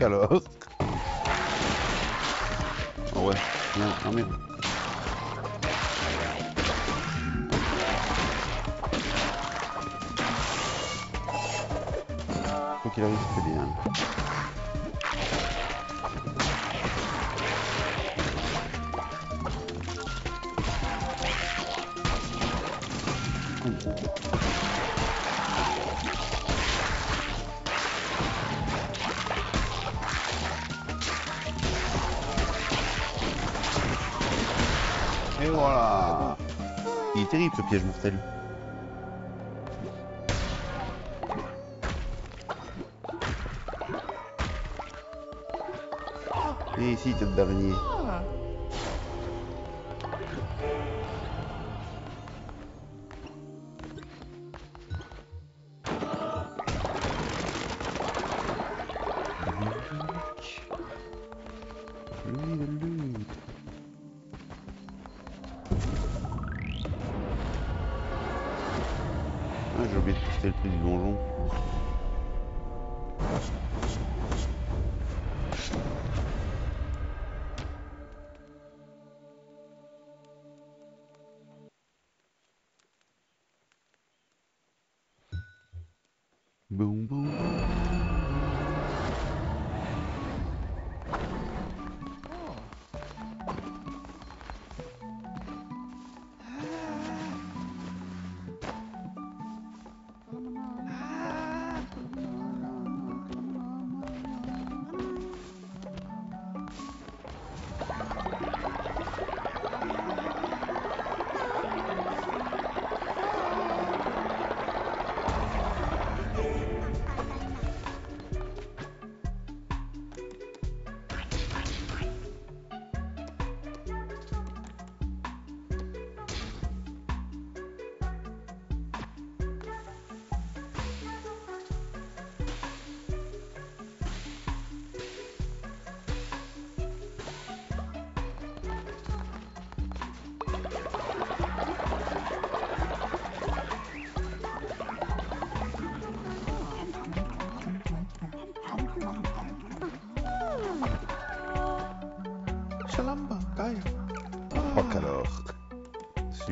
[SPEAKER 1] Ok alors. Oh ouais, non, non mais... Quoi qu'il arrive, c'est Il est terrible ce piège mortel. Et ici, tête d'araignée. Lui, tester le prix du.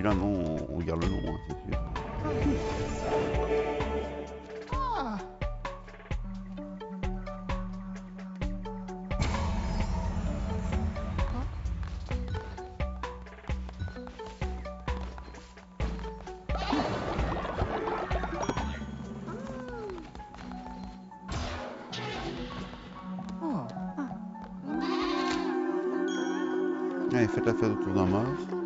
[SPEAKER 1] Celui-là, non, on- garde le nom, hein, c'est sûr. Allez, faites la fête autour d'un mort.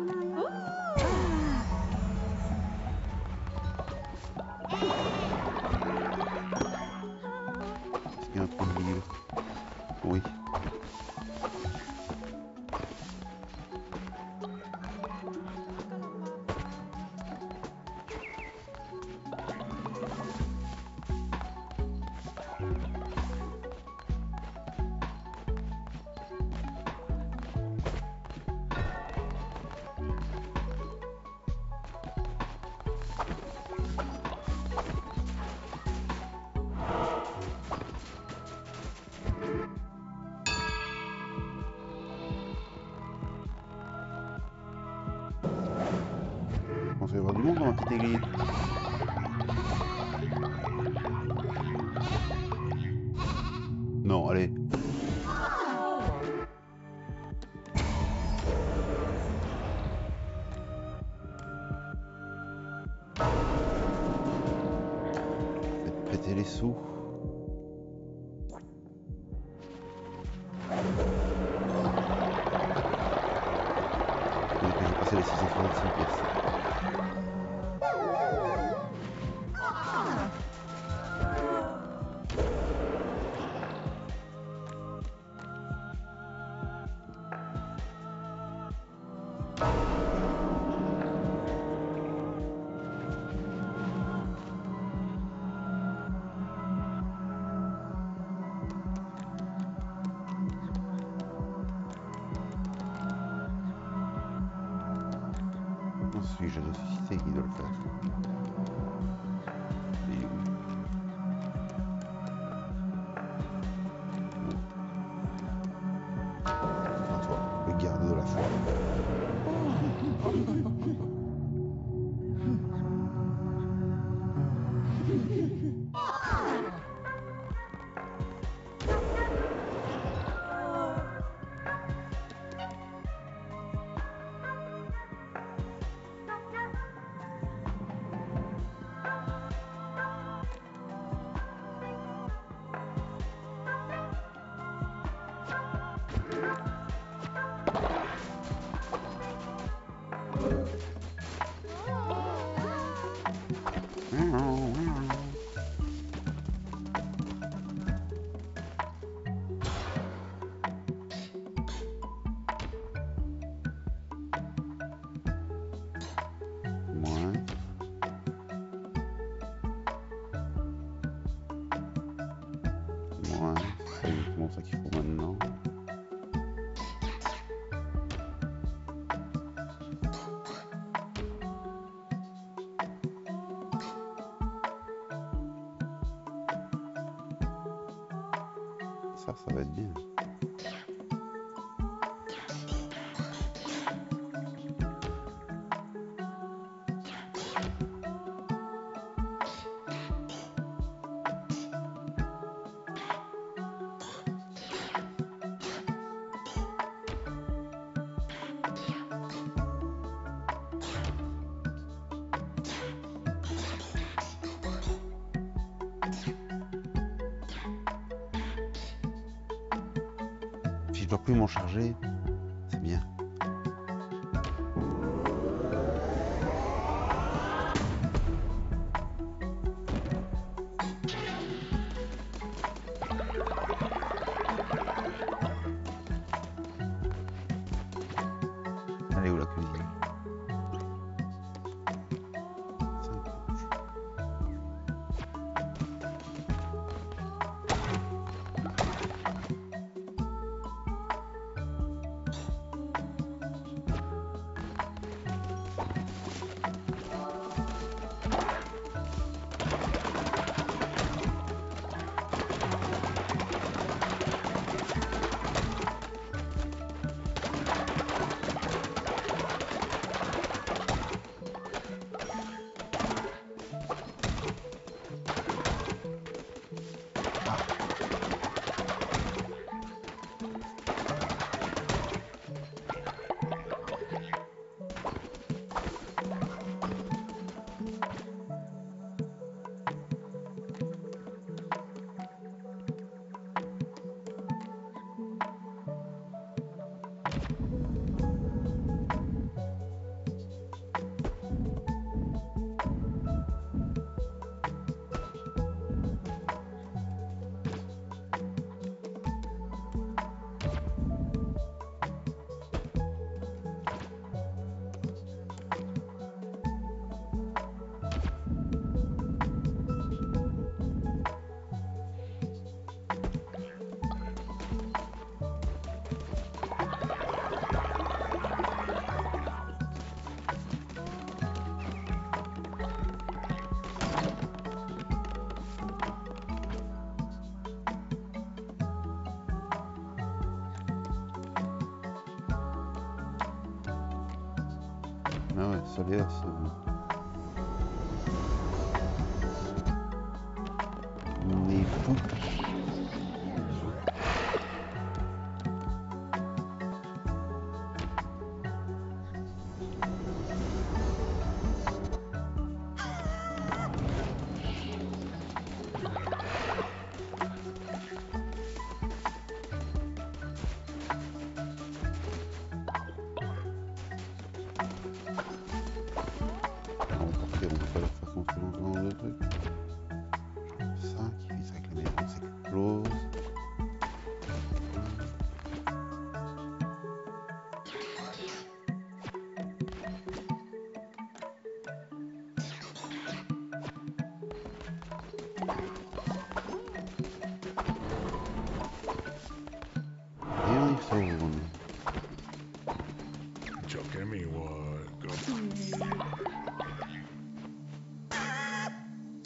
[SPEAKER 1] Ça, va être bien. Dois plus m'en charger,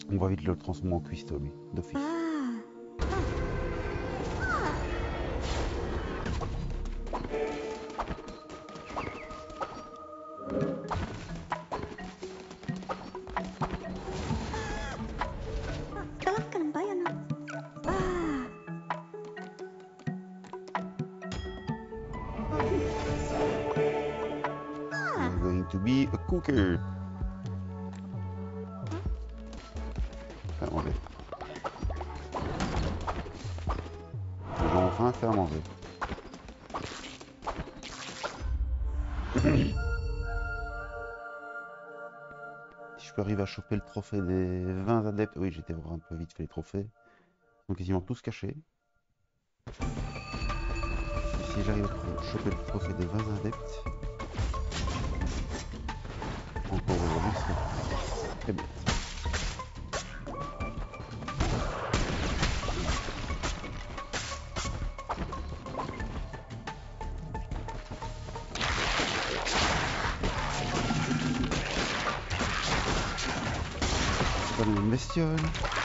[SPEAKER 1] On va vite le transformer en cuistot, d'office. Choper le trophée des 20 adeptes. Oui, j'étais voir un peu vite fait les trophées. Ils sont quasiment tous cachés. Et si j'arrive à choper le trophée des 20 adeptes, encore aujourd'hui, c'est très bien. Le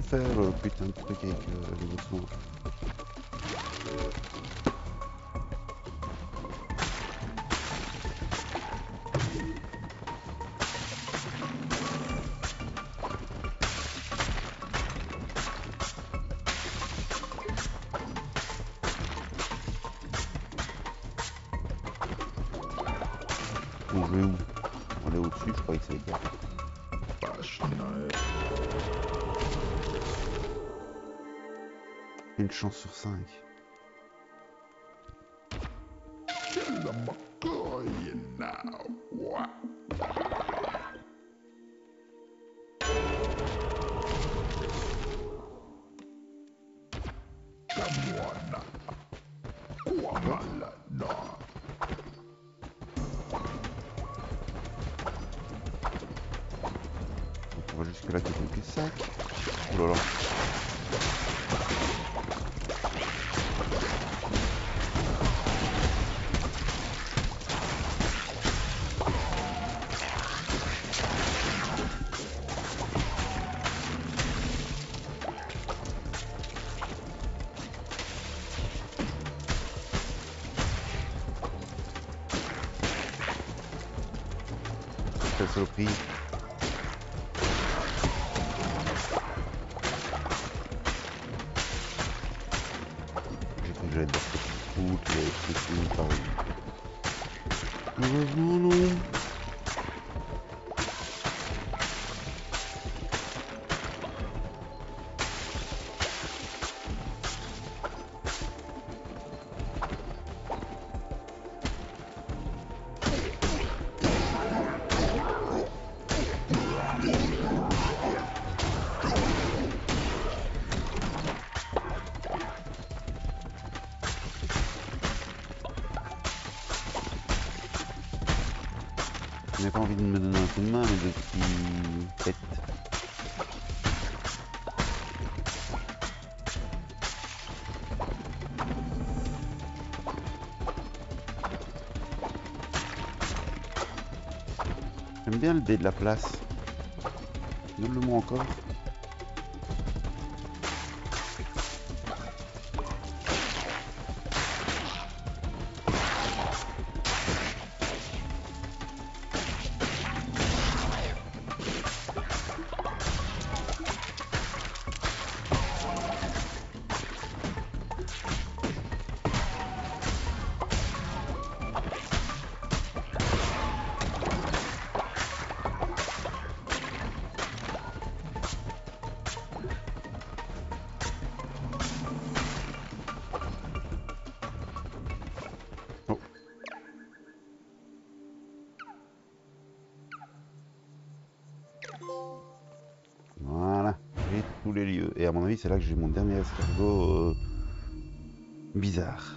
[SPEAKER 1] pu faire, le putain de truc avec euh, les boutons. Quelle J'aime bien le dé de la place. Donne-le-moi encore. c'est là que j'ai mon dernier escargot euh, bizarre.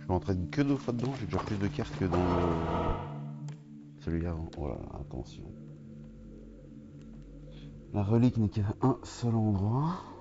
[SPEAKER 1] Je m'entraîne que deux fois dedans, j'ai déjà plus de cartes que dans euh, le... celui-là. La relique n'est qu'à un seul endroit.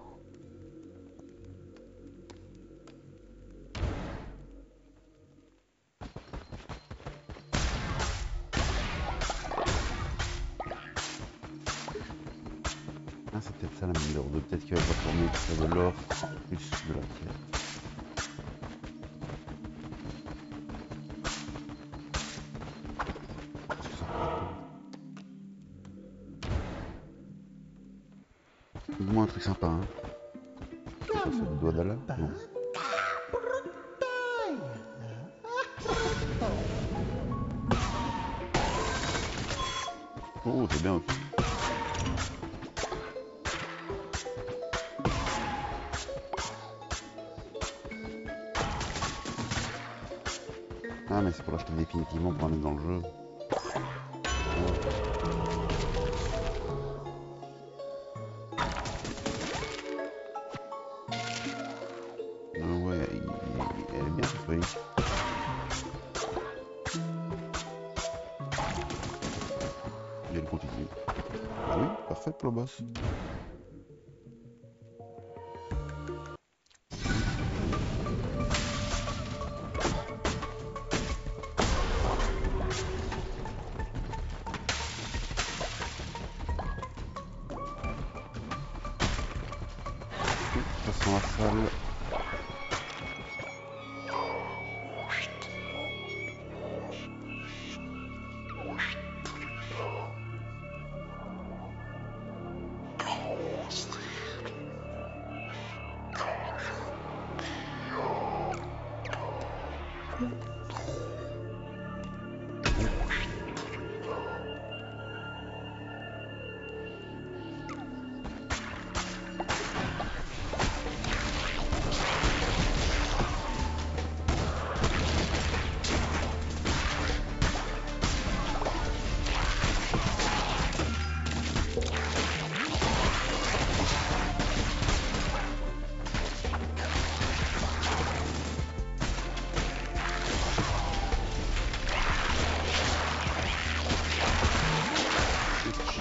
[SPEAKER 1] On est définitivement prenant dans le jeu. Ah ouais, elle est bien, fait. Il est le continuer. Ah oui, parfait, plan basse.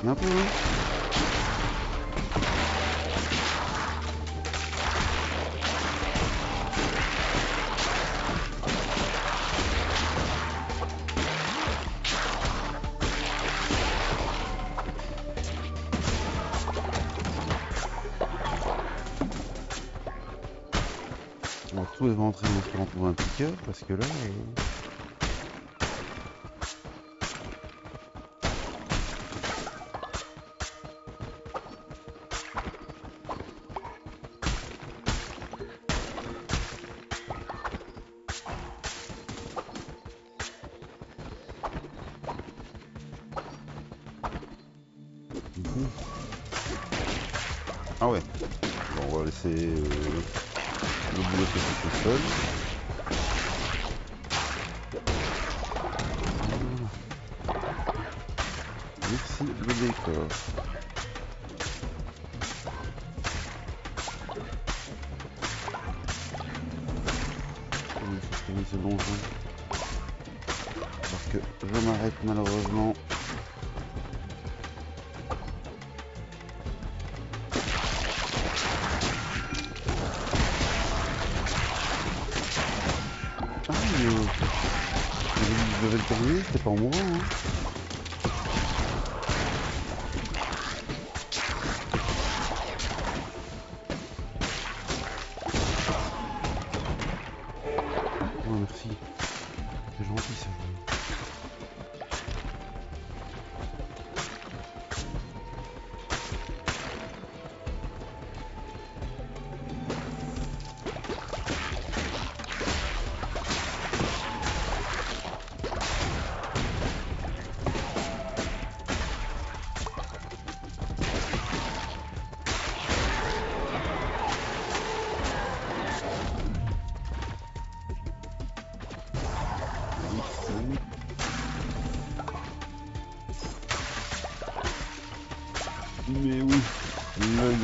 [SPEAKER 1] déconne un peu. On retrouve éventuellement un pick-up parce que là.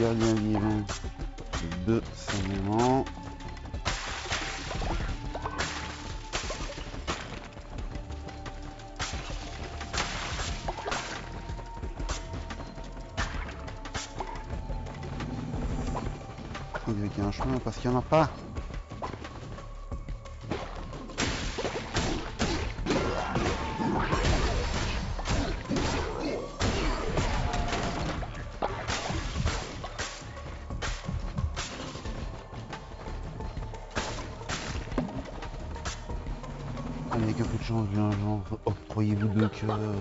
[SPEAKER 1] Gardien vivant de Saint-Léman. Il y a un chemin parce qu'il n'y en a pas.
[SPEAKER 5] Dracula.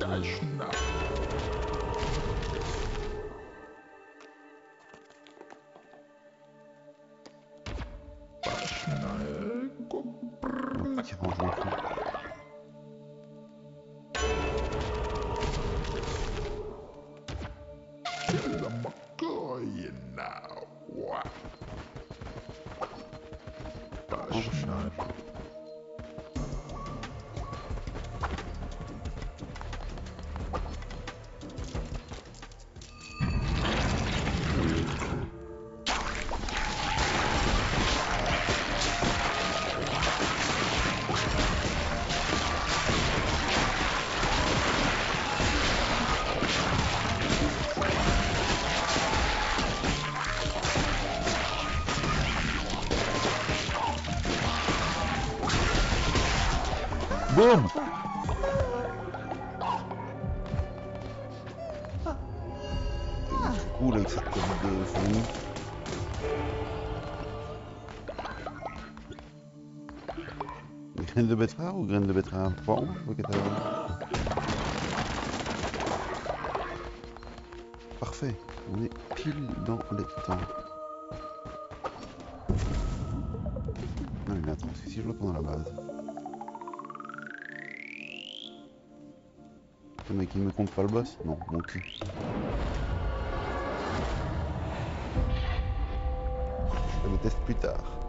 [SPEAKER 1] Boum Cool avec cette tête de fourmi. Graines de betterave ou graines de betterave Bon, Parfait, on est pile dans les temps. Non mais attends, parce que si je retourne à la base... Le mec me compte pas le boss Non, mon cul. Je le teste plus tard.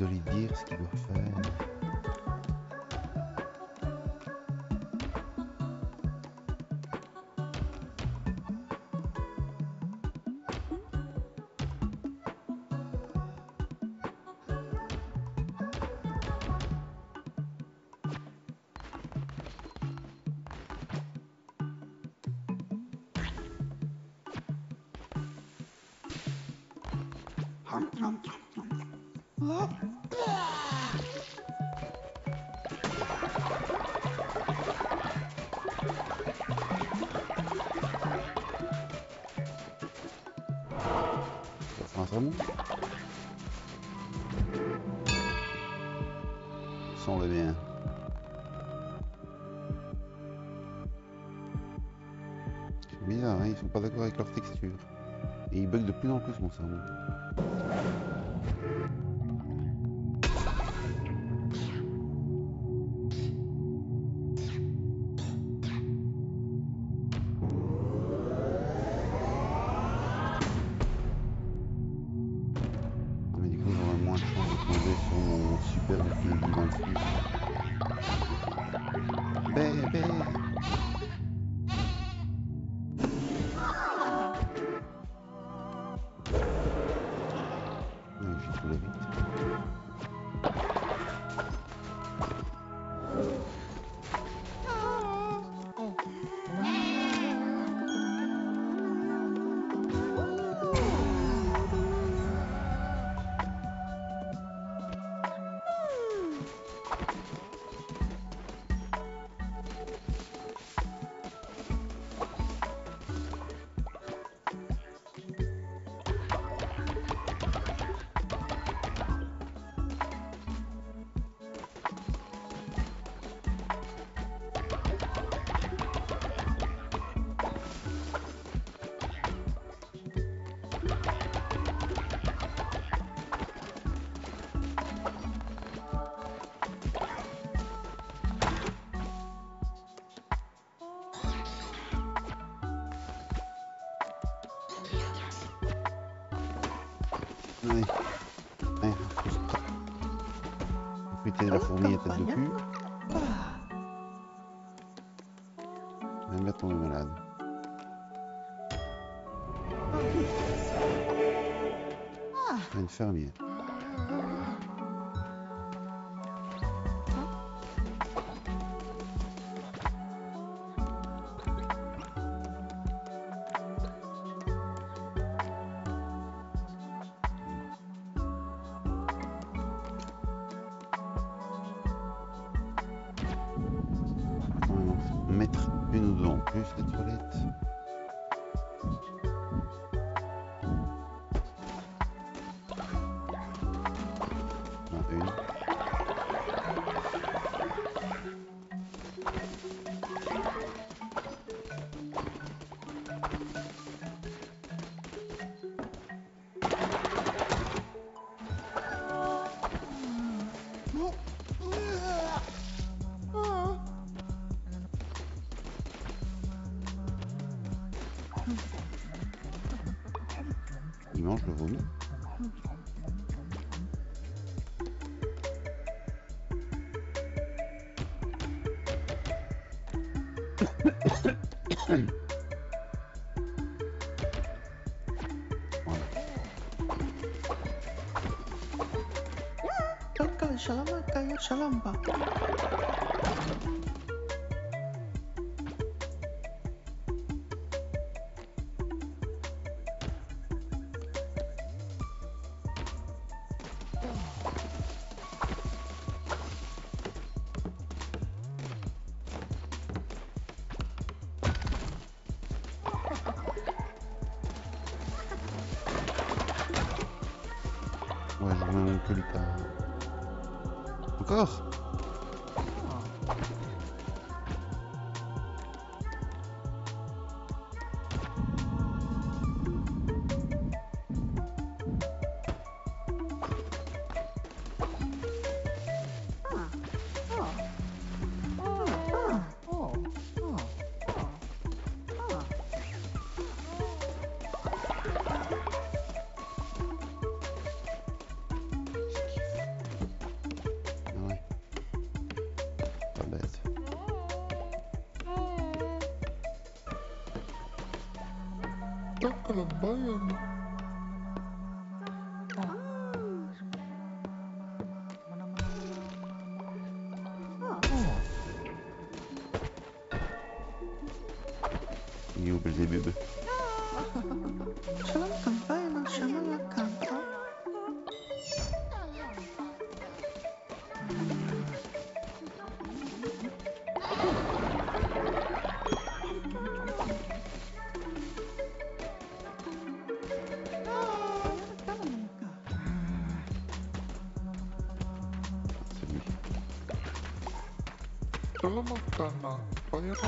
[SPEAKER 1] Dois lui dire ce qu'il doit faire. Pas d'accord avec leur texture. Et ils bug de plus en plus mon cerveau. de cul. Tomber malade. Un fermier. et nous donnons plus les toilettes.
[SPEAKER 3] Shalamba.
[SPEAKER 1] a los baños. forma, podemos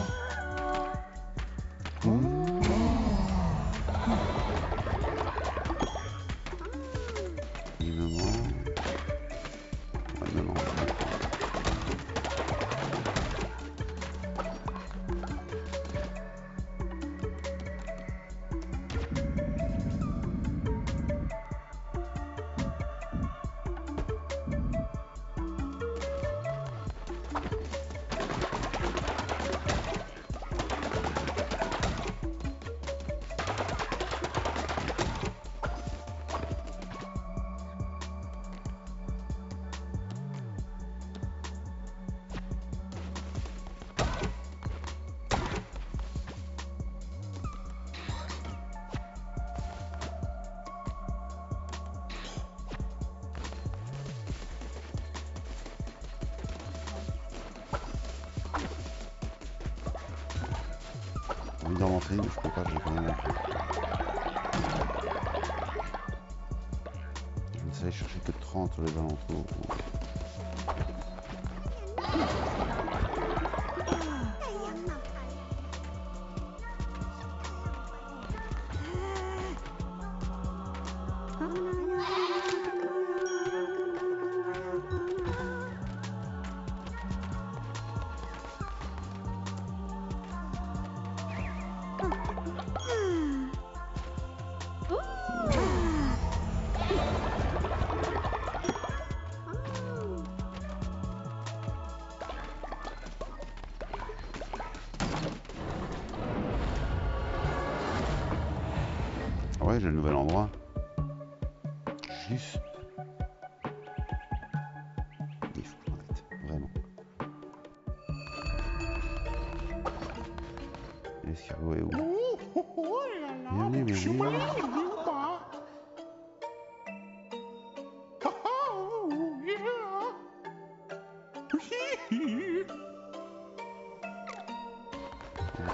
[SPEAKER 1] chercher que 30 les alentours.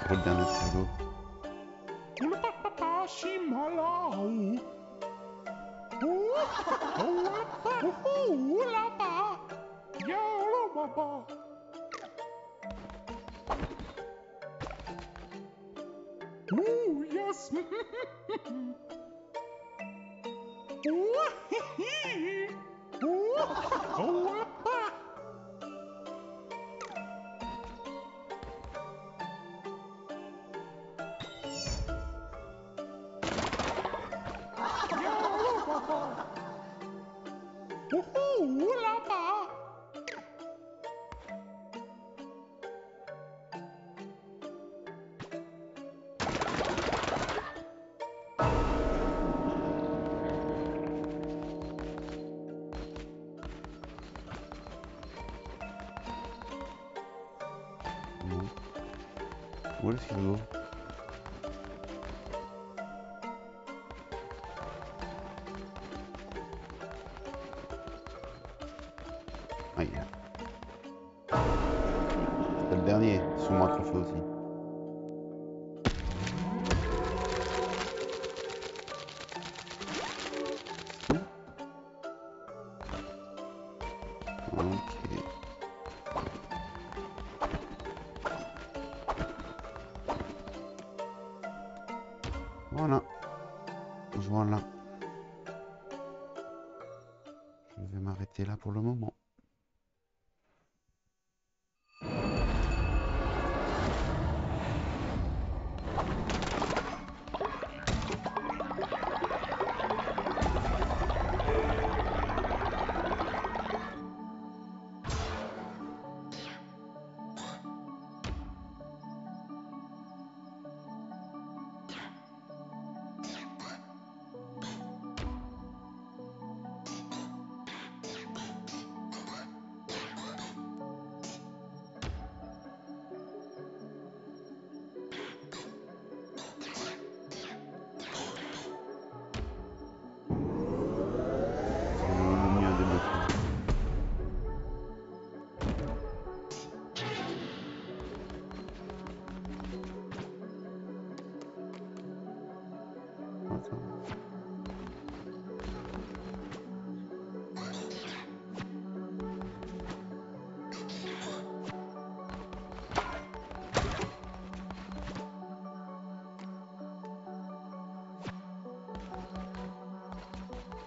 [SPEAKER 1] put down a
[SPEAKER 2] table Brasil. besoin là. Je
[SPEAKER 1] vais m'arrêter là pour le moment.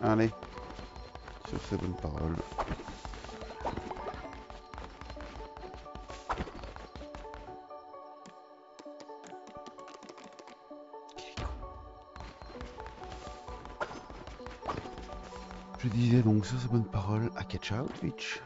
[SPEAKER 1] Allez, sur ces bonnes paroles. Je disais donc sur ces bonnes paroles à Catch Out bitch.